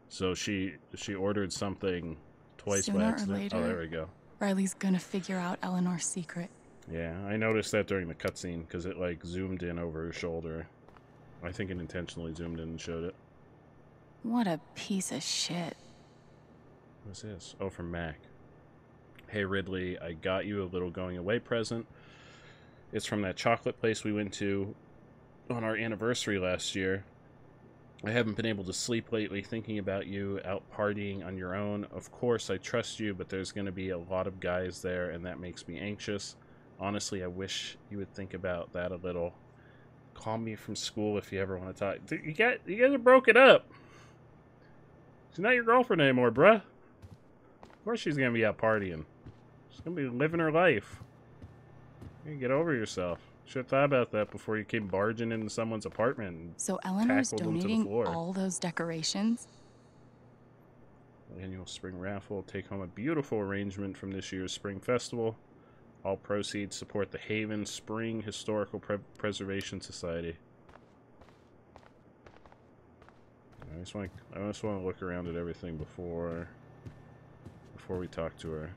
So she she ordered something twice Sooner by or accident. later. Oh, there we go. Riley's gonna figure out Eleanor's secret. Yeah, I noticed that during the cutscene because it like zoomed in over her shoulder. I think it intentionally zoomed in and showed it. What a piece of shit. What's this? Oh, from Mac. Hey Riley, I got you a little going away present. It's from that chocolate place we went to on our anniversary last year. I haven't been able to sleep lately thinking about you out partying on your own. Of course, I trust you, but there's going to be a lot of guys there, and that makes me anxious. Honestly, I wish you would think about that a little. Call me from school if you ever want to talk. You got you guys are broken up. She's not your girlfriend anymore, bruh. Of course she's gonna be out partying. She's gonna be living her life. You get over yourself. Should have thought about that before you came barging into someone's apartment. And So Eleanor's tackled them to the donating all those decorations? Annual spring raffle. Take home a beautiful arrangement from this year's spring festival. All proceeds support the Haven Spring Historical Pre- Preservation Society. I just want I just want to look around at everything before before we talk to her.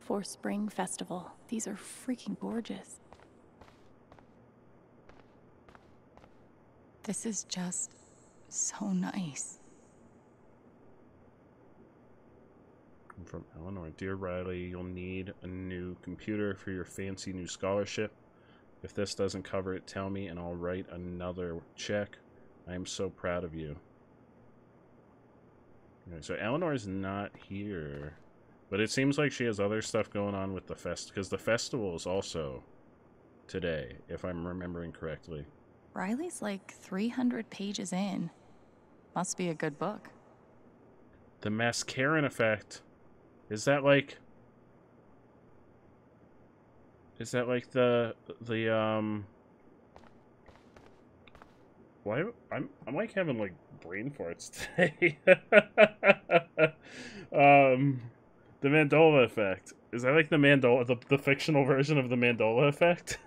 For Spring Festival. These are freaking gorgeous. This is just so nice. From Eleanor, dear Riley, you'll need a new computer for your fancy new scholarship. If this doesn't cover it, tell me and I'll write another check. I am so proud of you. Okay, so Eleanor's not here. But it seems like she has other stuff going on with the fest because the festival is also today, if I'm remembering correctly. Riley's like 300 pages in. Must be a good book. The mascarin effect. Is that like Is that like the the um why I'm I'm like having like brain farts (laughs) today. (laughs) um the Mandola effect. Is that like the Mandola the, the fictional version of the Mandola effect?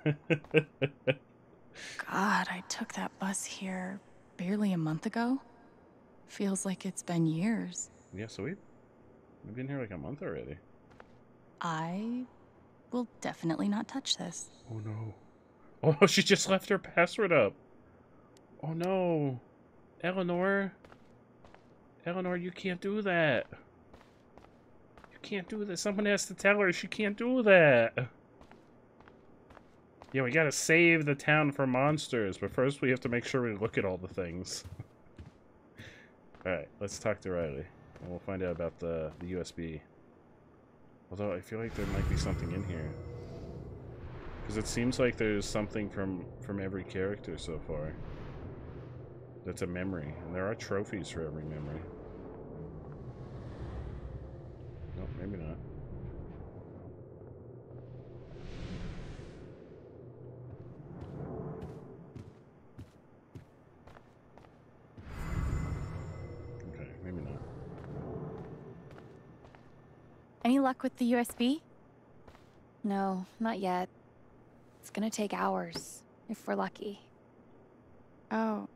God, I took that bus here barely a month ago. Feels like it's been years. yeah, so we we've been here like a month already. I will definitely not touch this. Oh no. Oh, (laughs) she just left her password up. Oh no. Eleanor. Eleanor, you can't do that. Can't do that. Someone has to tell her she can't do that. Yeah, we gotta save the town from monsters, but first we have to make sure we look at all the things. Alright, let's talk to Riley. And we'll find out about the, the USB. Although I feel like there might be something in here. Because it seems like there's something from, from every character so far. That's a memory. And there are trophies for every memory. No, maybe not. Okay, maybe not. Any luck with the USB? No, not yet. It's gonna take hours, if we're lucky. Oh.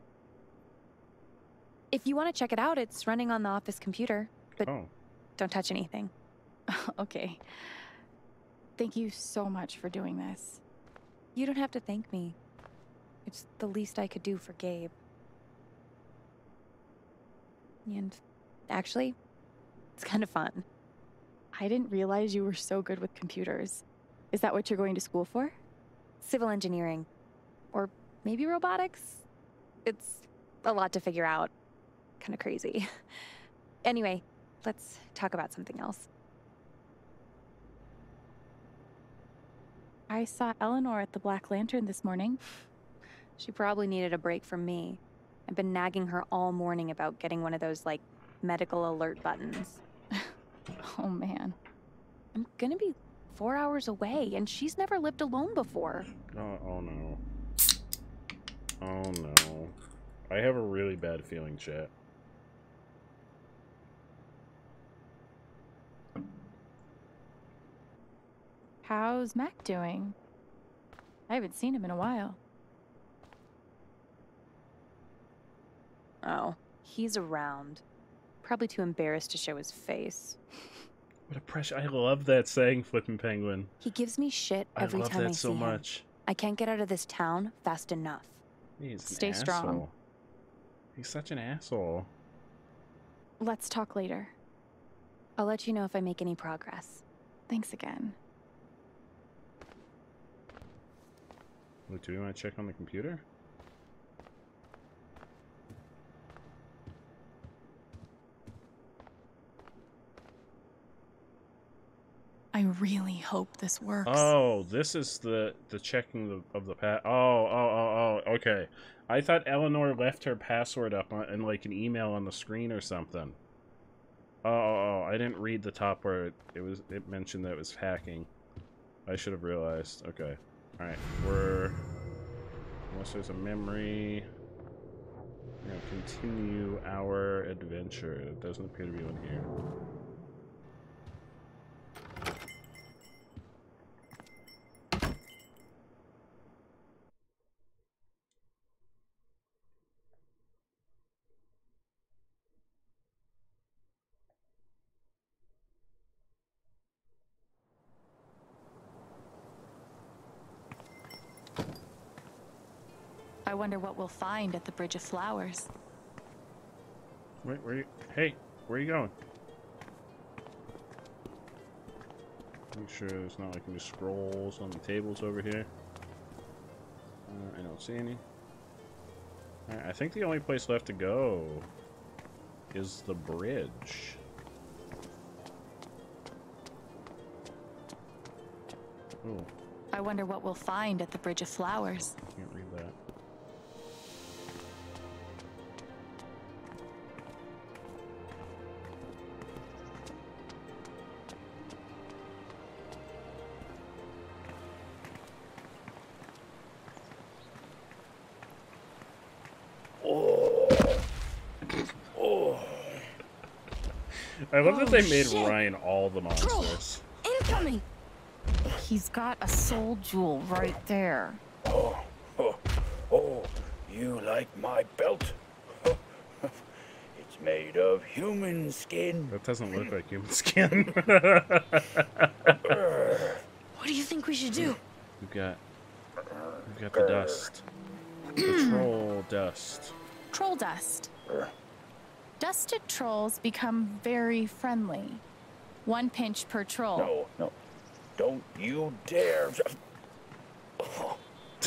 If you want to check it out, it's running on the office computer. But Oh. Don't touch anything. (laughs) okay. Thank you so much for doing this. You don't have to thank me. It's the least I could do for Gabe. And actually, it's kind of fun. I didn't realize you were so good with computers. Is that what you're going to school for? Civil engineering. Or maybe robotics? It's a lot to figure out. Kind of crazy. (laughs) Anyway, let's talk about something else. I saw Eleanor at the Black Lantern this morning. (sighs) She probably needed a break from me. I've been nagging her all morning about getting one of those, like, medical alert buttons. (sighs) Oh man. I'm gonna be four hours away, and she's never lived alone before. Oh, oh no. Oh no. I have a really bad feeling, chat. How's Mac doing? I haven't seen him in a while. Oh, he's around. Probably too embarrassed to show his face. What a pressure. I love that saying, Flippin' Penguin. He gives me shit every time I every love time that I so see much. him. I can't get out of this town fast enough. He's an Stay strong. He's such an asshole. Let's talk later. I'll let you know if I make any progress. Thanks again. Wait, do we want to check on the computer? I really hope this works. Oh, this is the the checking the, of the pat. Oh, oh, oh, oh. Okay, I thought Eleanor left her password up on, in like an email on the screen or something. Oh, oh, oh, I didn't read the top where it, it was. It mentioned that it was hacking. I should have realized. Okay, all right. We're unless there's a memory. We're gonna continue our adventure. It doesn't appear to be one here. Wonder what we'll find at the Bridge of Flowers. Wait, where you? Hey, where are you going? Make sure there's not like any scrolls on the tables over here. Uh, I don't see any. Alright, I think the only place left to go is the bridge. Oh, I wonder what we'll find at the Bridge of Flowers. can't read that. I love that they made shit. Ryan all the monsters. Incoming! He's got a soul jewel right there. Oh, oh, oh, you like my belt? (laughs) it's made of human skin. That doesn't look like human skin. (laughs) What do you think we should do? We've got we've got the dust. The troll dust. Troll dust. Uh, Dusted trolls become very friendly. One pinch per troll. No, no. Don't you dare. Oh.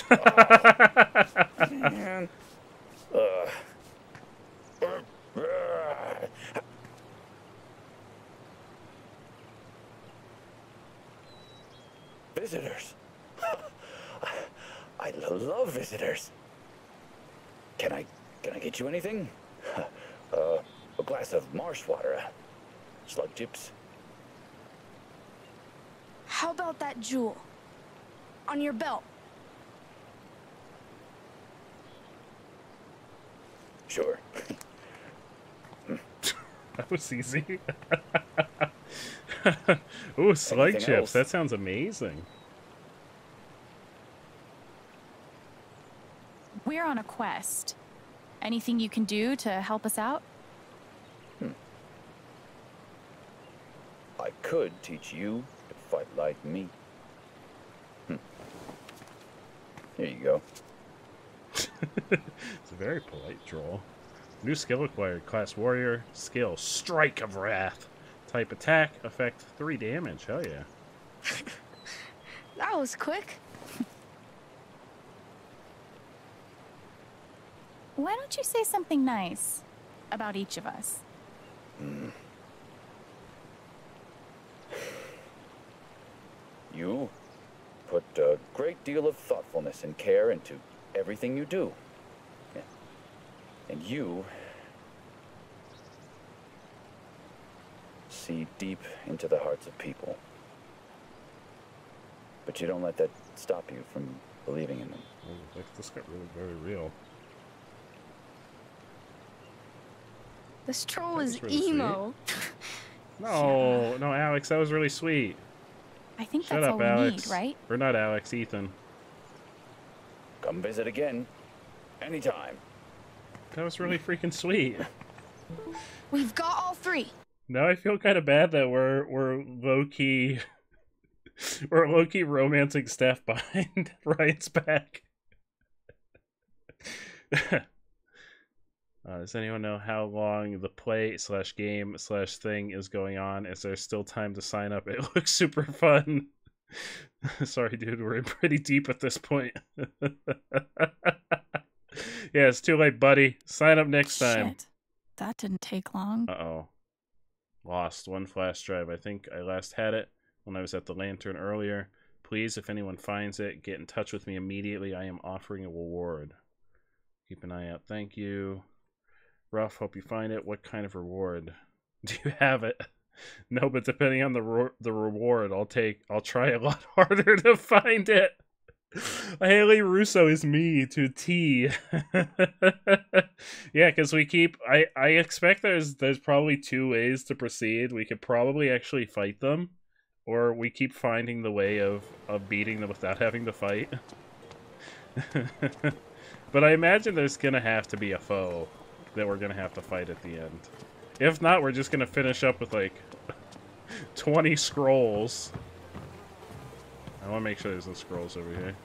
(laughs) Man. Uh. Visitors. (laughs) I love visitors. Can I can I get you anything? (laughs) Uh, a glass of marsh water, uh, slug chips. How about that jewel? On your belt. Sure. (laughs) That was easy. (laughs) Ooh, slug Anything chips. else? That sounds amazing. We're on a quest. Anything you can do to help us out? I could teach you to fight like me. Hmm. Here you go. (laughs) It's a very polite troll. New skill acquired. Class warrior. Skill strike of wrath. Type attack. Effect three damage. Hell yeah. (laughs) That was quick. Why don't you say something nice about each of us? (sighs) You put a great deal of thoughtfulness and care into everything you do. Yeah. And you see deep into the hearts of people. But you don't let that stop you from believing in them. Like, this got really very real. This troll That is was really emo. (laughs) No, no, Alex, that was really sweet. I think Shut that's up, all we Alex. need, right? Or not Alex, Ethan. Come visit again. Anytime. That was really freaking sweet. We've got all three. Now I feel kind of bad that we're we're low key (laughs) we're low key romancing Steph behind (laughs) Ryan's back. Uh, does anyone know how long the play slash game slash thing is going on? Is there still time to sign up? (laughs) It looks super fun. (laughs) Sorry, dude, we're in pretty deep at this point. (laughs) yeah, it's too late, buddy. Sign up next time. Shit. That didn't take long. Uh oh. Lost one flash drive. I think I last had it when I was at the lantern earlier. Please, if anyone finds it, get in touch with me immediately. I am offering a reward. Keep an eye out. Thank you. Rough, hope you find it. What kind of reward? (laughs) Do you have it? (laughs) No, but depending on the ro- the reward, I'll take. I'll try a lot (laughs) harder to find it. Haley Russo is me to T. yeah, because we keep. I I expect there's there's probably two ways to proceed. We could probably actually fight them, or we keep finding the way of of beating them without having to fight. but I imagine there's gonna have to be a foe that we're gonna have to fight at the end. If not, we're just gonna finish up with like (laughs) 20 scrolls. I want to make sure there's no scrolls over here,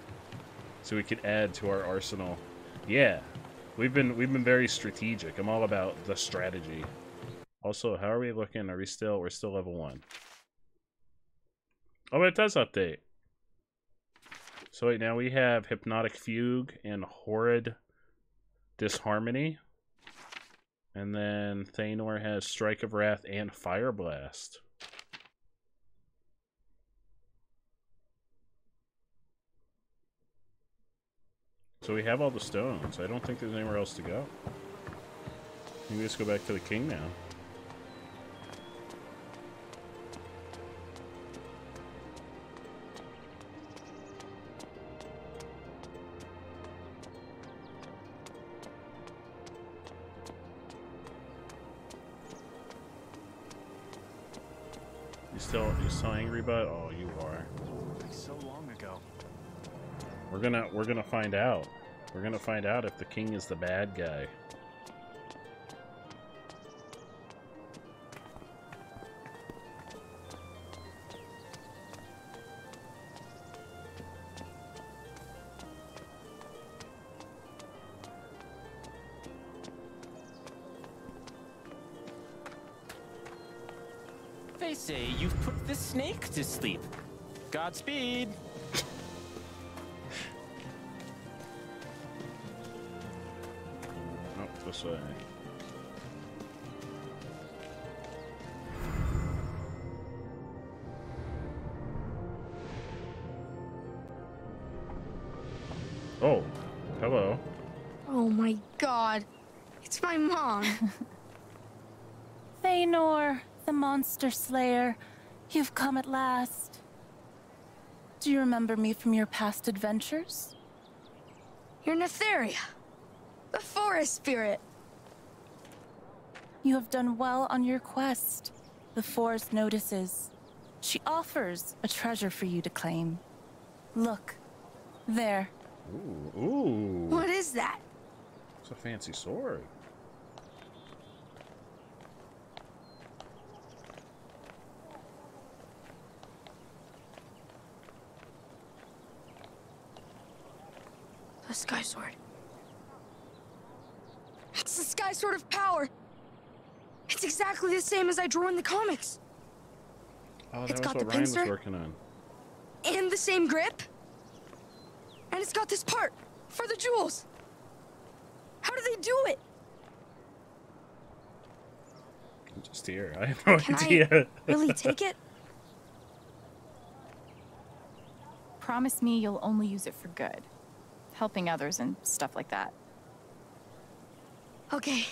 so we can add to our arsenal. Yeah, we've been we've been very strategic. I'm all about the strategy. Also, how are we looking? Are we still? We're still level one. Oh, it does update. So right now we have Hypnotic Fugue and Horrid Disharmony. And then Thanor has Strike of Wrath and Fire Blast. So we have all the stones. I don't think there's anywhere else to go. Maybe let's go back to the king now. Still angry, bud? Oh, you are. So long ago. We're gonna we're gonna find out. We're gonna find out if the king is the bad guy. To sleep. Godspeed. Oh, this way. Oh, hello. Oh my god. It's my mom. (laughs) Thanor, the monster slayer, you've come at last. Do you remember me from your past adventures? You're Netheria, the forest spirit. You have done well on your quest. The forest notices. She offers a treasure for you to claim. Look, there. Ooh, ooh. What is that? It's a fancy sword. Sky Sword. It's the Sky Sword of Power. It's exactly the same as I drew in the comics. Oh, that It's was got what the Ryan was pincer. working on. And the same grip. And it's got this part for the jewels. How do they do it? I'm just here. (laughs) I have no Can idea. I really (laughs) take it? Promise me you'll only use it for good. Helping others and stuff like that. Okay.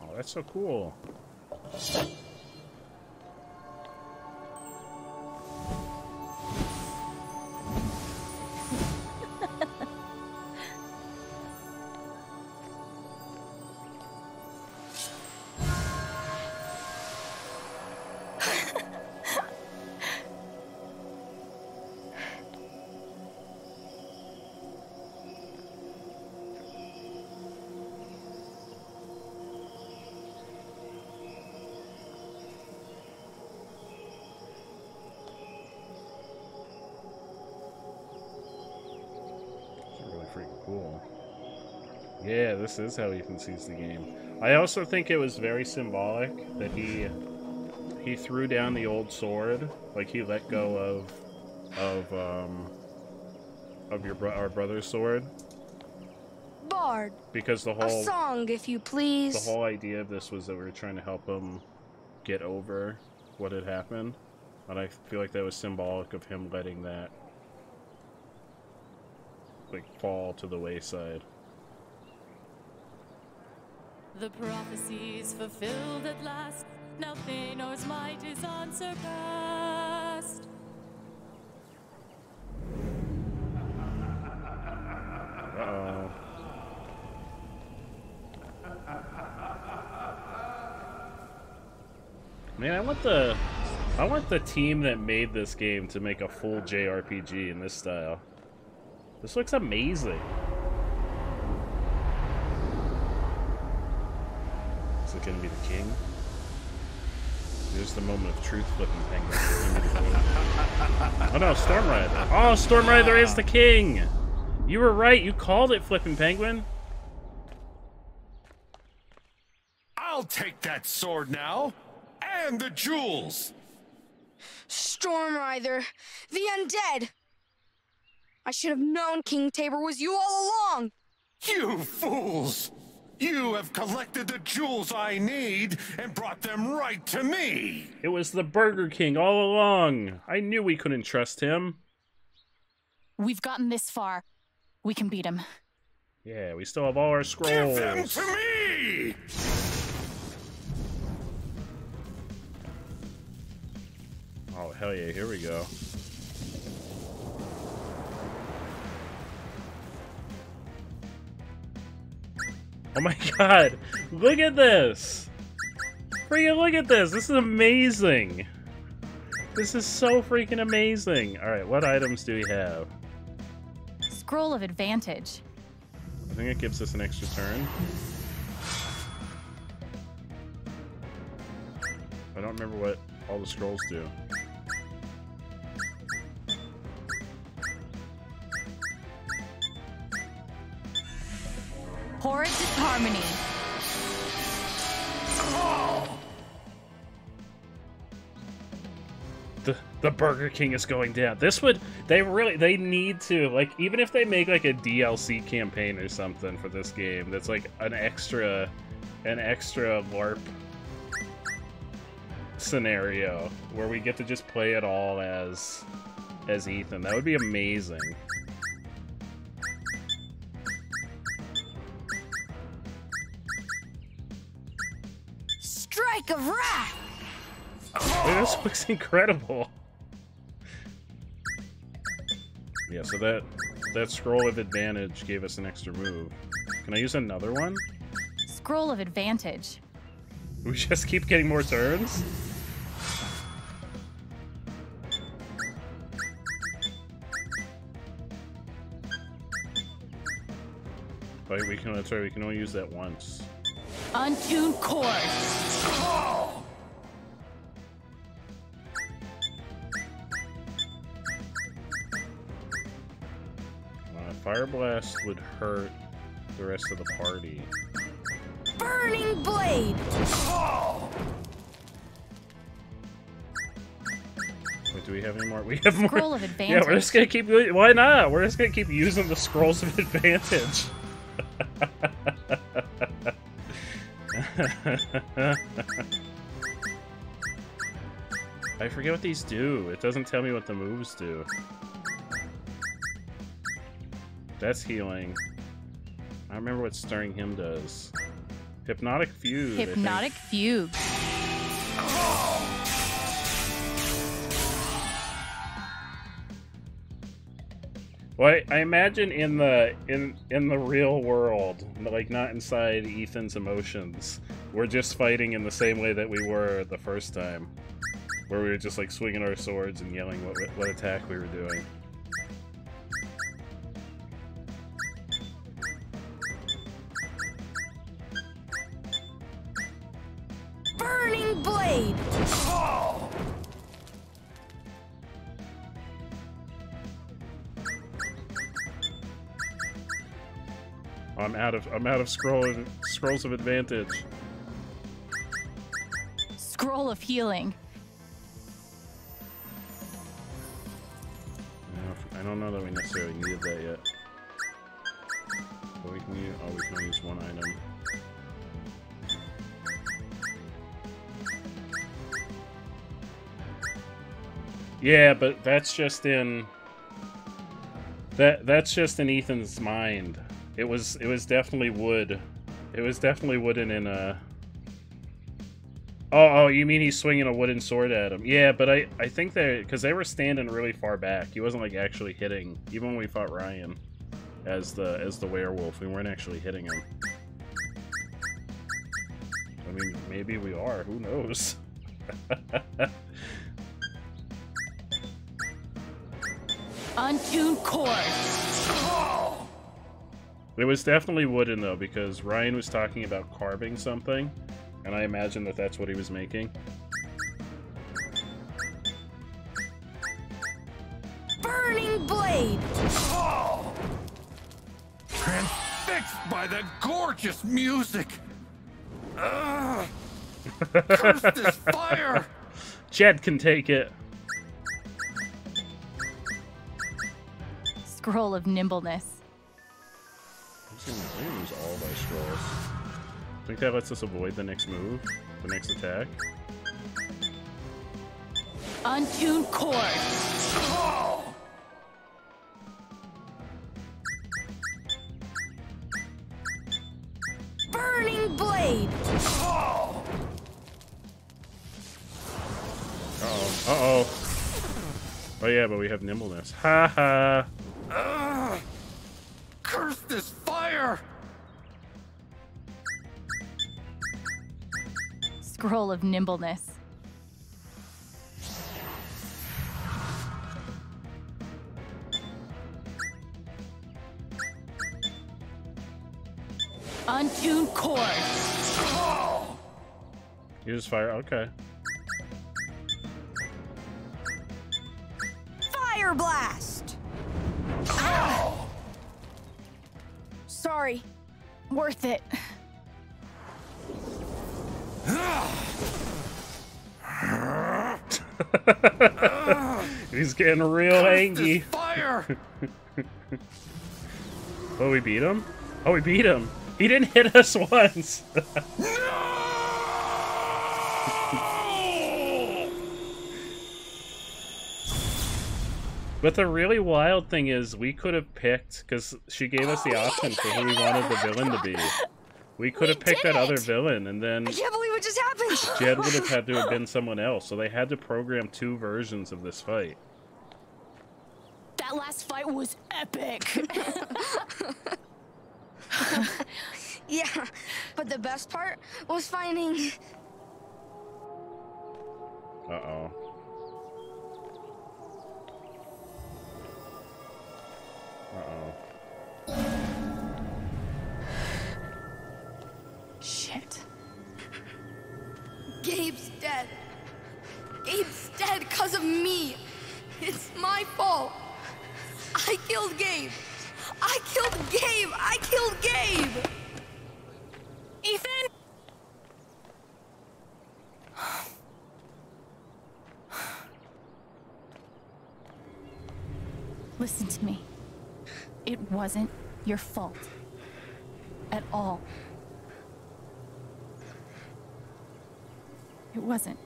Oh, that's so cool. This is how Ethan sees the game. I also think it was very symbolic that he he threw down the old sword, like he let go of of um of your bro- our brother's sword Bard, because the a whole song, if you please. the whole idea of this was that we were trying to help him get over what had happened, and I feel like that was symbolic of him letting that like fall to the wayside. The prophecies fulfilled at last. Now Thanor's might is unsurpassed. (laughs) Man, I want the I want the team that made this game to make a full JRPG in this style. This looks amazing. Is it gonna be the king? Here's the moment of truth, flipping penguin. (laughs) oh no, Storm Rider. Oh, Storm Rider is the king! You were right, you called it flipping penguin. I'll take that sword now, and the jewels. Storm Rider, the undead. I should have known King Tabor was you all along. You fools! You have collected the jewels I need and brought them right to me. It was the Burger King all along. I knew we couldn't trust him. We've gotten this far. We can beat him. Yeah, we still have all our scrolls. Give them to me! Oh, hell yeah, here we go. (laughs) Oh my god, look at this! Freaking look at this, this is amazing! This is so freaking amazing! Alright, what items do we have? Scroll of Advantage. I think it gives us an extra turn. I don't remember what all the scrolls do. Horrid Disharmony. the the Burger King is going down. This would they really they need to like even if they make like a DLC campaign or something for this game that's like an extra an extra LARP scenario where we get to just play it all as as Ethan. That would be amazing. Strike of wrath. Dude, this looks incredible. Yeah, so that that scroll of advantage gave us an extra move. Can I use another one? Scroll of Advantage. We just keep getting more turns? Wait, we can that's right, we can only use that once. Untuned. Uh, Fire Blast would hurt the rest of the party. Burning blade. Wait, do we have any more? (laughs) We have more. Scroll of Advantage. (laughs) Yeah, we're just gonna keep. Why not? We're just gonna keep using the scrolls of (laughs) advantage. (laughs) I forget what these do. It doesn't tell me what the moves do. That's healing. I remember what Stirring Hymn does. Hypnotic Fuse. I think. Hypnotic fugue. Well, I, I imagine in the in in the real world, like not inside Ethan's emotions, we're just fighting in the same way that we were the first time, where we were just like swinging our swords and yelling what what attack we were doing. Burning blade. I'm out of I'm out of scroll scrolls of advantage. Scroll of healing. I don't know that we necessarily needed that yet. But we can use, oh, we can use one item. Yeah, but that's just in that that's just in Ethan's mind. It was it was definitely wood. It was definitely wooden in a. Uh, oh, oh, you mean he's swinging a wooden sword at him? Yeah, but I I think they because they were standing really far back. He wasn't like actually hitting. Even when we fought Ryan as the as the werewolf, we weren't actually hitting him. I mean, maybe we are. Who knows? (laughs) Untuned chord. It was definitely wooden though, because Ryan was talking about carving something, and I imagine that that's what he was making. Burning blade. Transfixed by that gorgeous music. Ugh. (laughs) Curse this fire. Jed can take it. Scroll of nimbleness. I'm just gonna use all of our scrolls. Think that lets us avoid the next move, the next attack. Untuned chord. Burning blade. Uh oh. Uh oh. Oh yeah, but we have nimbleness. Ha ha. Scroll of nimbleness. Untuned chord. Use fire. Okay. Fire blast. Ah! Sorry. Worth it. (laughs) He's getting real angry. (laughs) Fire. oh, we beat him? Oh, we beat him. He didn't hit us (laughs) once. But the really wild thing is, we could have picked because she gave us the option for who we wanted the villain to be. We could have picked that other villain, and then I can't believe what just happened. (laughs) Jed would have (laughs) had to have been someone else. So they had to program two versions of this fight. That last fight was epic. (laughs) yeah, but the best part was finding. Uh oh. Uh oh. Shit. Gabe's dead. Gabe's dead because of me. It's my fault. I killed Gabe. I killed Gabe. I killed Gabe. Ethan? Listen to me. It wasn't your fault. At all. It wasn't.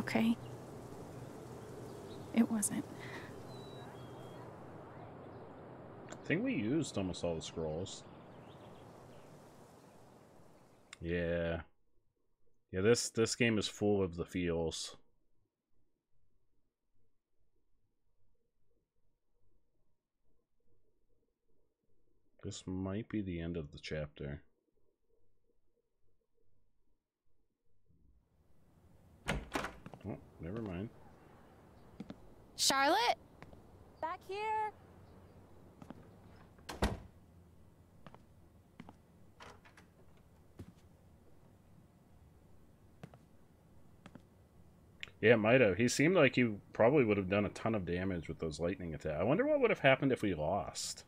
Okay? It wasn't. I think we used almost all the scrolls. Yeah. Yeah, this this game is full of the feels. This might be the end of the chapter. Oh, never mind. Charlotte? Back here. Yeah, might have. He seemed like he probably would have done a ton of damage with those lightning attacks. I wonder what would have happened if we lost.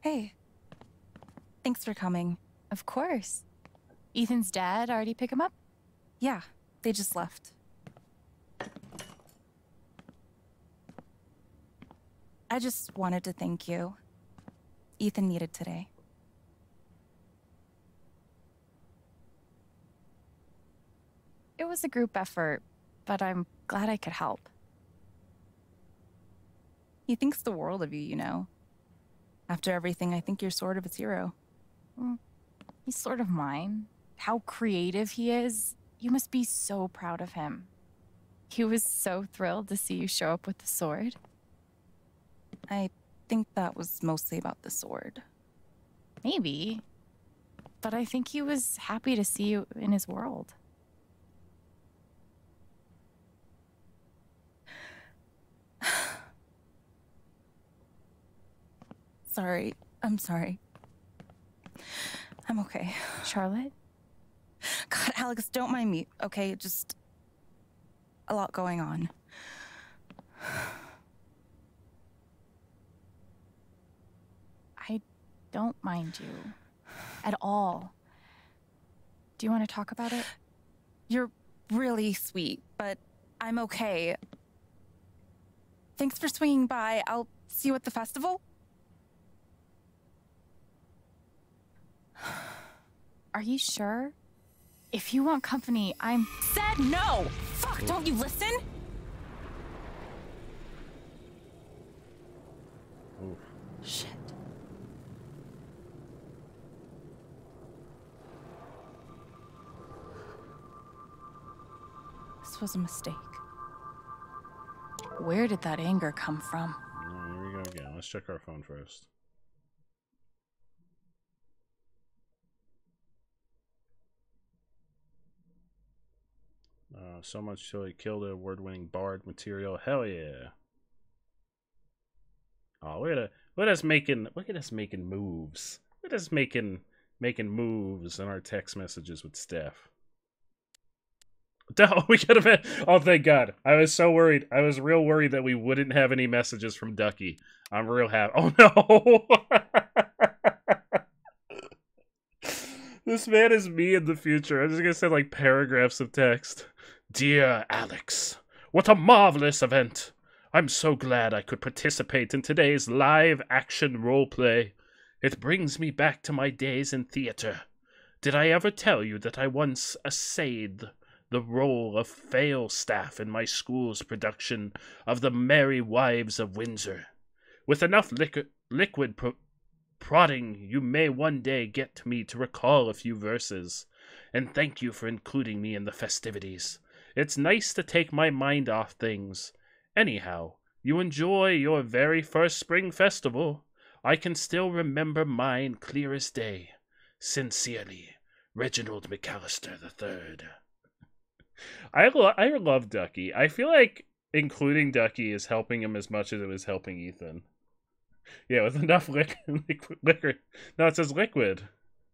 Hey. Thanks for coming. Of course. Ethan's dad already pick him up? Yeah, they just left. I just wanted to thank you. Ethan needed today. It was a group effort, but I'm glad I could help. He thinks the world of you, you know. After everything, I think you're sort of his hero. Mm, He's sort of mine. How creative he is. You must be so proud of him. He was so thrilled to see you show up with the sword. I think that was mostly about the sword. Maybe. But I think he was happy to see you in his world. (sighs) Sorry. I'm sorry. I'm okay. Charlotte? God, Alex, don't mind me, okay? Just a lot going on. I don't mind you. At all. Do you want to talk about it? You're really sweet, but I'm okay. Thanks for swinging by. I'll see you at the festival. (sighs) Are you sure? If you want company, I'm. Said no! Fuck, don't you listen? Oh shit. This was a mistake. Where did that anger come from? Oh, here we go again. Let's check our phone first. Uh, so much till he killed a award-winning bard material. Hell yeah! Oh, look at us, look at us making look at us making moves. Look at us making making moves in our text messages with Steph. (laughs) Oh, we could have had. Oh, thank God! I was so worried. I was real worried that we wouldn't have any messages from Ducky. I'm real happy. (laughs) Oh no! (laughs) this man is me in the future. I'm just gonna send like paragraphs of text. Dear Alex, what a marvelous event! I'm so glad I could participate in today's live action roleplay. It brings me back to my days in theater. Did I ever tell you that I once essayed the role of Falstaff in my school's production of The Merry Wives of Windsor? With enough liquor, liquid pro- prodding, you may one day get me to recall a few verses. And thank you for including me in the festivities. It's nice to take my mind off things. Anyhow, you enjoy your very first spring festival. I can still remember mine clear as day. Sincerely, Reginald McAllister III. I, lo- I love Ducky. I feel like including Ducky is helping him as much as it was helping Ethan. Yeah, with (laughs) enough liquid, liquid, liquor. No, it says liquid.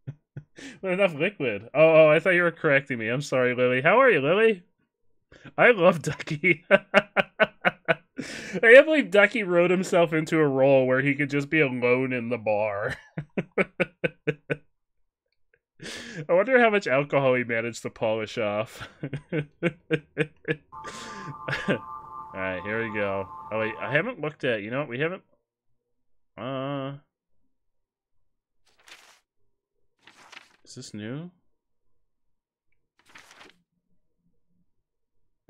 (laughs) with enough liquid. Oh, oh, I thought you were correcting me. I'm sorry, Lily. How are you, Lily? (laughs) I love Ducky. (laughs) I can't believe Ducky wrote himself into a role where he could just be alone in the bar. (laughs) I wonder how much alcohol he managed to polish off. Alright, here we go. Oh wait, I haven't looked at you know what, we haven't uh Is this new?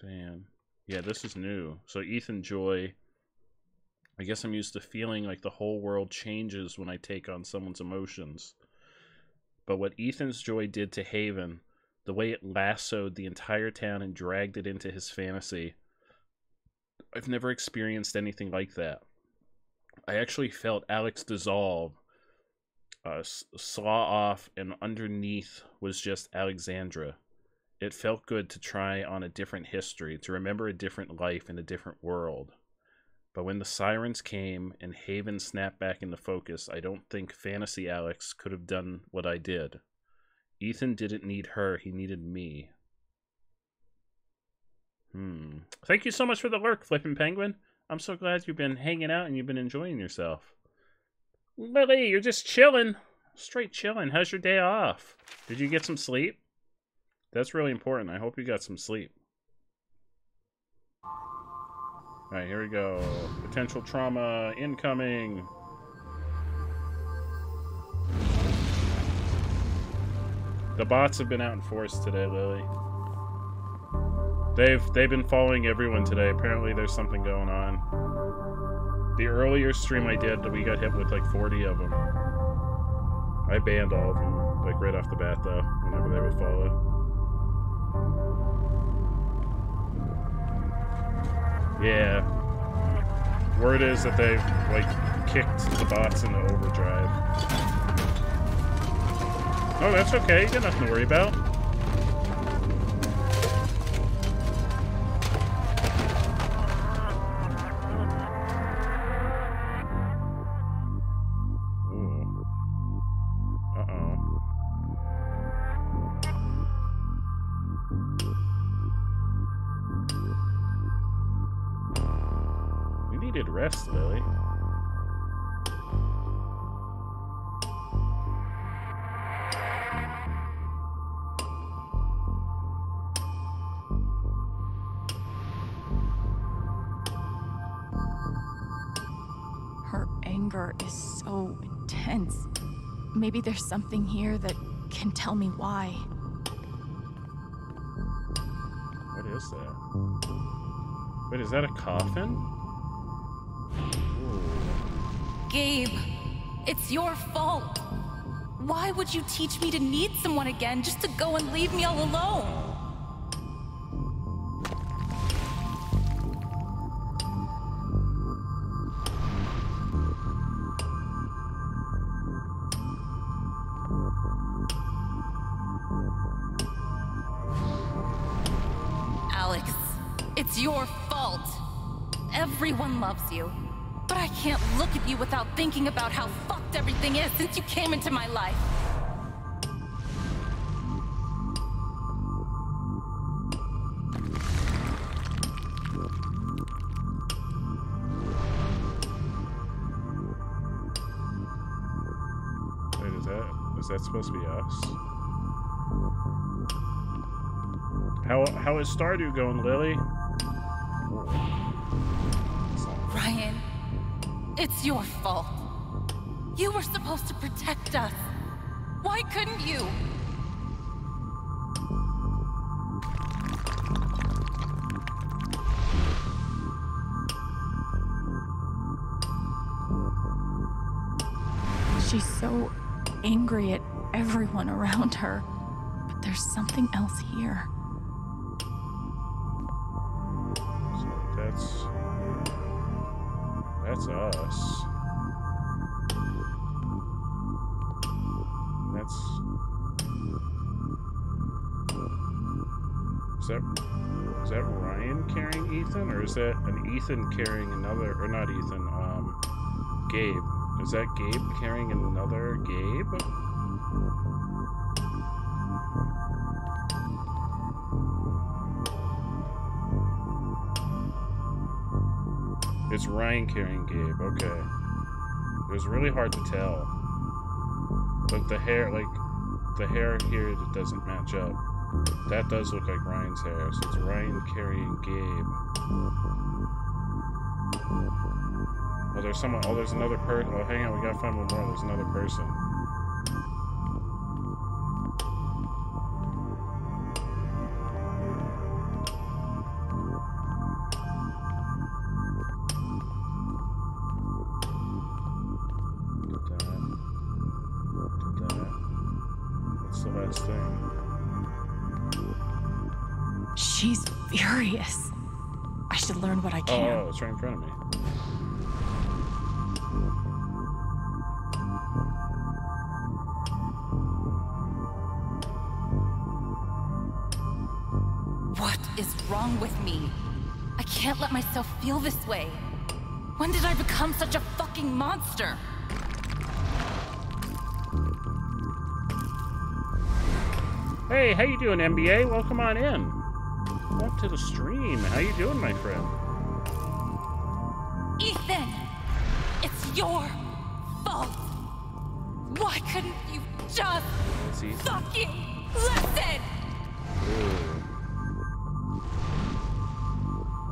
Damn. Yeah, this is new. So Ethan Joy. I guess I'm used to feeling like the whole world changes when I take on someone's emotions. But what Ethan's Joy did to Haven, the way it lassoed the entire town and dragged it into his fantasy, I've never experienced anything like that. I actually felt Alex dissolve, uh, saw off, and underneath was just Alexandra it felt good to try on a different history, to remember a different life in a different world. But when the sirens came and Haven snapped back into focus, I don't think Fantasy Alex could have done what I did. Ethan didn't need her, he needed me. Hmm. Thank you so much for the lurk, Flippin' Penguin. I'm so glad you've been hanging out and you've been enjoying yourself. Lily, you're just chilling. Straight chilling. How's your day off? Did you get some sleep? That's really important. I hope you got some sleep. Alright, here we go. Potential trauma incoming. The bots have been out in force today, Lily. They've they've been following everyone today. Apparently there's something going on. The earlier stream I did, we got hit with like 40 of them. I banned all of them, like right off the bat though, whenever they would follow. Yeah. Word is that they've, like, kicked the bots into overdrive. Oh, that's okay. You got nothing to worry about. Maybe there's something here that can tell me why. What is that? Wait, is that a coffin? Gabe, it's your fault. Why would you teach me to need someone again just to go and leave me all alone? You. But I can't look at you without thinking about how fucked everything is since you came into my life. Wait, is that is that supposed to be us? How how is Stardew going, Lily? It's your fault. You were supposed to protect us. Why couldn't you? She's so angry at everyone around her. But there's something else here. That's us. That's is that is that Ryan carrying Ethan, or is that an Ethan carrying another, or not Ethan? Um, Gabe. Is that Gabe carrying another Gabe? It's Ryan carrying Gabe, okay. It was really hard to tell. But the hair, like, the hair here that doesn't match up. That does look like Ryan's hair, so it's Ryan carrying Gabe. Oh, there's someone. Oh, there's another person. Oh, hang on, we gotta find one more. There's another person. Should learn what I Oh, can. oh, it's right in front of me. What is wrong with me? I can't let myself feel this way. When did I become such a fucking monster? Hey, how you doing, NBA? Welcome on in. Welcome to the stream. How you doing, my friend? Ethan! It's your fault! Why couldn't you just Ethan. fucking listen?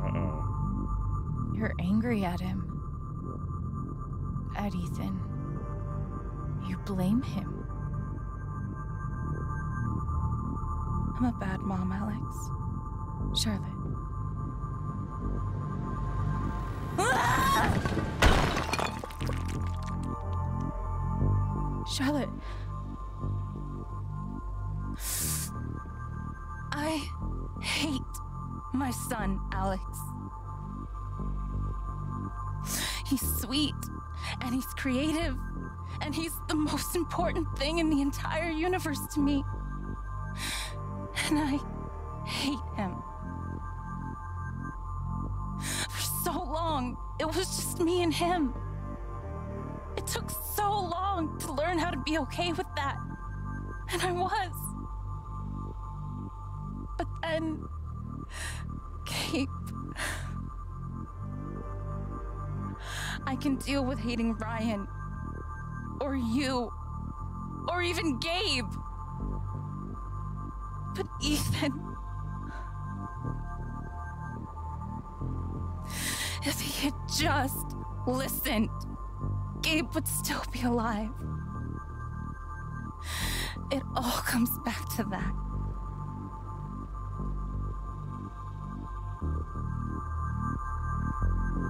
Uh-oh. You're angry at him. At Ethan. You blame him. I'm a bad mom, Alex. Charlotte. Charlotte. I hate my son, Alex. He's sweet and he's creative and he's the most important thing in the entire universe to me. And I hate him. So long, it was just me and him. It took so long to learn how to be okay with that. And I was. But then. Gabe. I can deal with hating Ryan. Or you. Or even Gabe. But Ethan. If he had just listened, Gabe would still be alive. It all comes back to that.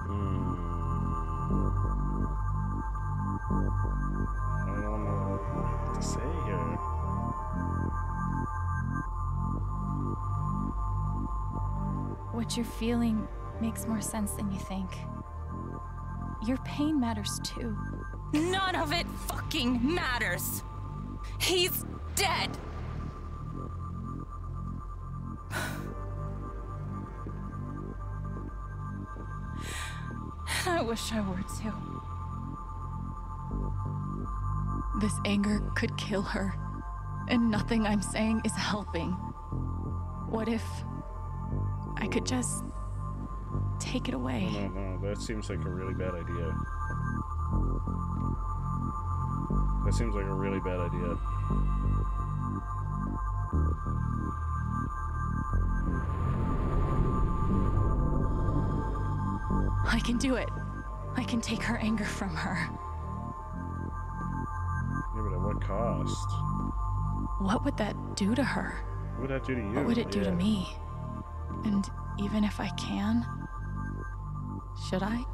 Hmm. I don't know what to. What you're feeling makes more sense than you think. Your pain matters too. None of it fucking matters. He's dead. (sighs) I wish I were too. This anger could kill her, and nothing I'm saying is helping. What if I could just take it away? No, no. That seems like a really bad idea. That seems like a really bad idea. I can do it. I can take her anger from her. Yeah, but at what cost? What would that do to her? What would that do to you? What would it do to me? And even if I can, should I?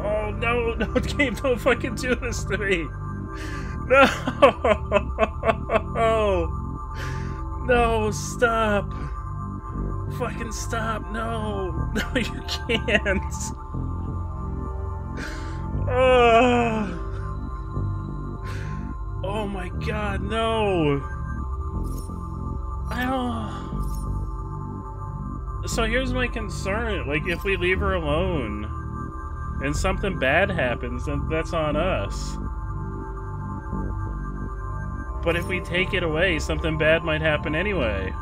Oh no, (laughs) no, Gabe, don't fucking do this to me. No! (laughs) No, stop. Fucking stop. No. No, (laughs) you can't. Oh. Oh my god, no. I don't. So here's my concern. Like, if we leave her alone and something bad happens, then that's on us. But if we take it away, something bad might happen anyway.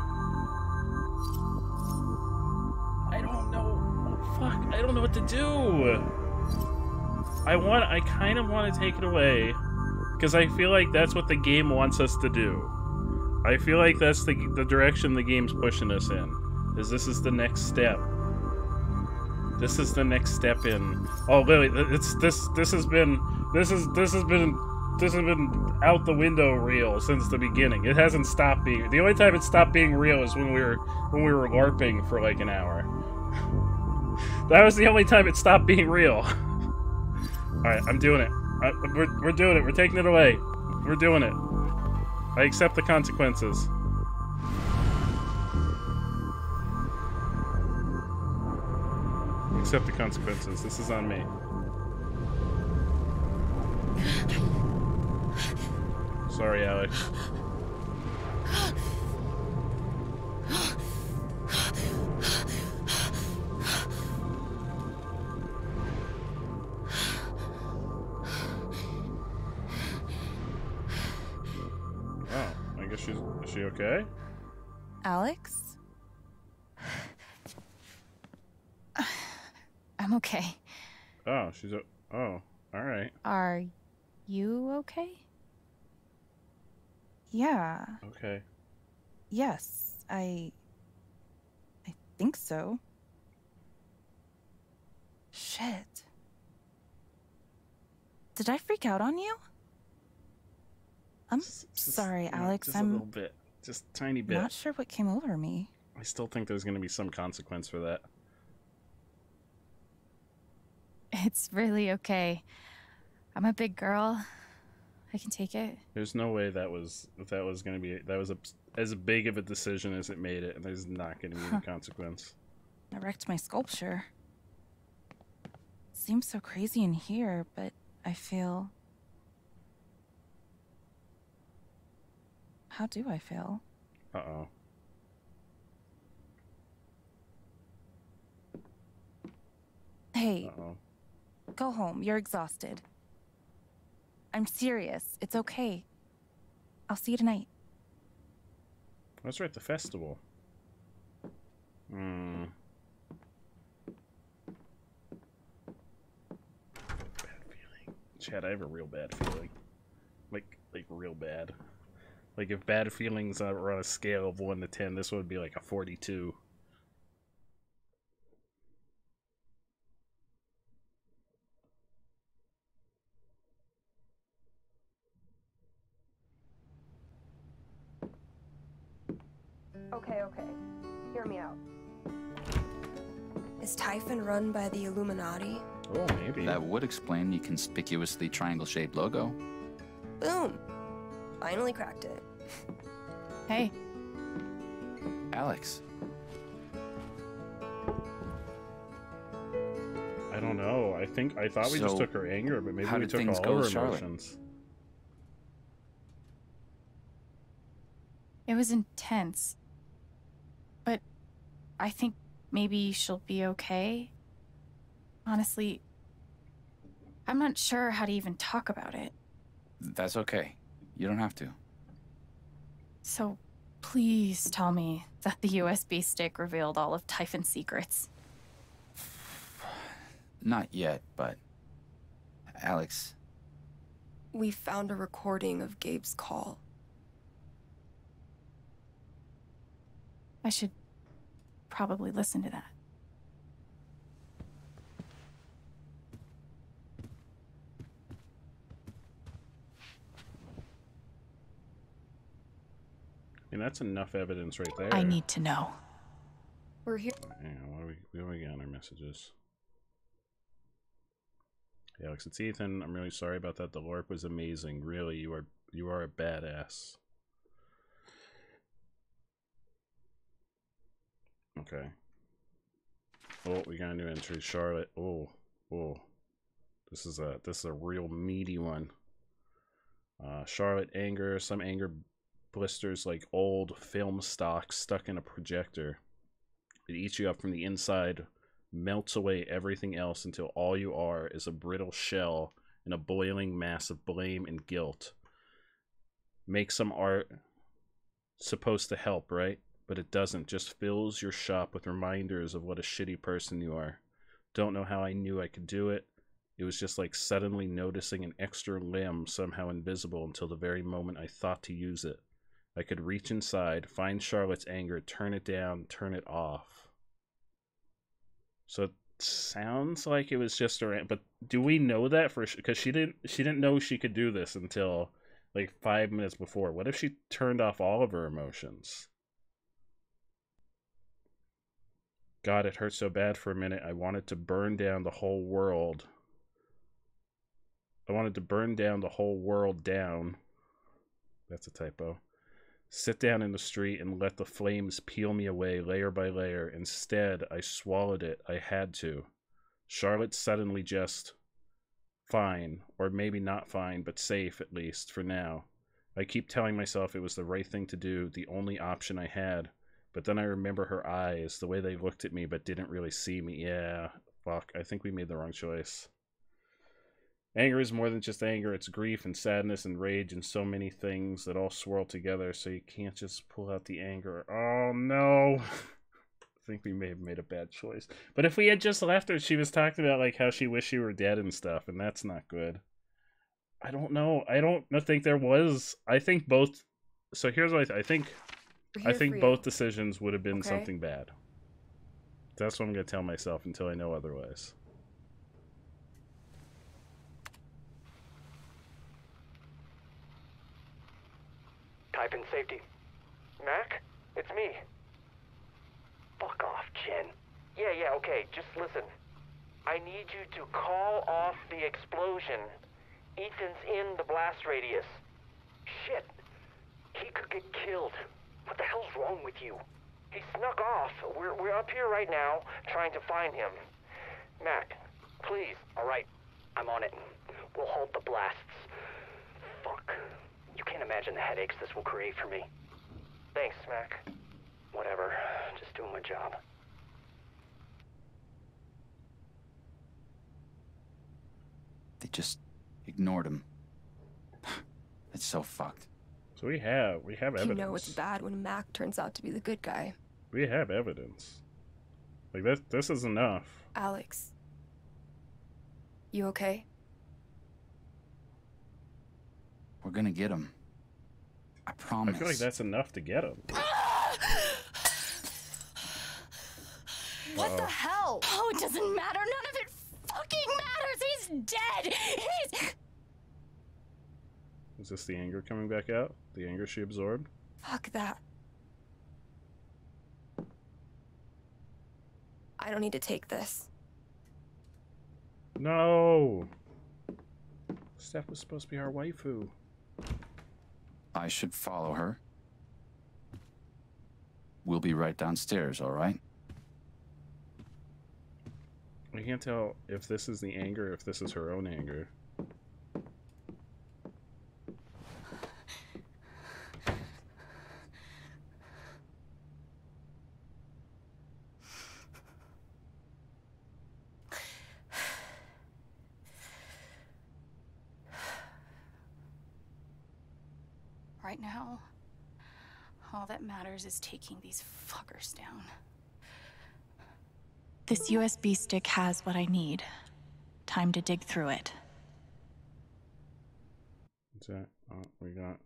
I don't know. Fuck. I don't know what to do. I want I kind of want to take it away because I feel like that's what the game wants us to do. I feel like that's the the direction the game's pushing us in. Is this is the next step. This is the next step in. Oh, Lily, it's this. This has been. This is. This has been. This has been out the window real since the beginning. It hasn't stopped being. The only time it stopped being real is when we were when we were larping for like an hour. (laughs) that was the only time it stopped being real. (laughs) All right, I'm doing it. I, we're we're doing it. We're taking it away. We're doing it. I accept the consequences. Accept the consequences. This is on me. Sorry, Alex. Okay? Alex? I'm okay. Oh, she's a oh, all right. Are you okay? Yeah. Okay. Yes, I. I think so. Shit. Did I freak out on you? I'm sorry, you know, Alex. Just I'm a little bit, just tiny bit. not sure what came over me. I still think there's going to be some consequence for that. It's really okay. I'm a big girl. I can take it. There's no way that was that was going to be that was a, as big of a decision as it made it, and there's not going to be Huh. any consequence. I wrecked my sculpture. Seems so crazy in here, but I feel. How do I feel? Uh oh. Hey, Uh oh. go home. You're exhausted. I'm serious. It's okay. I'll see you tonight. That's right, the festival. Hmm. Bad feeling. Chad, I have a real bad feeling. Like, like real bad. Like if bad feelings are on a scale of one to ten, this would be like a forty-two. Okay, okay. Hear me out. Is Typhon run by the Illuminati? Oh, maybe. That would explain the conspicuously triangle-shaped logo. Boom! Finally cracked it. Hey. Alex. I don't know. I think I thought we just took her anger, but maybe how we did took things all go her with Charlotte? emotions. It was intense. But I think maybe she'll be okay. Honestly, I'm not sure how to even talk about it. That's okay. You don't have to. So please tell me that the USB stick revealed all of Typhon's secrets. Not yet, but Alex, We found a recording of Gabe's call. I should probably listen to that. I mean, that's enough evidence right there. I need to know. We're here. Hang on, what do we, what do we got in our messages? Hey, Alex, it's Ethan. I'm really sorry about that. The LARP was amazing. Really, you are you are a badass. Okay. Oh, we got a new entry. Charlotte. Oh, oh. This is a this is a real meaty one. Uh, Charlotte anger. Some anger blisters like old film stock stuck in a projector. It eats you up from the inside, melts away everything else until all you are is a brittle shell and a boiling mass of blame and guilt. Make some art supposed to help, right? But it doesn't, just fills your shop with reminders of what a shitty person you are. Don't know how I knew I could do it. It was just like suddenly noticing an extra limb somehow invisible until the very moment I thought to use it. I could reach inside, find Charlotte's anger, turn it down, turn it off. So it sounds like it was just a but do we know that for because she didn't she didn't know she could do this until like 5 minutes before. What if she turned off all of her emotions? God, it hurt so bad for a minute. I wanted to burn down the whole world. I wanted to burn down the whole world down. That's a typo. Sit down in the street and let the flames peel me away layer by layer. Instead, I swallowed it. I had to. Charlotte suddenly just fine, or maybe not fine, but safe at least for now. I keep telling myself it was the right thing to do, the only option I had. But then I remember her eyes, the way they looked at me but didn't really see me. Yeah, fuck, I think we made the wrong choice. Anger is more than just anger, it's grief and sadness and rage and so many things that all swirl together, so you can't just pull out the anger. Oh no! (laughs) I think we may have made a bad choice. But if we had just left her, she was talking about like how she wished she were dead and stuff, and that's not good. I don't know. I don't think there was. I think both. So here's what I, th- I think. I think both decisions would have been Okay. something bad. That's what I'm gonna tell myself until I know otherwise. Typhon safety. Mac? It's me. Fuck off, Jen. Yeah, yeah, okay, just listen. I need you to call off the explosion. Ethan's in the blast radius. Shit. He could get killed. What the hell's wrong with you? He snuck off. We're, we're up here right now trying to find him. Mac, please. All right, I'm on it. We'll halt the blasts. Fuck. You can't imagine the headaches this will create for me. Thanks, Mac. Whatever. Just doing my job. They just ignored him. (sighs) It's so fucked. So we have we have evidence. You know it's bad when Mac turns out to be the good guy. We have evidence. Like this this is enough. Alex. You okay? We're gonna get him. I promise. I feel like that's enough to get him. What the Uh-oh. hell? Oh, it doesn't matter. None of it fucking matters. He's dead. He's. Is this the anger coming back out? The anger she absorbed? Fuck that. I don't need to take this. No. Steph was supposed to be our waifu. I should follow her. We'll be right downstairs, all right? I can't tell if this is the anger, if this is her own anger. Right now, all is taking these fuckers down. This USB stick has what I need. Time to dig through it. What's that? Oh, we got.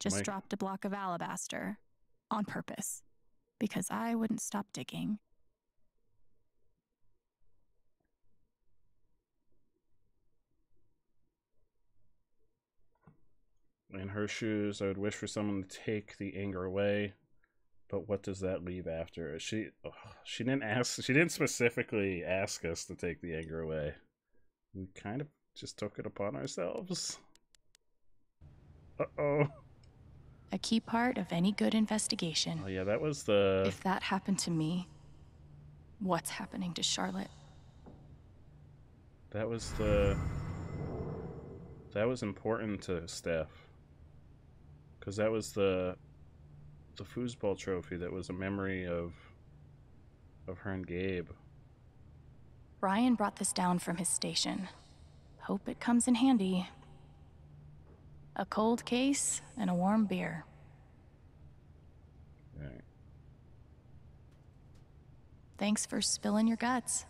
Just Mike. dropped a block of alabaster on purpose because I wouldn't stop digging. In her shoes, I would wish for someone to take the anger away. But what does that leave after? She ugh, she didn't ask. She didn't specifically ask us to take the anger away. We kind of just took it upon ourselves. Uh oh. A key part of any good investigation. Oh yeah, that was the. If that happened to me, what's happening to Charlotte? That was the. That was important to Steph. Because that was the. The foosball trophy that was a memory of. Of her and Gabe. Brian brought this down from his station. Hope it comes in handy. A cold case and a warm beer. Right. Thanks for spilling your guts.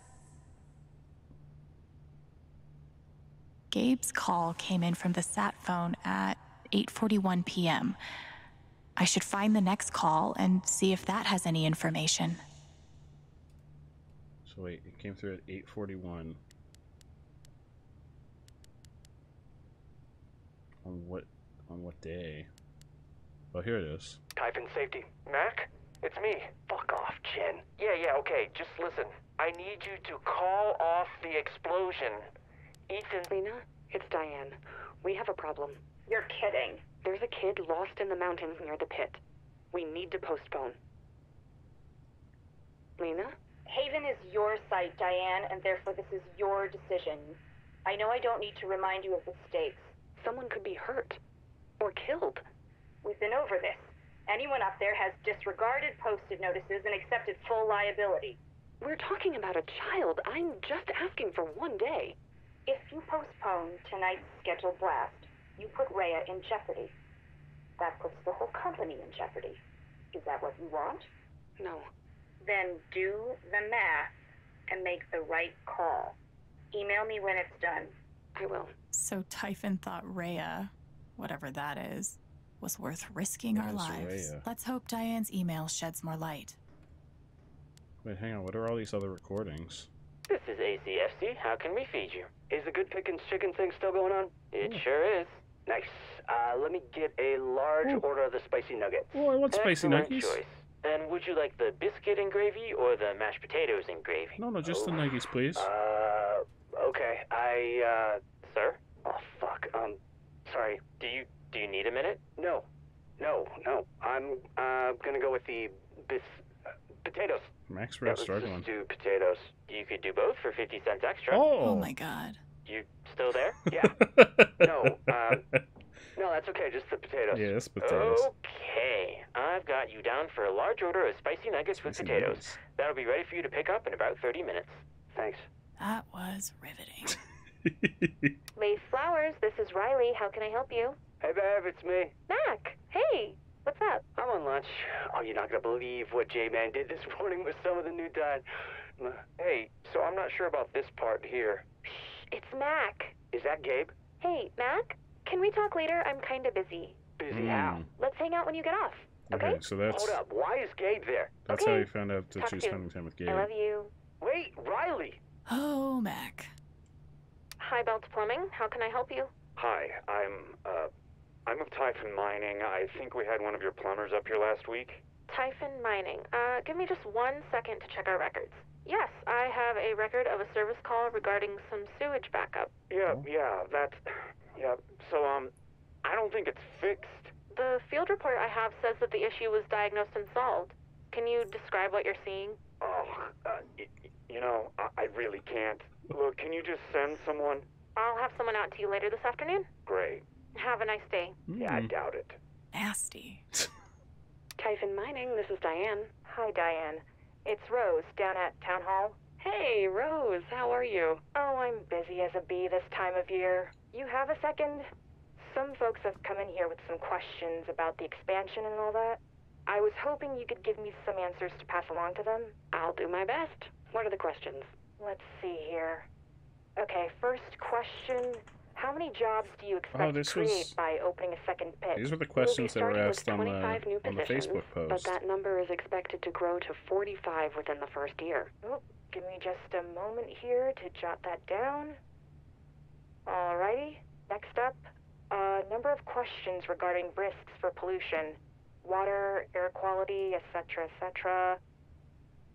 Gabe's call came in from the sat phone at 8:41 p.m. I should find the next call and see if that has any information. So wait, it came through at eight forty one. On what on what day? Oh here it is. Typhon safety. Mac? It's me. Fuck off, Jen. Yeah, yeah, okay. Just listen. I need you to call off the explosion. Ethan. Lena, it's Diane. We have a problem. You're kidding. There's a kid lost in the mountains near the pit. We need to postpone. Lena? Haven is your site, Diane, and therefore this is your decision. I know I don't need to remind you of the stakes. Someone could be hurt. Or killed. We've been over this. Anyone up there has disregarded posted notices and accepted full liability. We're talking about a child. I'm just asking for one day. If you postpone tonight's scheduled blast, you put Rhea in jeopardy. That puts the whole company in jeopardy. Is that what you want? No. Then do the math and make the right call. Email me when it's done. I will. So Typhon thought Rhea, whatever that is, was worth risking our lives. Rhea? Let's hope Diane's email sheds more light. Wait, hang on. What are all these other recordings? This is ACFC. How can we feed you? Is the Good Pickings chicken thing still going on? It hmm. sure is. Nice. Uh, let me get a large order of the spicy nuggets. Oh, I want spicy Excellent nuggets. choice. And would you like the biscuit and gravy or the mashed potatoes and gravy? No, no, just the nuggets, please. Uh, okay. I, uh, sir? Oh, fuck. Um, sorry. Do you, do you need a minute? No. No, no. I'm, uh, gonna go with the bis, uh, potatoes. Max Yeah, Red let's struggling. just do potatoes. You could do both for 50 cents extra. Oh. Oh my god. You still there? (laughs) Yeah. no, um, no, that's okay. Just the potatoes. Yes, it's potatoes. Okay. I've got you down for a large order of spicy nuggets with potatoes. nuggets. That'll be ready for you to pick up in about 30 minutes. Thanks. That was riveting. (laughs) Lace Flowers, this is Riley. How can I help you? Hey, babe, it's me. Mac, hey, what's up? I'm on lunch. Oh, you're not gonna believe what J-Man did this (laughs) morning with some of the new dye. Hey, so I'm not sure about this part here. It's Mac. Is that Gabe? Hey, Mac, can we talk later? I'm kind of busy. Busy how? Let's hang out when you get off. Okay, so that's Hold up. Why is Gabe there? that's how you found out that Talk she was soon. spending time with Gabe. I love you. Wait, Riley. Oh, Mac. Hi, Belts Plumbing. How can I help you? Hi, I'm, uh, I'm of Typhon Mining. I think we had one of your plumbers up here last week. Typhon Mining. Uh, give me just one second to check our records. Yes, I have a record of a service call regarding some sewage backup. Yeah, yeah, that's, yeah, so, um, I don't think it's fixed. The field report I have says that the issue was diagnosed and solved. Can you describe what you're seeing? Oh, uh, y- y- you know, I, I really can't. Look, can you just send someone? I'll have someone out to you later this afternoon. Great. Have a nice day. Yeah, I doubt it. Nasty. Typhon Mining, this is Diane. Hi, Diane. It's Rose down at Town Hall. Hey, Rose, how are you? Oh, I'm busy as a bee this time of year. You have a second? Some folks have come in here with some questions about the expansion and all that. I was hoping you could give me some answers to pass along to them. I'll do my best. What are the questions? Let's see here. Okay, first question. How many jobs do you oh, expect Oh, this to create was- by opening a second pit? These were the We'll questions that were asked on the 25 new on the Facebook But that number is expected to grow to 45 within the first year. Oh, give me just a moment here to jot that down. Alrighty. Next up, a number of questions regarding risks for pollution, water, air quality, etc., etc.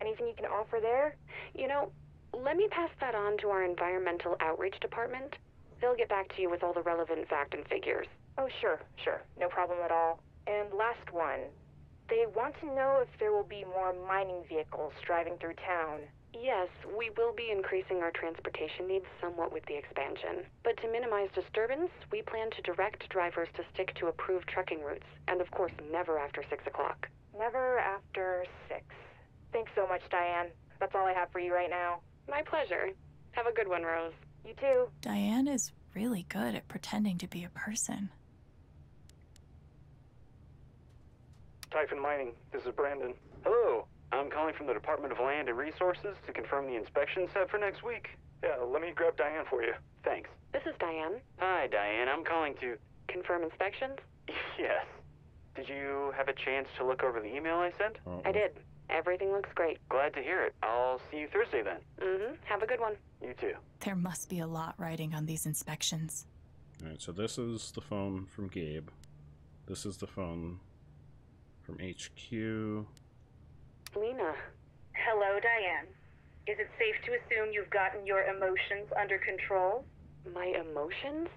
Anything you can offer there? You know, let me pass that on to our environmental outreach department. They'll get back to you with all the relevant fact and figures. Oh, sure, sure. No problem at all. And last one. They want to know if there will be more mining vehicles driving through town. Yes, we will be increasing our transportation needs somewhat with the expansion. But to minimize disturbance, we plan to direct drivers to stick to approved trucking routes, and of course, never after 6 o'clock. Never after six. Thanks so much, Diane. That's all I have for you right now. My pleasure. Have a good one, Rose. You too. Diane is really good at pretending to be a person. Typhon Mining, this is Brandon. Hello, I'm calling from the Department of Land and Resources to confirm the inspection set for next week. Yeah, let me grab Diane for you. Thanks. This is Diane. Hi, Diane. I'm calling to. Confirm inspections? (laughs) Yes. Did you have a chance to look over the email I sent? I did. Everything looks great. Glad to hear it. I'll see you Thursday then. Mm-hmm. Have a good one. You too. There must be a lot riding on these inspections. Alright, so this is the phone from Gabe. This is the phone from HQ. Lena. Hello, Diane. Is it safe to assume you've gotten your emotions under control? My emotions?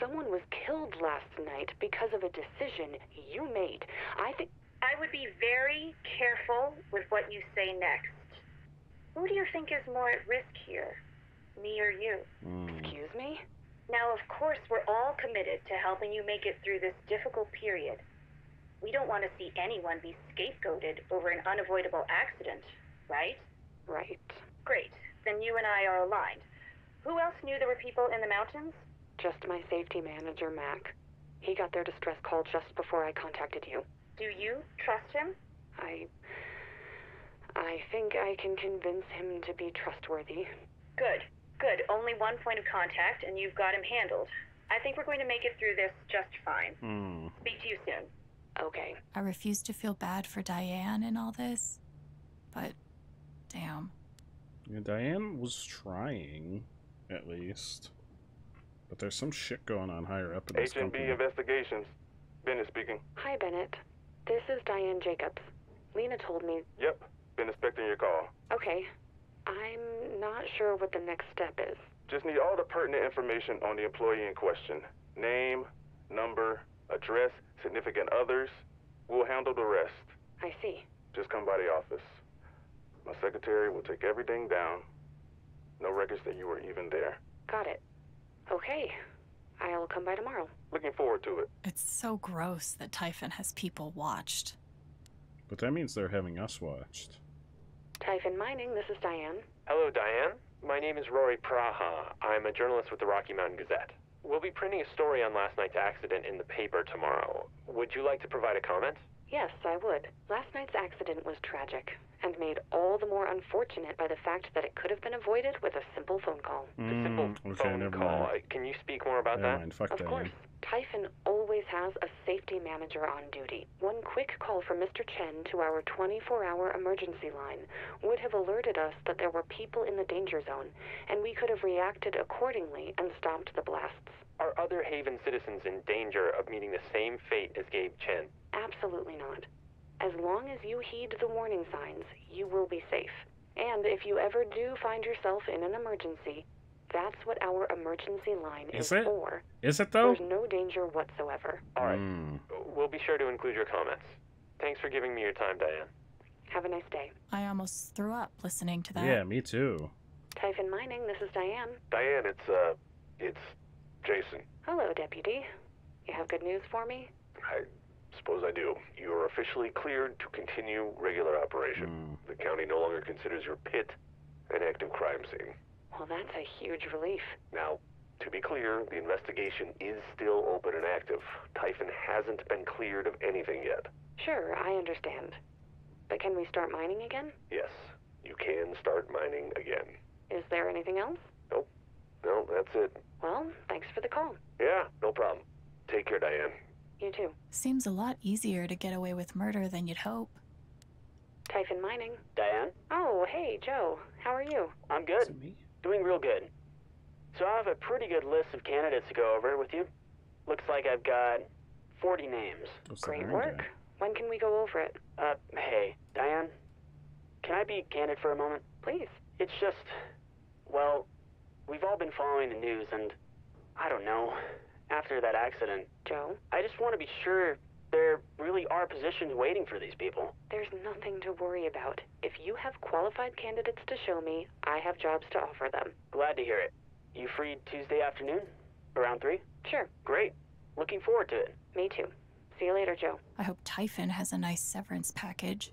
Someone was killed last night because of a decision you made. I think. I would be very careful with what you say next. Who do you think is more at risk here? Me or you? Hmm. Excuse me? Now, of course, we're all committed to helping you make it through this difficult period. We don't want to see anyone be scapegoated over an unavoidable accident, right? Right. Great. Then you and I are aligned. Who else knew there were people in the mountains? Just my safety manager, Mac. He got their distress call just before I contacted you. Do you trust him? I. I think I can convince him to be trustworthy. Good. Good. Only one point of contact, and you've got him handled. I think we're going to make it through this just fine. Hmm. Speak to you soon. Okay. I refuse to feel bad for Diane in all this, but damn. Yeah, Diane was trying, at least. But there's some shit going on higher up in this H&B company. Investigations. Bennett speaking. Hi, Bennett. This is Diane Jacobs. Lena told me. Yep, been expecting your call. Okay. I'm not sure what the next step is. Just need all the pertinent information on the employee in question. Name, number, address, significant others. We'll handle the rest. I see. Just come by the office. My secretary will take everything down. No records that you were even there. Got it. Okay. I'll come by tomorrow. Looking forward to it. It's so gross that Typhon has people watched. But that means they're having us watched. Typhon Mining, this is Diane. Hello, Diane. My name is Rory Praha. I'm a journalist with the Rocky Mountain Gazette. We'll be printing a story on last night's accident in the paper tomorrow. Would you like to provide a comment? Yes, I would. Last night's accident was tragic and made all the more unfortunate by the fact that it could have been avoided with a simple phone call. Mm, simple okay, phone call. mind. Uh, Can you speak more about Never that? mind, fuck Of Diane. course. Typhon always has a safety manager on duty. One quick call from Mr. Chen to our 24 hour emergency line would have alerted us that there were people in the danger zone, and we could have reacted accordingly and stopped the blasts. Are other Haven citizens in danger of meeting the same fate as Gabe Chen? Absolutely not. As long as you heed the warning signs, you will be safe. And if you ever do find yourself in an emergency, that's what our emergency line is, Is it? for. Is it though? There's no danger whatsoever. All right. Mm. We'll be sure to include your comments. Thanks for giving me your time, Diane. Have a nice day. I almost threw up listening to that. Yeah, me too. Typhon Mining, this is Diane. Diane, it's, uh, it's Jason. Hello, Deputy. You have good news for me? I suppose I do. You are officially cleared to continue regular operation. Hmm. The county no longer considers your pit an active crime scene. Well, that's a huge relief. Now, to be clear, the investigation is still open and active. Typhon hasn't been cleared of anything yet. Sure, I understand. But can we start mining again? Yes, you can start mining again. Is there anything else? Nope. No, that's it. Well, thanks for the call. Yeah, no problem. Take care, Diane. You too. Seems a lot easier to get away with murder than you'd hope. Typhon Mining. Diane? Oh, hey, Joe. How are you? I'm good. Doing real good. So I have a pretty good list of candidates to go over with you. Looks like I've got 40 names. Great work. When can we go over it? Uh, hey, Diane, can I be candid for a moment? Please. It's just, well, we've all been following the news, and I don't know, after that accident, Joe? I just want to be sure there really are positions waiting for these people. There's nothing to worry about. If you have qualified candidates to show me, I have jobs to offer them. Glad to hear it. You free Tuesday afternoon? Around 3? Sure. Great. Looking forward to it. Me too. See you later, Joe. I hope Typhon has a nice severance package.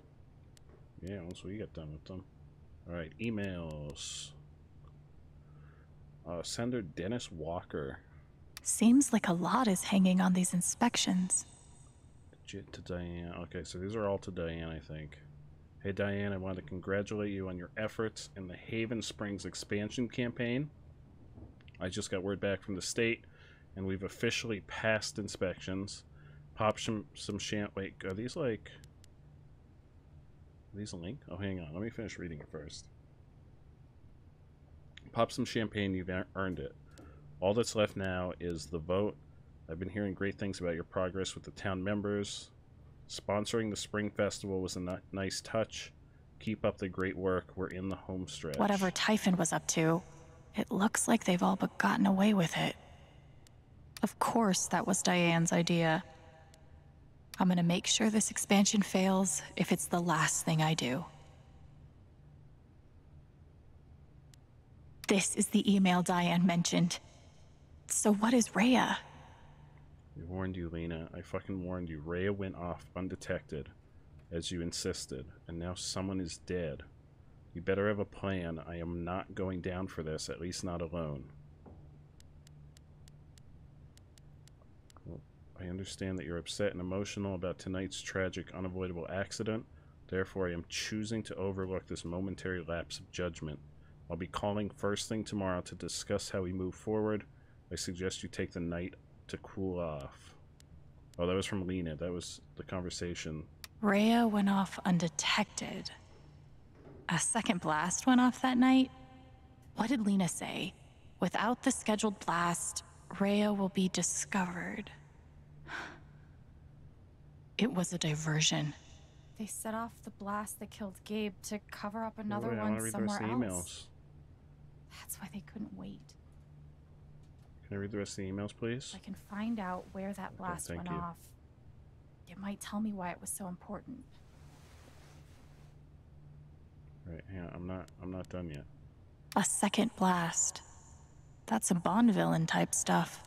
Yeah, once we get done with them. Alright, emails. Uh, sender Dennis Walker. Seems like a lot is hanging on these inspections. Legit to Diane. Okay, so these are all to Diane, I think. Hey Diane, I want to congratulate you on your efforts in the Haven Springs expansion campaign. I just got word back from the state, and we've officially passed inspections. Pop some some shant. Wait, are these like? Are these a link? Oh, hang on. Let me finish reading it first. Pop some champagne. You've earned it. All that's left now is the vote. I've been hearing great things about your progress with the town members. Sponsoring the Spring Festival was a nice touch. Keep up the great work. We're in the home stretch. Whatever Typhon was up to, it looks like they've all but gotten away with it. Of course, that was Diane's idea. I'm gonna make sure this expansion fails if it's the last thing I do. This is the email Diane mentioned. So, what is Rhea? We warned you, Lena. I fucking warned you. Rhea went off undetected, as you insisted, and now someone is dead. You better have a plan. I am not going down for this, at least not alone. Well, I understand that you're upset and emotional about tonight's tragic, unavoidable accident. Therefore, I am choosing to overlook this momentary lapse of judgment. I'll be calling first thing tomorrow to discuss how we move forward. I suggest you take the night to cool off. Oh, that was from Lena. That was the conversation. Rhea went off undetected. A second blast went off that night? What did Lena say? Without the scheduled blast, Rhea will be discovered. (sighs) It was a diversion. They set off the blast that killed Gabe to cover up another Wait, one want to read the rest somewhere else. emails. That's why they couldn't wait. Can I read the rest of the emails, please? I can find out where that blast thank went you. off. It might tell me why it was so important. Right, yeah, I'm not I'm not done yet. A second blast. That's a Bond villain type stuff.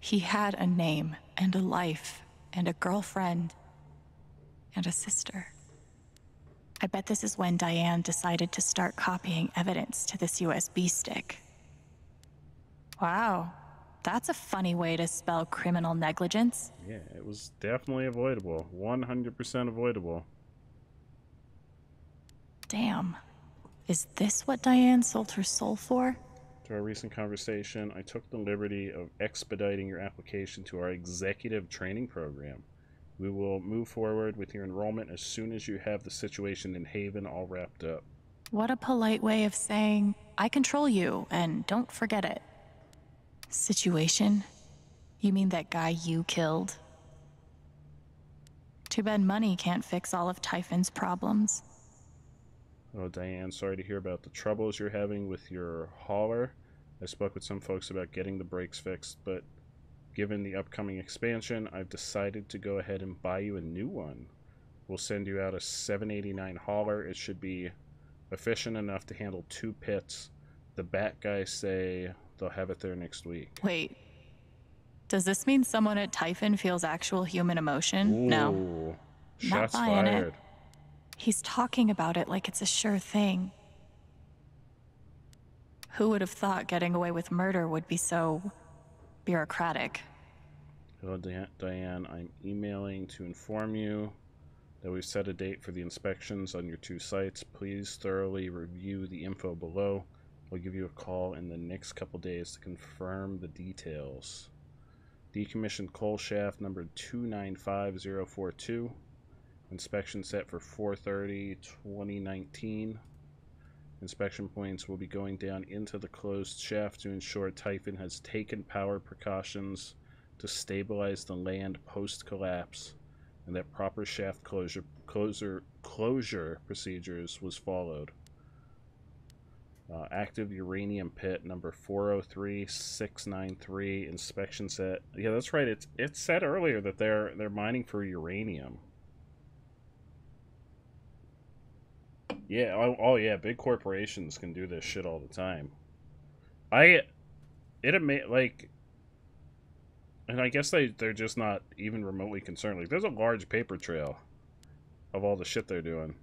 He had a name and a life and a girlfriend and a sister. I bet this is when Diane decided to start copying evidence to this USB stick. Wow, that's a funny way to spell criminal negligence. Yeah, it was definitely avoidable. 100% avoidable. Damn. Is this what Diane sold her soul for? To our recent conversation, I took the liberty of expediting your application to our executive training program. We will move forward with your enrollment as soon as you have the situation in Haven all wrapped up. What a polite way of saying, I control you, and don't forget it. Situation? You mean that guy you killed? Too bad money can't fix all of Typhon's problems. Oh, Diane, sorry to hear about the troubles you're having with your hauler. I spoke with some folks about getting the brakes fixed, but given the upcoming expansion, I've decided to go ahead and buy you a new one. We'll send you out a 789 hauler. It should be efficient enough to handle two pits. The bat guys say they'll have it there next week. Wait. Does this mean someone at Typhon feels actual human emotion? no. Ooh, Not Shots buying it. He's talking about it like it's a sure thing. Who would have thought getting away with murder would be so bureaucratic? Hello, Diane. I'm emailing to inform you that we've set a date for the inspections on your two sites. Please thoroughly review the info below. We'll give you a call in the next couple days to confirm the details. Decommissioned coal shaft number 295042. Inspection set for 4:30 2019. Inspection points will be going down into the closed shaft to ensure Typhon has taken power precautions to stabilize the land post collapse and that proper shaft closure closure closure procedures was followed. Uh, active uranium pit number 403693 inspection set. Yeah, that's right. It's it said earlier that they're they're mining for uranium. Yeah, oh, oh yeah, big corporations can do this shit all the time. I it ama- like and I guess they they're just not even remotely concerned. Like there's a large paper trail of all the shit they're doing.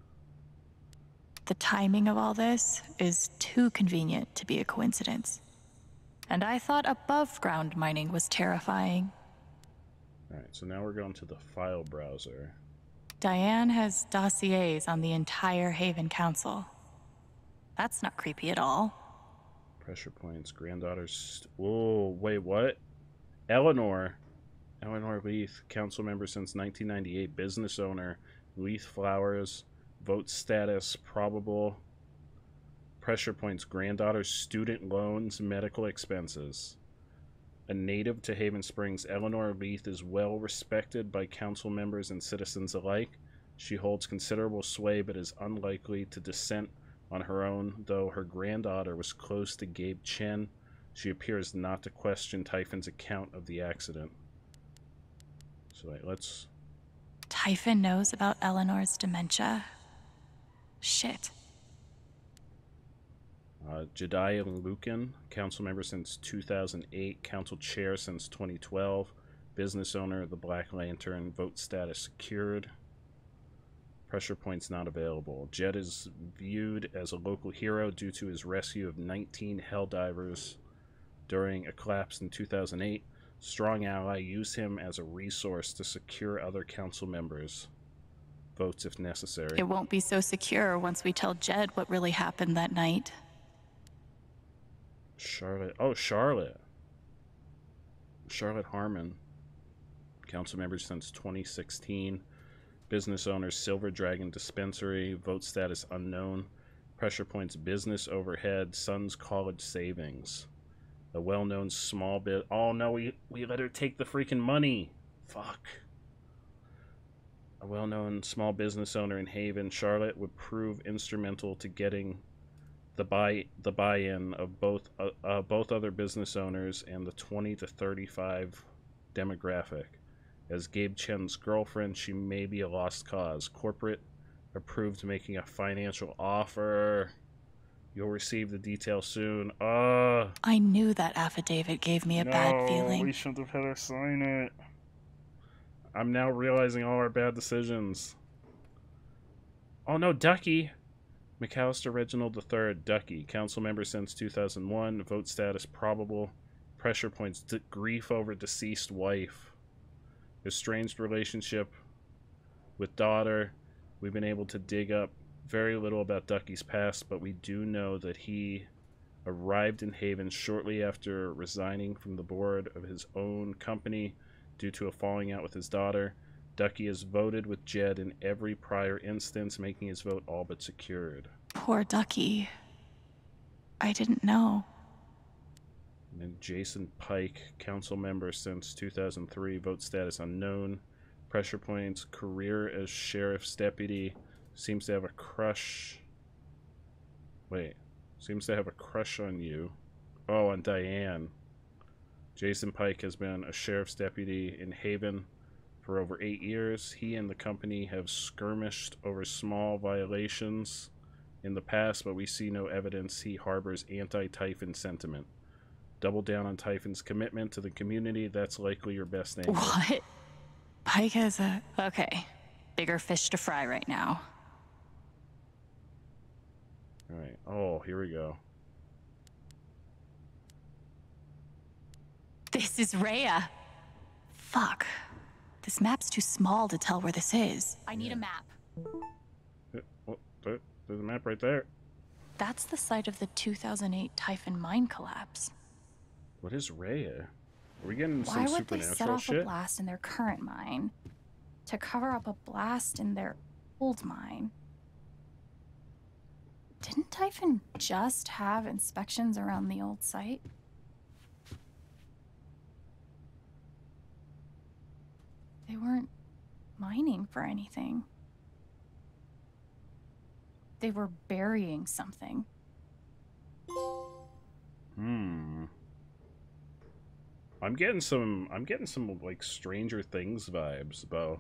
The timing of all this is too convenient to be a coincidence. And I thought above ground mining was terrifying. All right, so now we're going to the file browser. Diane has dossiers on the entire Haven Council. That's not creepy at all. Pressure points, granddaughters. Whoa, wait, what? Eleanor. Eleanor Leith, council member since 1998, business owner, Leith Flowers, vote status, probable. Pressure points, granddaughter's student loans, medical expenses. A native to Haven Springs, Eleanor Leith is well respected by council members and citizens alike. She holds considerable sway but is unlikely to dissent on her own, though her granddaughter was close to Gabe Chen. She appears not to question Typhon's account of the accident. So wait, let's Typhon knows about Eleanor's dementia. Shit. Uh, Jediah Lucan, council member since 2008, council chair since 2012, business owner of the Black Lantern, vote status secured. Pressure points not available. Jed is viewed as a local hero due to his rescue of 19 Helldivers during a collapse in 2008. Strong ally use him as a resource to secure other council members. Votes if necessary. It won't be so secure once we tell Jed what really happened that night. Charlotte. Oh, Charlotte. Charlotte Harmon. Council member since 2016. Business owner Silver Dragon Dispensary. Vote status unknown. Pressure points business overhead. Son's college savings. A well known small bit. Oh no, we, we let her take the freaking money. Fuck. A well known small business owner in Haven, Charlotte would prove instrumental to getting the buy the buy-in of both uh, uh, both other business owners and the 20 to 35 demographic. As Gabe Chen's girlfriend, she may be a lost cause. Corporate approved making a financial offer. You'll receive the details soon. Uh I knew that affidavit gave me a bad feeling. We shouldn't have had her sign it. I'm now realizing all our bad decisions. Oh no, Ducky. McAllister Reginald III, Ducky, council member since 2001, vote status probable, pressure points, grief over deceased wife, estranged relationship with daughter. We've been able to dig up very little about Ducky's past, but we do know that he arrived in Haven shortly after resigning from the board of his own company due to a falling out with his daughter. Ducky has voted with Jed in every prior instance, making his vote all but secured. Poor Ducky. I didn't know. And then Jason Pike, council member since 2003, vote status unknown. Pressure points, career as sheriff's deputy, seems to have a crush. Wait, seems to have a crush on you. Oh, on Diane. Jason Pike has been a sheriff's deputy in Haven for over eight years. He and the company have skirmished over small violations in the past, but we see no evidence he harbors anti Typhon sentiment. Double down on Typhon's commitment to the community, that's likely your best angle. What? Pike has a. Okay. Bigger fish to fry right now. Alright. Oh, here we go. This is Rhea. Fuck. This map's too small to tell where this is. I need a map. There's a map right there. That's the site of the 2008 Typhon mine collapse. What is Rhea? Are we getting Why some would they set supernatural off a blast in their current mine to cover up a blast in their old mine? Didn't Typhon just have inspections around the old site? They weren't mining for anything. They were burying something. Hmm. I'm getting some. I'm getting some like Stranger Things vibes, Bo.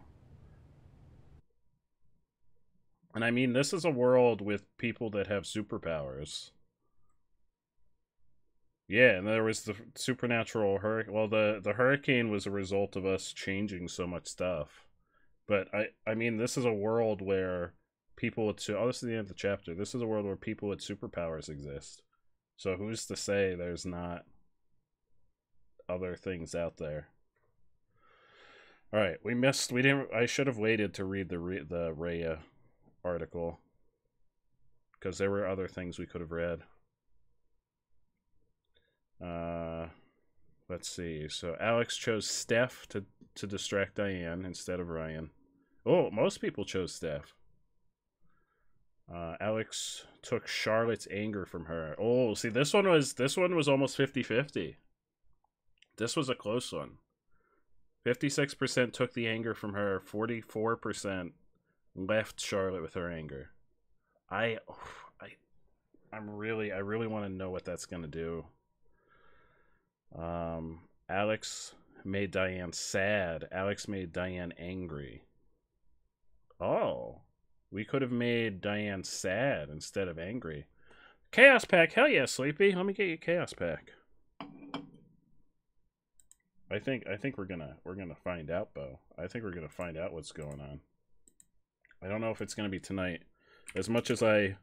And I mean, this is a world with people that have superpowers. Yeah, and there was the supernatural hurricane. Well, the the hurricane was a result of us changing so much stuff. But I I mean, this is a world where people with oh, this is the end of the chapter. This is a world where people with superpowers exist. So who's to say there's not other things out there? All right, we missed. We didn't. I should have waited to read the the Rhea article because there were other things we could have read. Uh, let's see. So Alex chose Steph to to distract Diane instead of Ryan. Oh, most people chose Steph. Uh, Alex took Charlotte's anger from her. Oh, see, this one was this one was almost 50-50. This was a close one. 56% took the anger from her, 44% left Charlotte with her anger. I I I'm really I really want to know what that's going to do. Um Alex made Diane sad. Alex made Diane angry. Oh. We could have made Diane sad instead of angry. Chaos pack, hell yeah, Sleepy. Let me get you chaos pack. I think I think we're gonna we're gonna find out, Bo. I think we're gonna find out what's going on. I don't know if it's gonna be tonight. As much as I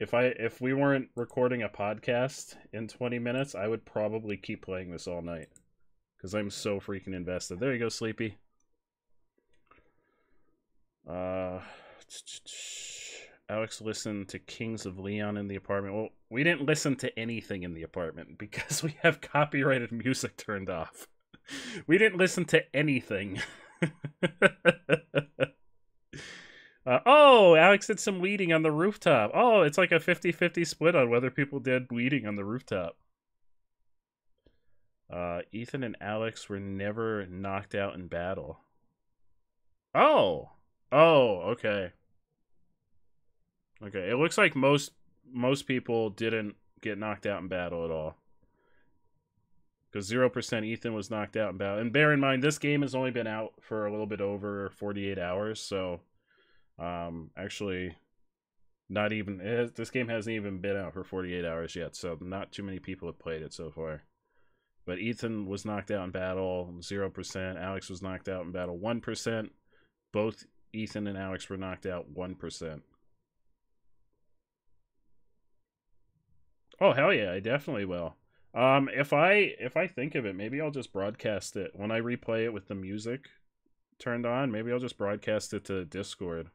if I if we weren't recording a podcast in 20 minutes, I would probably keep playing this all night. Because I'm so freaking invested. There you go, Sleepy. Uh Alex listened to Kings of Leon in the apartment. Well, we didn't listen to anything in the apartment (laughs) because we have copyrighted music turned off. (laughs) We didn't listen to anything. (laughs) uh, oh, Alex did some weeding on the rooftop. Oh, it's like a 50 50 split on whether people did weeding on the rooftop. Uh, Ethan and Alex were never knocked out in battle. Oh. Oh, okay. Okay, it looks like most most people didn't get knocked out in battle at all. Because zero percent Ethan was knocked out in battle, and bear in mind this game has only been out for a little bit over forty eight hours, so um, actually, not even it, this game hasn't even been out for forty eight hours yet, so not too many people have played it so far. But Ethan was knocked out in battle, zero percent. Alex was knocked out in battle, one percent. Both Ethan and Alex were knocked out, one percent. Oh hell yeah, I definitely will. Um, if I if I think of it, maybe I'll just broadcast it when I replay it with the music turned on. Maybe I'll just broadcast it to Discord.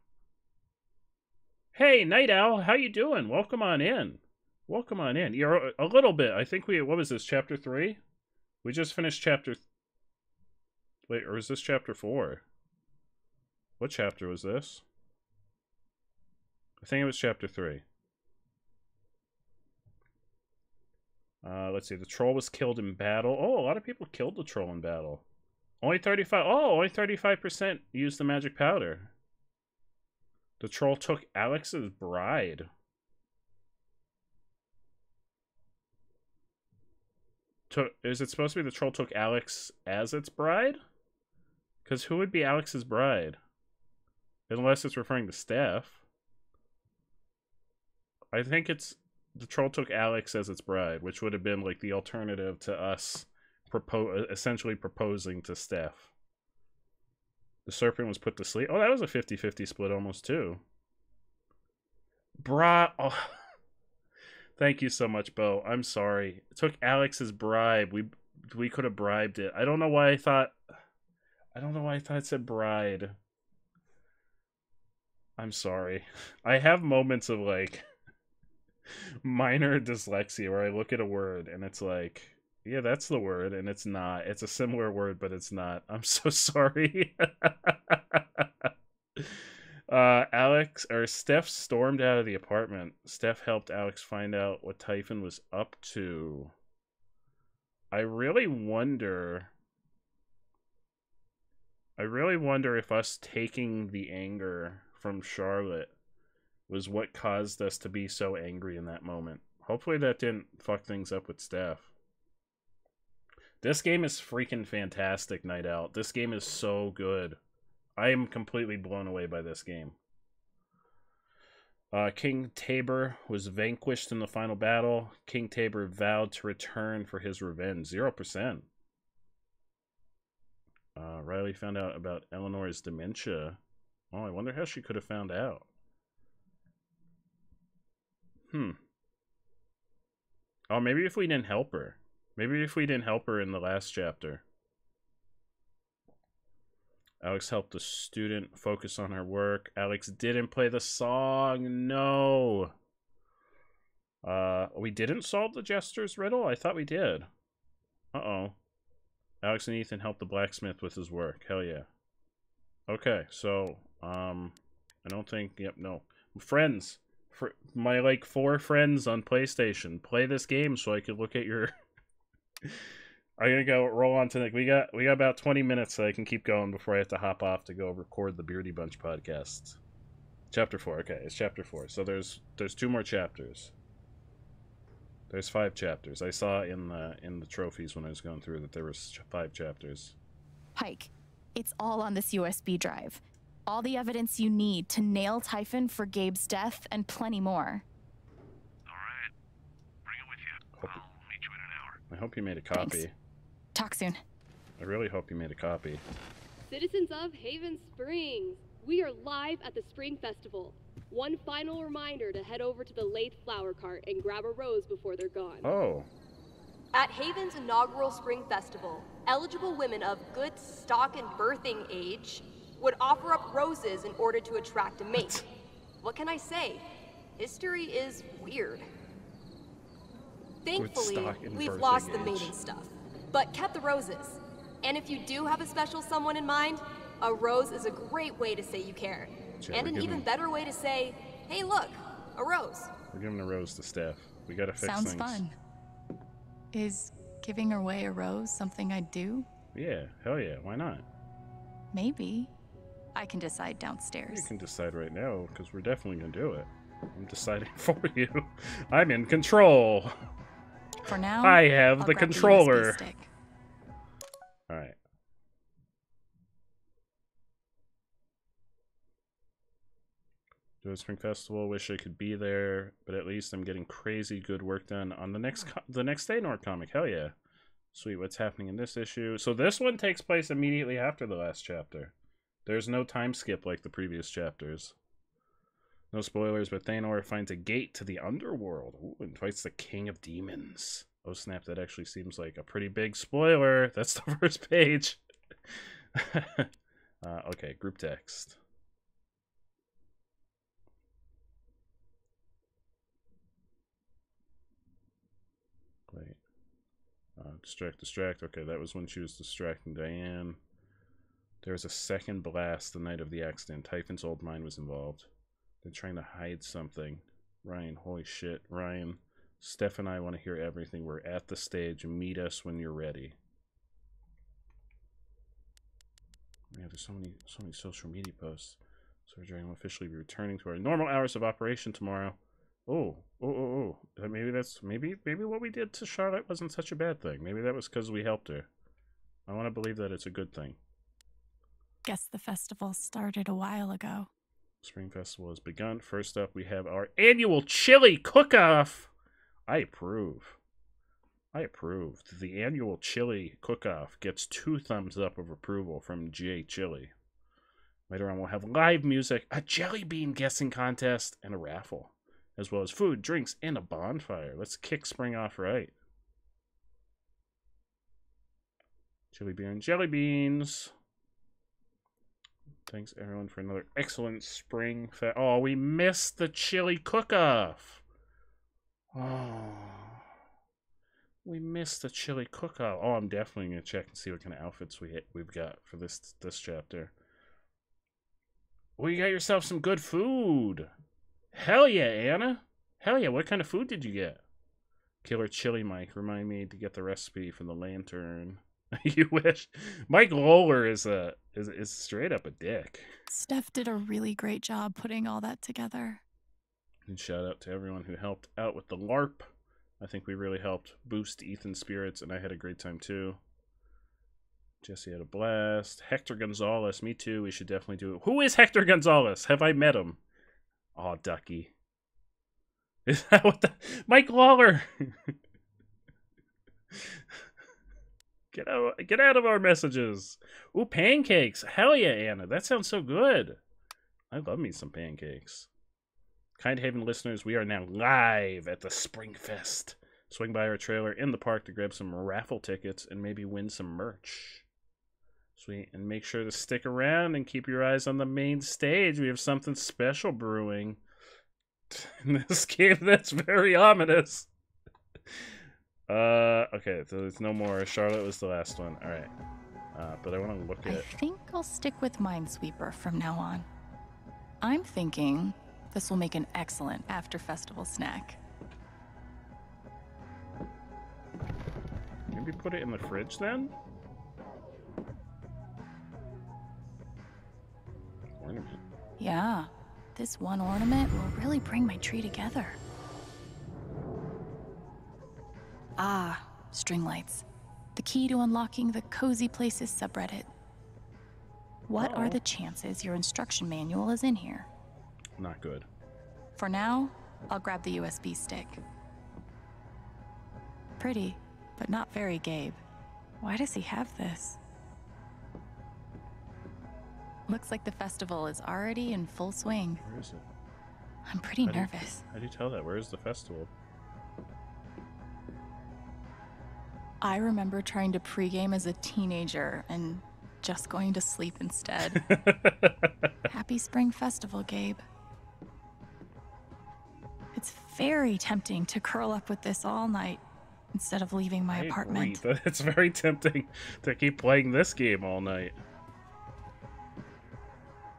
Hey, Night Owl, how you doing? Welcome on in. Welcome on in. You're a little bit. I think we. What was this? Chapter three. We just finished chapter. Wait, or is this chapter four? What chapter was this? I think it was chapter three. Uh, let's see. The troll was killed in battle. Oh, a lot of people killed the troll in battle. Only 35. Oh, only 35% used the magic powder. The troll took Alex's bride. Took, is it supposed to be the troll took Alex as its bride? Because who would be Alex's bride? Unless it's referring to Steph. I think it's the troll took Alex as its bride, which would have been like the alternative to us propo- essentially proposing to Steph. The serpent was put to sleep. Oh, that was a 50-50 split almost too. Bra oh. (laughs) Thank you so much, Bo. I'm sorry. It took Alex's bribe. We we could have bribed it. I don't know why I thought I don't know why I thought it said bride. I'm sorry. (laughs) I have moments of like (laughs) minor dyslexia where I look at a word and it's like, yeah, that's the word, and it's not. It's a similar word, but it's not. I'm so (laughs) sorry. uh, Alex or Steph stormed out of the apartment. Steph helped Alex find out what Typhon was up to. I really wonder. I really wonder if us taking the anger from Charlotte was what caused us to be so angry in that moment. Hopefully that didn't fuck things up with Steph. This game is freaking fantastic, Night Owl. This game is so good. I am completely blown away by this game. Uh, King Tabor was vanquished in the final battle. King Tabor vowed to return for his revenge. 0%. Uh, Riley found out about Eleanor's dementia. Oh, I wonder how she could have found out. Hmm. Oh, maybe if we didn't help her. Maybe if we didn't help her in the last chapter. Alex helped the student focus on her work. Alex didn't play the song. No. Uh, we didn't solve the jester's riddle? I thought we did. Uh-oh. Alex and Ethan helped the blacksmith with his work. Hell yeah. Okay, so, um, I don't think, yep, no. Friends. For my, like, four friends on PlayStation. Play this game so I could look at your... (laughs) I'm gonna go roll on to Nick. We got we got about 20 minutes so I can keep going before I have to hop off to go record the Beardy Bunch podcast. Chapter four. Okay, it's chapter four. So there's there's two more chapters. There's five chapters. I saw in the in the trophies when I was going through that there was five chapters. Pike, it's all on this USB drive. All the evidence you need to nail Typhon for Gabe's death and plenty more. I hope you made a copy. Thanks. Talk soon. I really hope you made a copy. Citizens of Haven Springs, we are live at the Spring Festival. One final reminder to head over to the late flower cart and grab a rose before they're gone. Oh. At Haven's inaugural Spring Festival, eligible women of good stock and birthing age would offer up roses in order to attract a mate. What can I say? History is weird. Thankfully, we've birthing lost the mating stuff, but kept the roses. And if you do have a special someone in mind, a rose is a great way to say you care. Yeah, and we're an even giving- better way to say, hey, look, a rose. We're giving a rose to Steph. We gotta fix Sounds things. fun. Is giving away a rose something I'd do? Yeah, hell yeah, why not? Maybe. I can decide downstairs. You can decide right now, because we're definitely gonna do it. I'm deciding (laughs) for you. I'm in control. For now, I have I'll the controller. stick. Alright. Do a spring festival. Wish I could be there, but at least I'm getting crazy good work done on the next co- the next day Nord comic. Hell yeah! Sweet. What's happening in this issue? So this one takes place immediately after the last chapter. There's no time skip like the previous chapters. No spoilers, but Thanor finds a gate to the underworld Ooh, and fights the king of demons. Oh snap! That actually seems like a pretty big spoiler. (laughs) That's the first page. (laughs) uh, okay, group text. Wait. Uh, distract, distract. Okay, that was when she was distracting Diane. There was a second blast the night of the accident. Typhon's old mind was involved. They're trying to hide something. Ryan, holy shit. Ryan, Steph and I want to hear everything. We're at the stage. Meet us when you're ready. Yeah, there's so many so many social media posts. So we're going to officially be returning to our normal hours of operation tomorrow. Oh, oh, oh, oh. Maybe that's maybe maybe what we did to Charlotte wasn't such a bad thing. Maybe that was because we helped her. I want to believe that it's a good thing. Guess the festival started a while ago. Spring Festival has begun. First up, we have our annual chili cook-off. I approve. I approve. The annual chili cook-off gets two thumbs up of approval from JChillyy. Later on, we'll have live music, a jelly bean guessing contest, and a raffle, as well as food, drinks, and a bonfire. Let's kick spring off right. Chili beer and jelly beans. Thanks everyone for another excellent spring fe- Oh, we missed the chili cook-off. Oh. We missed the chili cook-off. Oh, I'm definitely gonna check and see what kind of outfits we we've got for this this chapter. Well, you got yourself some good food. Hell yeah, Anna. Hell yeah, what kind of food did you get? Killer Chili Mike, remind me to get the recipe for the lantern. (laughs) you wish. Mike Lawler is a is is straight up a dick. Steph did a really great job putting all that together. And shout out to everyone who helped out with the LARP. I think we really helped boost Ethan's spirits, and I had a great time too. Jesse had a blast. Hector Gonzalez, me too. We should definitely do it. Who is Hector Gonzalez? Have I met him? Aw, Ducky. (laughs) Is that what the Mike Lawler? (laughs) get out! Get out of our messages. Ooh, pancakes! Hell yeah, Anna! That sounds so good. I love me some pancakes. Kind Haven listeners, we are now live at the Spring Fest. Swing by our trailer in the park to grab some raffle tickets and maybe win some merch. Sweet. And make sure to stick around and keep your eyes on the main stage. We have something special brewing. In (laughs) this game that's very ominous. Uh, okay, so there's no more. Charlotte was the last one. All right. Uh, but I want to look at. I think I'll stick with Minesweeper from now on. I'm thinking this will make an excellent after festival snack. Maybe put it in the fridge then? Ornament. Yeah, this one ornament will really bring my tree together. Ah, string lights. The key to unlocking the Cozy Places subreddit. What are Uh-oh. the chances your instruction manual is in here? Not good. For now, I'll grab the USB stick. Pretty, but not very Gabe. Why does he have this? Looks like the festival is already in full swing. Where is it? I'm pretty How do you- nervous. How do you tell that? Where's the festival? I remember trying to pregame as a teenager and just going to sleep instead. (laughs) Happy Spring Festival, Gabe. It's very tempting to curl up with this all night instead of leaving my I apartment. (laughs) that It's very tempting to keep playing this game all night.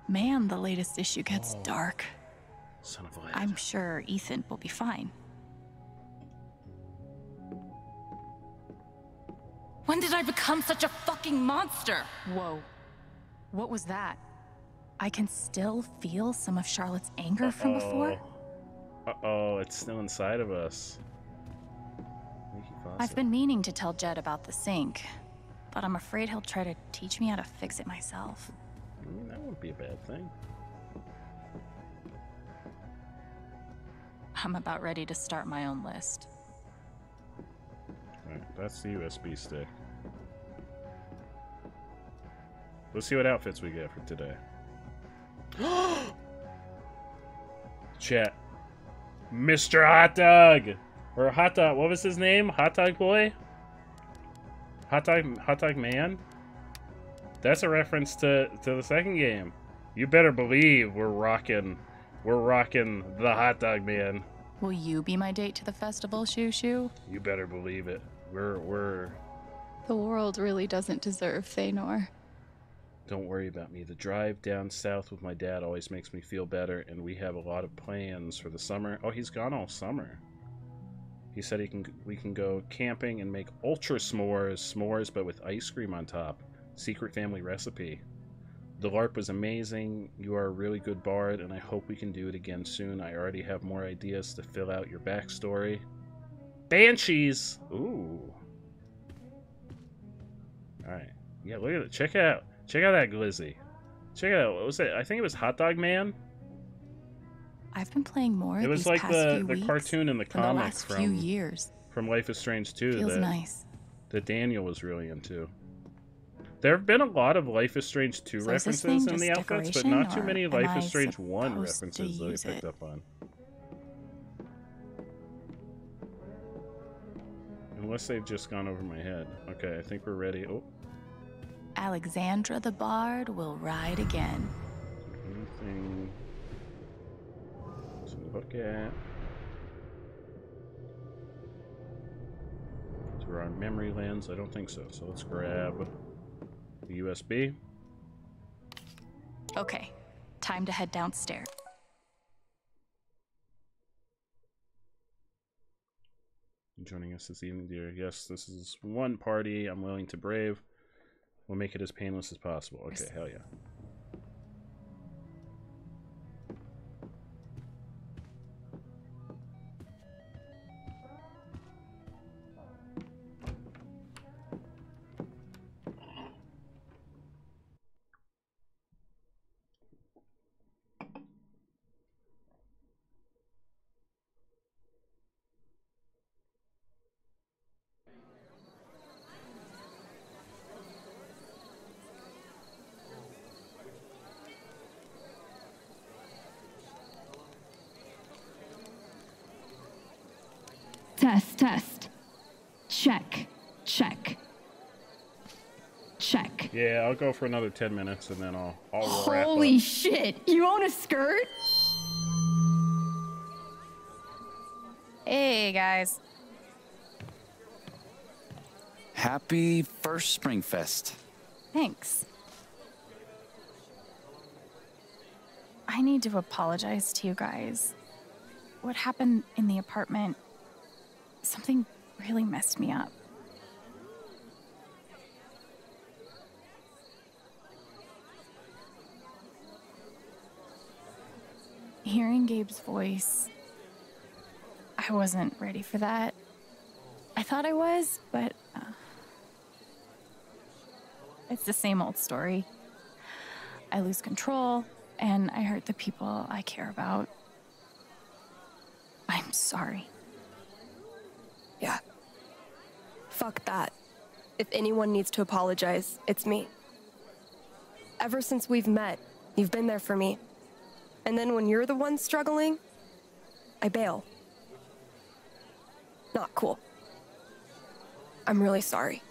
Man, the latest issue gets Oh. dark. Son of a. I'm sure Ethan will be fine. When did I become such a fucking monster? Whoa. What was that? I can still feel some of Charlotte's anger from before. Uh oh, it's still inside of us. I've been meaning to tell Jed about the sink, but I'm afraid he'll try to teach me how to fix it myself. Mm, that wouldn't be a bad thing. I'm about ready to start my own list. Alright, that's the USB stick. Let's see what outfits we get for today. (gasps) Chat. Mr. Hot Dog! Or Hot Dog, what was his name? Hot Dog Boy? Hot Dog, Hot Dog Man? That's a reference to, to the second game. You better believe we're rocking, we're rocking the Hot Dog Man. Will you be my date to the festival, Shoo Shoo? You better believe it. We're, we're, The world really doesn't deserve Thanor. Don't worry about me. The drive down south with my dad always makes me feel better, and we have a lot of plans for the summer. Oh, he's gone all summer. He said he can we can go camping and make ultra s'mores, s'mores but with ice cream on top. Secret family recipe. The LARP was amazing. You are a really good bard, and I hope we can do it again soon. I already have more ideas to fill out your backstory. Banshees! Ooh. Alright. Yeah, look at it. Check it out. Check out that glizzy. Check it out. What was it? I think it was Hot Dog Man. I've been playing more It was these like past the, the cartoon in the than the comic last from few years. from Life is Strange 2 Feels that, nice. that Daniel was really into. There have been a lot of Life is Strange 2 So references in the just outfits, but not too many Life is Strange 1 references that I picked it? up on. Unless they've just gone over my head. Okay, I think we're ready. Oh, Alexandra the Bard will ride again. anything to look at. So we're memory lens? I don't think so. So let's grab the USB. Okay, time to head downstairs. Joining us this evening, dear. Yes, this is one party I'm willing to brave. We'll make it as painless as possible. Okay, hell yeah. I'll go for another ten minutes and then I'll I'll wrap Holy up. shit! You own a skirt? Hey, guys. Happy first Springfest. Thanks. I need to apologize to you guys. What happened in the apartment, something really messed me up. Hearing Gabe's voice, I wasn't ready for that. I thought I was, but uh, it's the same old story. I lose control, and I hurt the people I care about. I'm sorry. Yeah. Fuck that. If anyone needs to apologize, it's me. Ever since we've met, you've been there for me. And then when you're the one struggling, I bail. Not cool. I'm really sorry.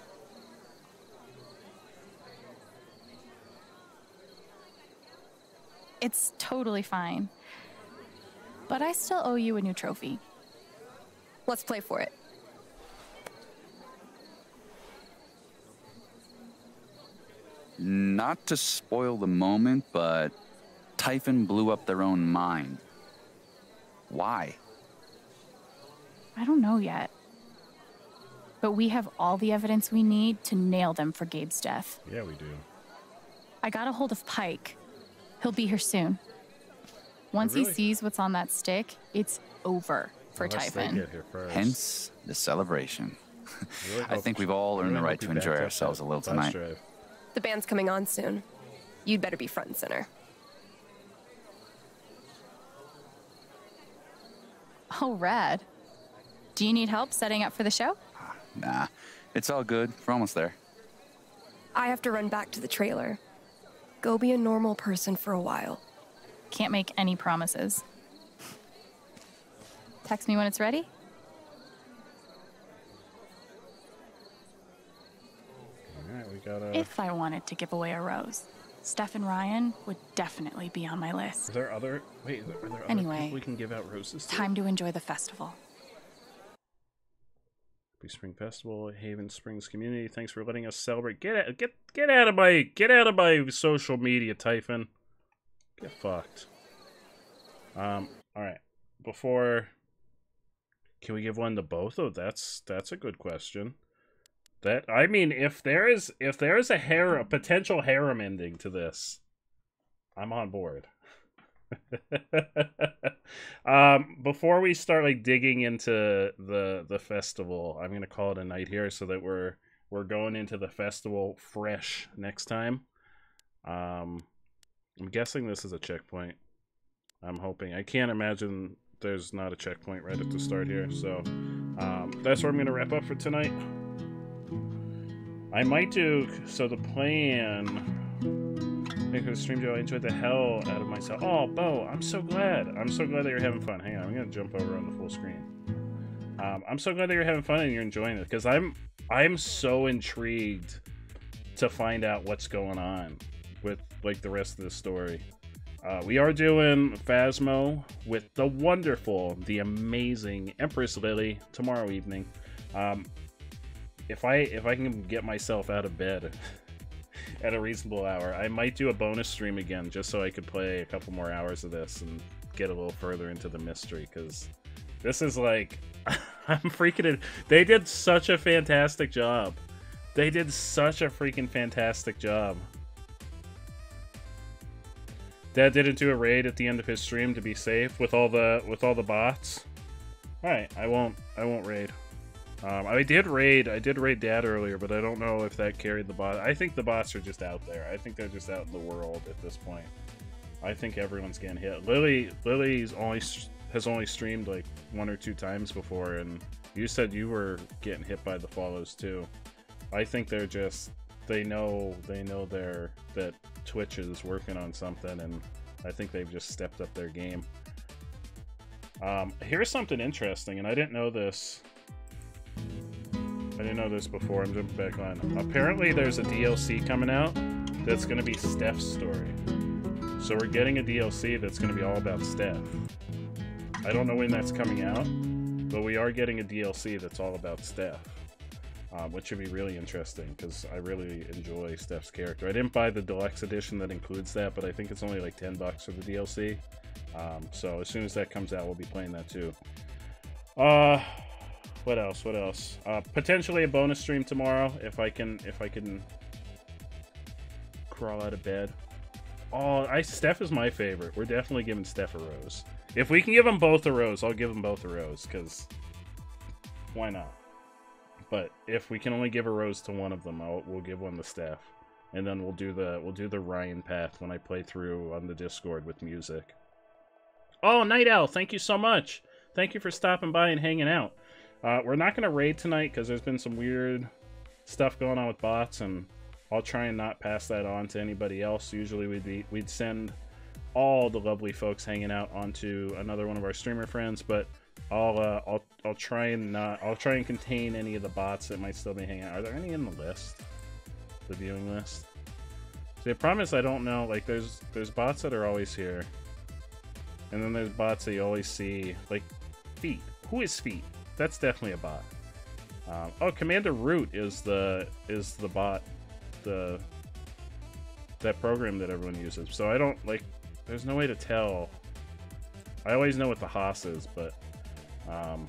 It's totally fine. But I still owe you a new trophy. Let's play for it. Not to spoil the moment, but Typhon blew up their own mine. Why? I don't know yet. But we have all the evidence we need to nail them for Gabe's death. Yeah, we do. I got a hold of Pike. He'll be here soon. Once really? he sees what's on that stick, it's over for Unless they Typhon. get here first. Hence the celebration. Really (laughs) I think we've all earned really the right to enjoy ourselves a little tonight. drive. The band's coming on soon. You'd better be front and center. Oh, rad. Do you need help setting up for the show? Nah, it's all good. We're almost there. I have to run back to the trailer. Go be a normal person for a while. Can't make any promises. Text me when it's ready. All right, we got a. If I wanted to give away a rose, Steph and Ryan would definitely be on my list. Is there other? Wait, are there other Anyway, people we can give out roses to? Time to enjoy the festival. Happy Spring Festival, Haven Springs community. Thanks for letting us celebrate. Get out, get get out of my get out of my social media, Typhon. Get fucked. Um. All right. Before, can we give one to both? Oh, that's that's a good question. That I mean, if there is if there is a hair a potential harem ending to this, I'm on board. (laughs) um before we start like digging into the the festival i'm gonna call it a night here so that we're we're going into the festival fresh next time. Um i'm guessing this is a checkpoint. I'm hoping. I can't imagine there's not a checkpoint right at the start here so um that's where i'm gonna wrap up for tonight i might do so the plan for the stream, Joe. I enjoyed the hell out of myself. Oh, Bo, I'm so glad. I'm so glad that you're having fun. Hang on, I'm gonna jump over on the full screen. Um, I'm so glad that you're having fun and you're enjoying it because I'm I'm so intrigued to find out what's going on with like the rest of the story. Uh, we are doing Phasmo with the wonderful, the amazing Empress Lily tomorrow evening. Um, if I if I can get myself out of bed (laughs) at a reasonable hour. I might do a bonus stream again just so I could play a couple more hours of this and get a little further into the mystery because this is like (laughs) I'm freaking it. They did such a fantastic job. They did such a freaking fantastic job. Dad didn't do a raid at the end of his stream to be safe with all the with all the bots. All right, I won't I won't raid. Um, I did raid. I did raid Dad earlier, but I don't know if that carried the bot. I think the bots are just out there. I think they're just out in the world at this point. I think everyone's getting hit. Lily, Lily's only has only streamed like one or two times before, and you said you were getting hit by the follows too. I think they're just they know they know they're that Twitch is working on something, and I think they've just stepped up their game. Um, here's something interesting, and I didn't know this I didn't know this before. I'm jumping back on. Apparently, there's a DLC coming out that's going to be Steph's story. So we're getting a DLC that's going to be all about Steph. I don't know when that's coming out, but we are getting a DLC that's all about Steph, um, which should be really interesting because I really enjoy Steph's character. I didn't buy the deluxe edition that includes that, but I think it's only like 10 bucks for the DLC. Um, so as soon as that comes out, we'll be playing that too. Uh, what else? What else? Uh, potentially a bonus stream tomorrow if I can if I can crawl out of bed. Oh, I Steph is my favorite. We're definitely giving Steph a rose. If we can give them both a rose, I'll give them both a rose because why not? But if we can only give a rose to one of them, I'll, we'll give one to Steph, and then we'll do the we'll do the Ryan path when I play through on the Discord with music. Oh, Night Owl, thank you so much. Thank you for stopping by and hanging out. Uh, we're not going to raid tonight because there's been some weird stuff going on with bots, and I'll try and not pass that on to anybody else. Usually we'd be we'd send all the lovely folks hanging out onto another one of our streamer friends, but I'll uh, I'll I'll try and not I'll try and contain any of the bots that might still be hanging out. Are there any in the list? The viewing list. See, I promise I don't know. Like, there's there's bots that are always here, and then there's bots that you always see. Like, feet. Who is feet? That's definitely a bot. Um, oh, Commander Root is the is the bot, the that program that everyone uses. So I don't like. There's no way to tell. I always know what the Haas is, but um,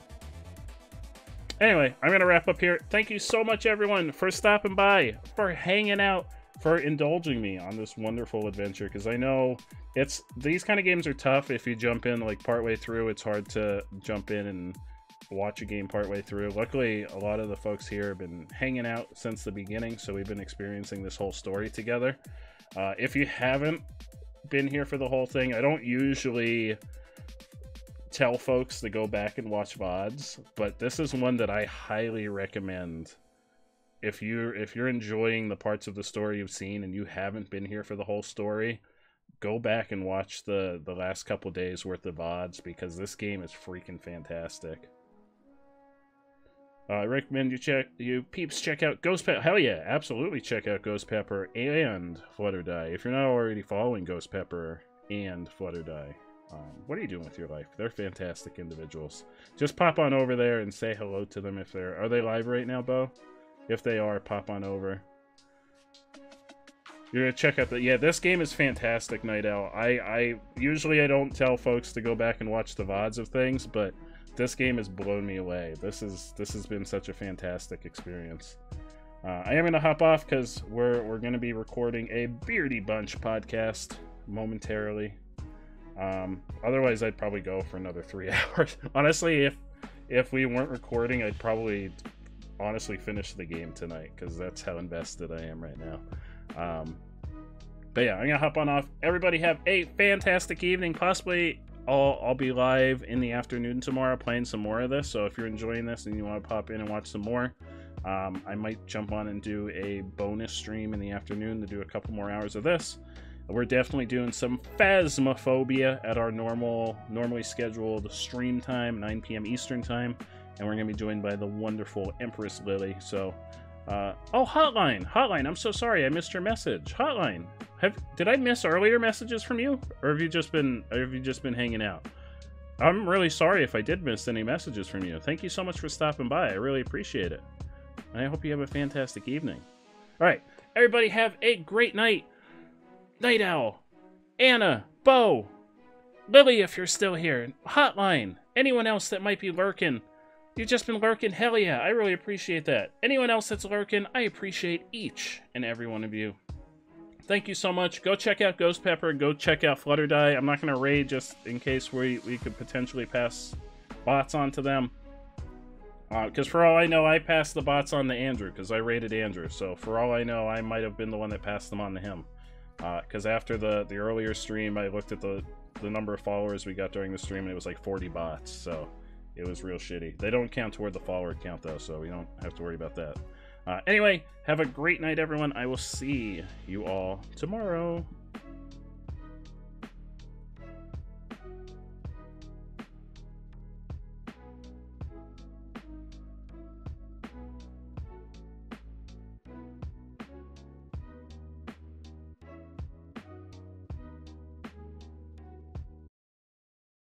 anyway, I'm gonna wrap up here. Thank you so much, everyone, for stopping by, for hanging out, for indulging me on this wonderful adventure. Because I know it's these kind of games are tough. If you jump in like partway through, it's hard to jump in and watch a game partway through. Luckily, a lot of the folks here have been hanging out since the beginning, so we've been experiencing this whole story together. Uh, if you haven't been here for the whole thing, I don't usually tell folks to go back and watch VODs, but this is one that I highly recommend. If you're if you're enjoying the parts of the story you've seen and you haven't been here for the whole story, go back and watch the the last couple days worth of VODs because this game is freaking fantastic. Uh, I recommend you check you peeps check out Ghost Pepper. Hell yeah, absolutely check out Ghost Pepper and Flutter Die if you're not already following Ghost Pepper and Flutter Die. Um, what are you doing with your life? They're fantastic individuals. Just pop on over there and say hello to them if they're. Are they live right now, Bo? If they are, pop on over. You're gonna check out the yeah. This game is fantastic, Night Owl. I I usually I don't tell folks to go back and watch the vods of things, but this game has blown me away. This is this has been such a fantastic experience. Uh, I am gonna hop off because we're we're gonna be recording a Beardy Bunch podcast momentarily. Um, otherwise, I'd probably go for another three (laughs) hours. honestly, if if we weren't recording, I'd probably honestly finish the game tonight because that's how invested I am right now. Um, but yeah, I'm gonna hop on off. Everybody have a fantastic evening. Possibly I'll I'll be live in the afternoon tomorrow playing some more of this. So if you're enjoying this and you want to pop in and watch some more, um, I might jump on and do a bonus stream in the afternoon to do a couple more hours of this. We're definitely doing some Phasmophobia at our normal, normally scheduled stream time, 9 p.m. Eastern time, and we're gonna be joined by the wonderful Empress Lily. So, uh, oh, Hotline, Hotline, I'm so sorry I missed your message. Hotline, have did I miss earlier messages from you, or have you just been, or have you just been hanging out? I'm really sorry if I did miss any messages from you. Thank you so much for stopping by. I really appreciate it. And I hope you have a fantastic evening. All right, everybody, have a great night. Night Owl, Anna, Bo, Lily, if you're still here, Hotline, anyone else that might be lurking. You've just been lurking, hell yeah, I really appreciate that. Anyone else that's lurking, I appreciate each and every one of you. Thank you so much. Go check out Ghost Pepper, go check out Flutter Die. I'm not going to raid just in case we, we could potentially pass bots on to them. Because uh, for all I know, I passed the bots on to Andrew because I rated Andrew. So for all I know, I might have been the one that passed them on to him because uh, after the the earlier stream, I looked at the the number of followers we got during the stream, and it was like 40 bots. So it was real shitty. They don't count toward the follower count though, so we don't have to worry about that. Uh, anyway, have a great night, everyone. I will see you all tomorrow.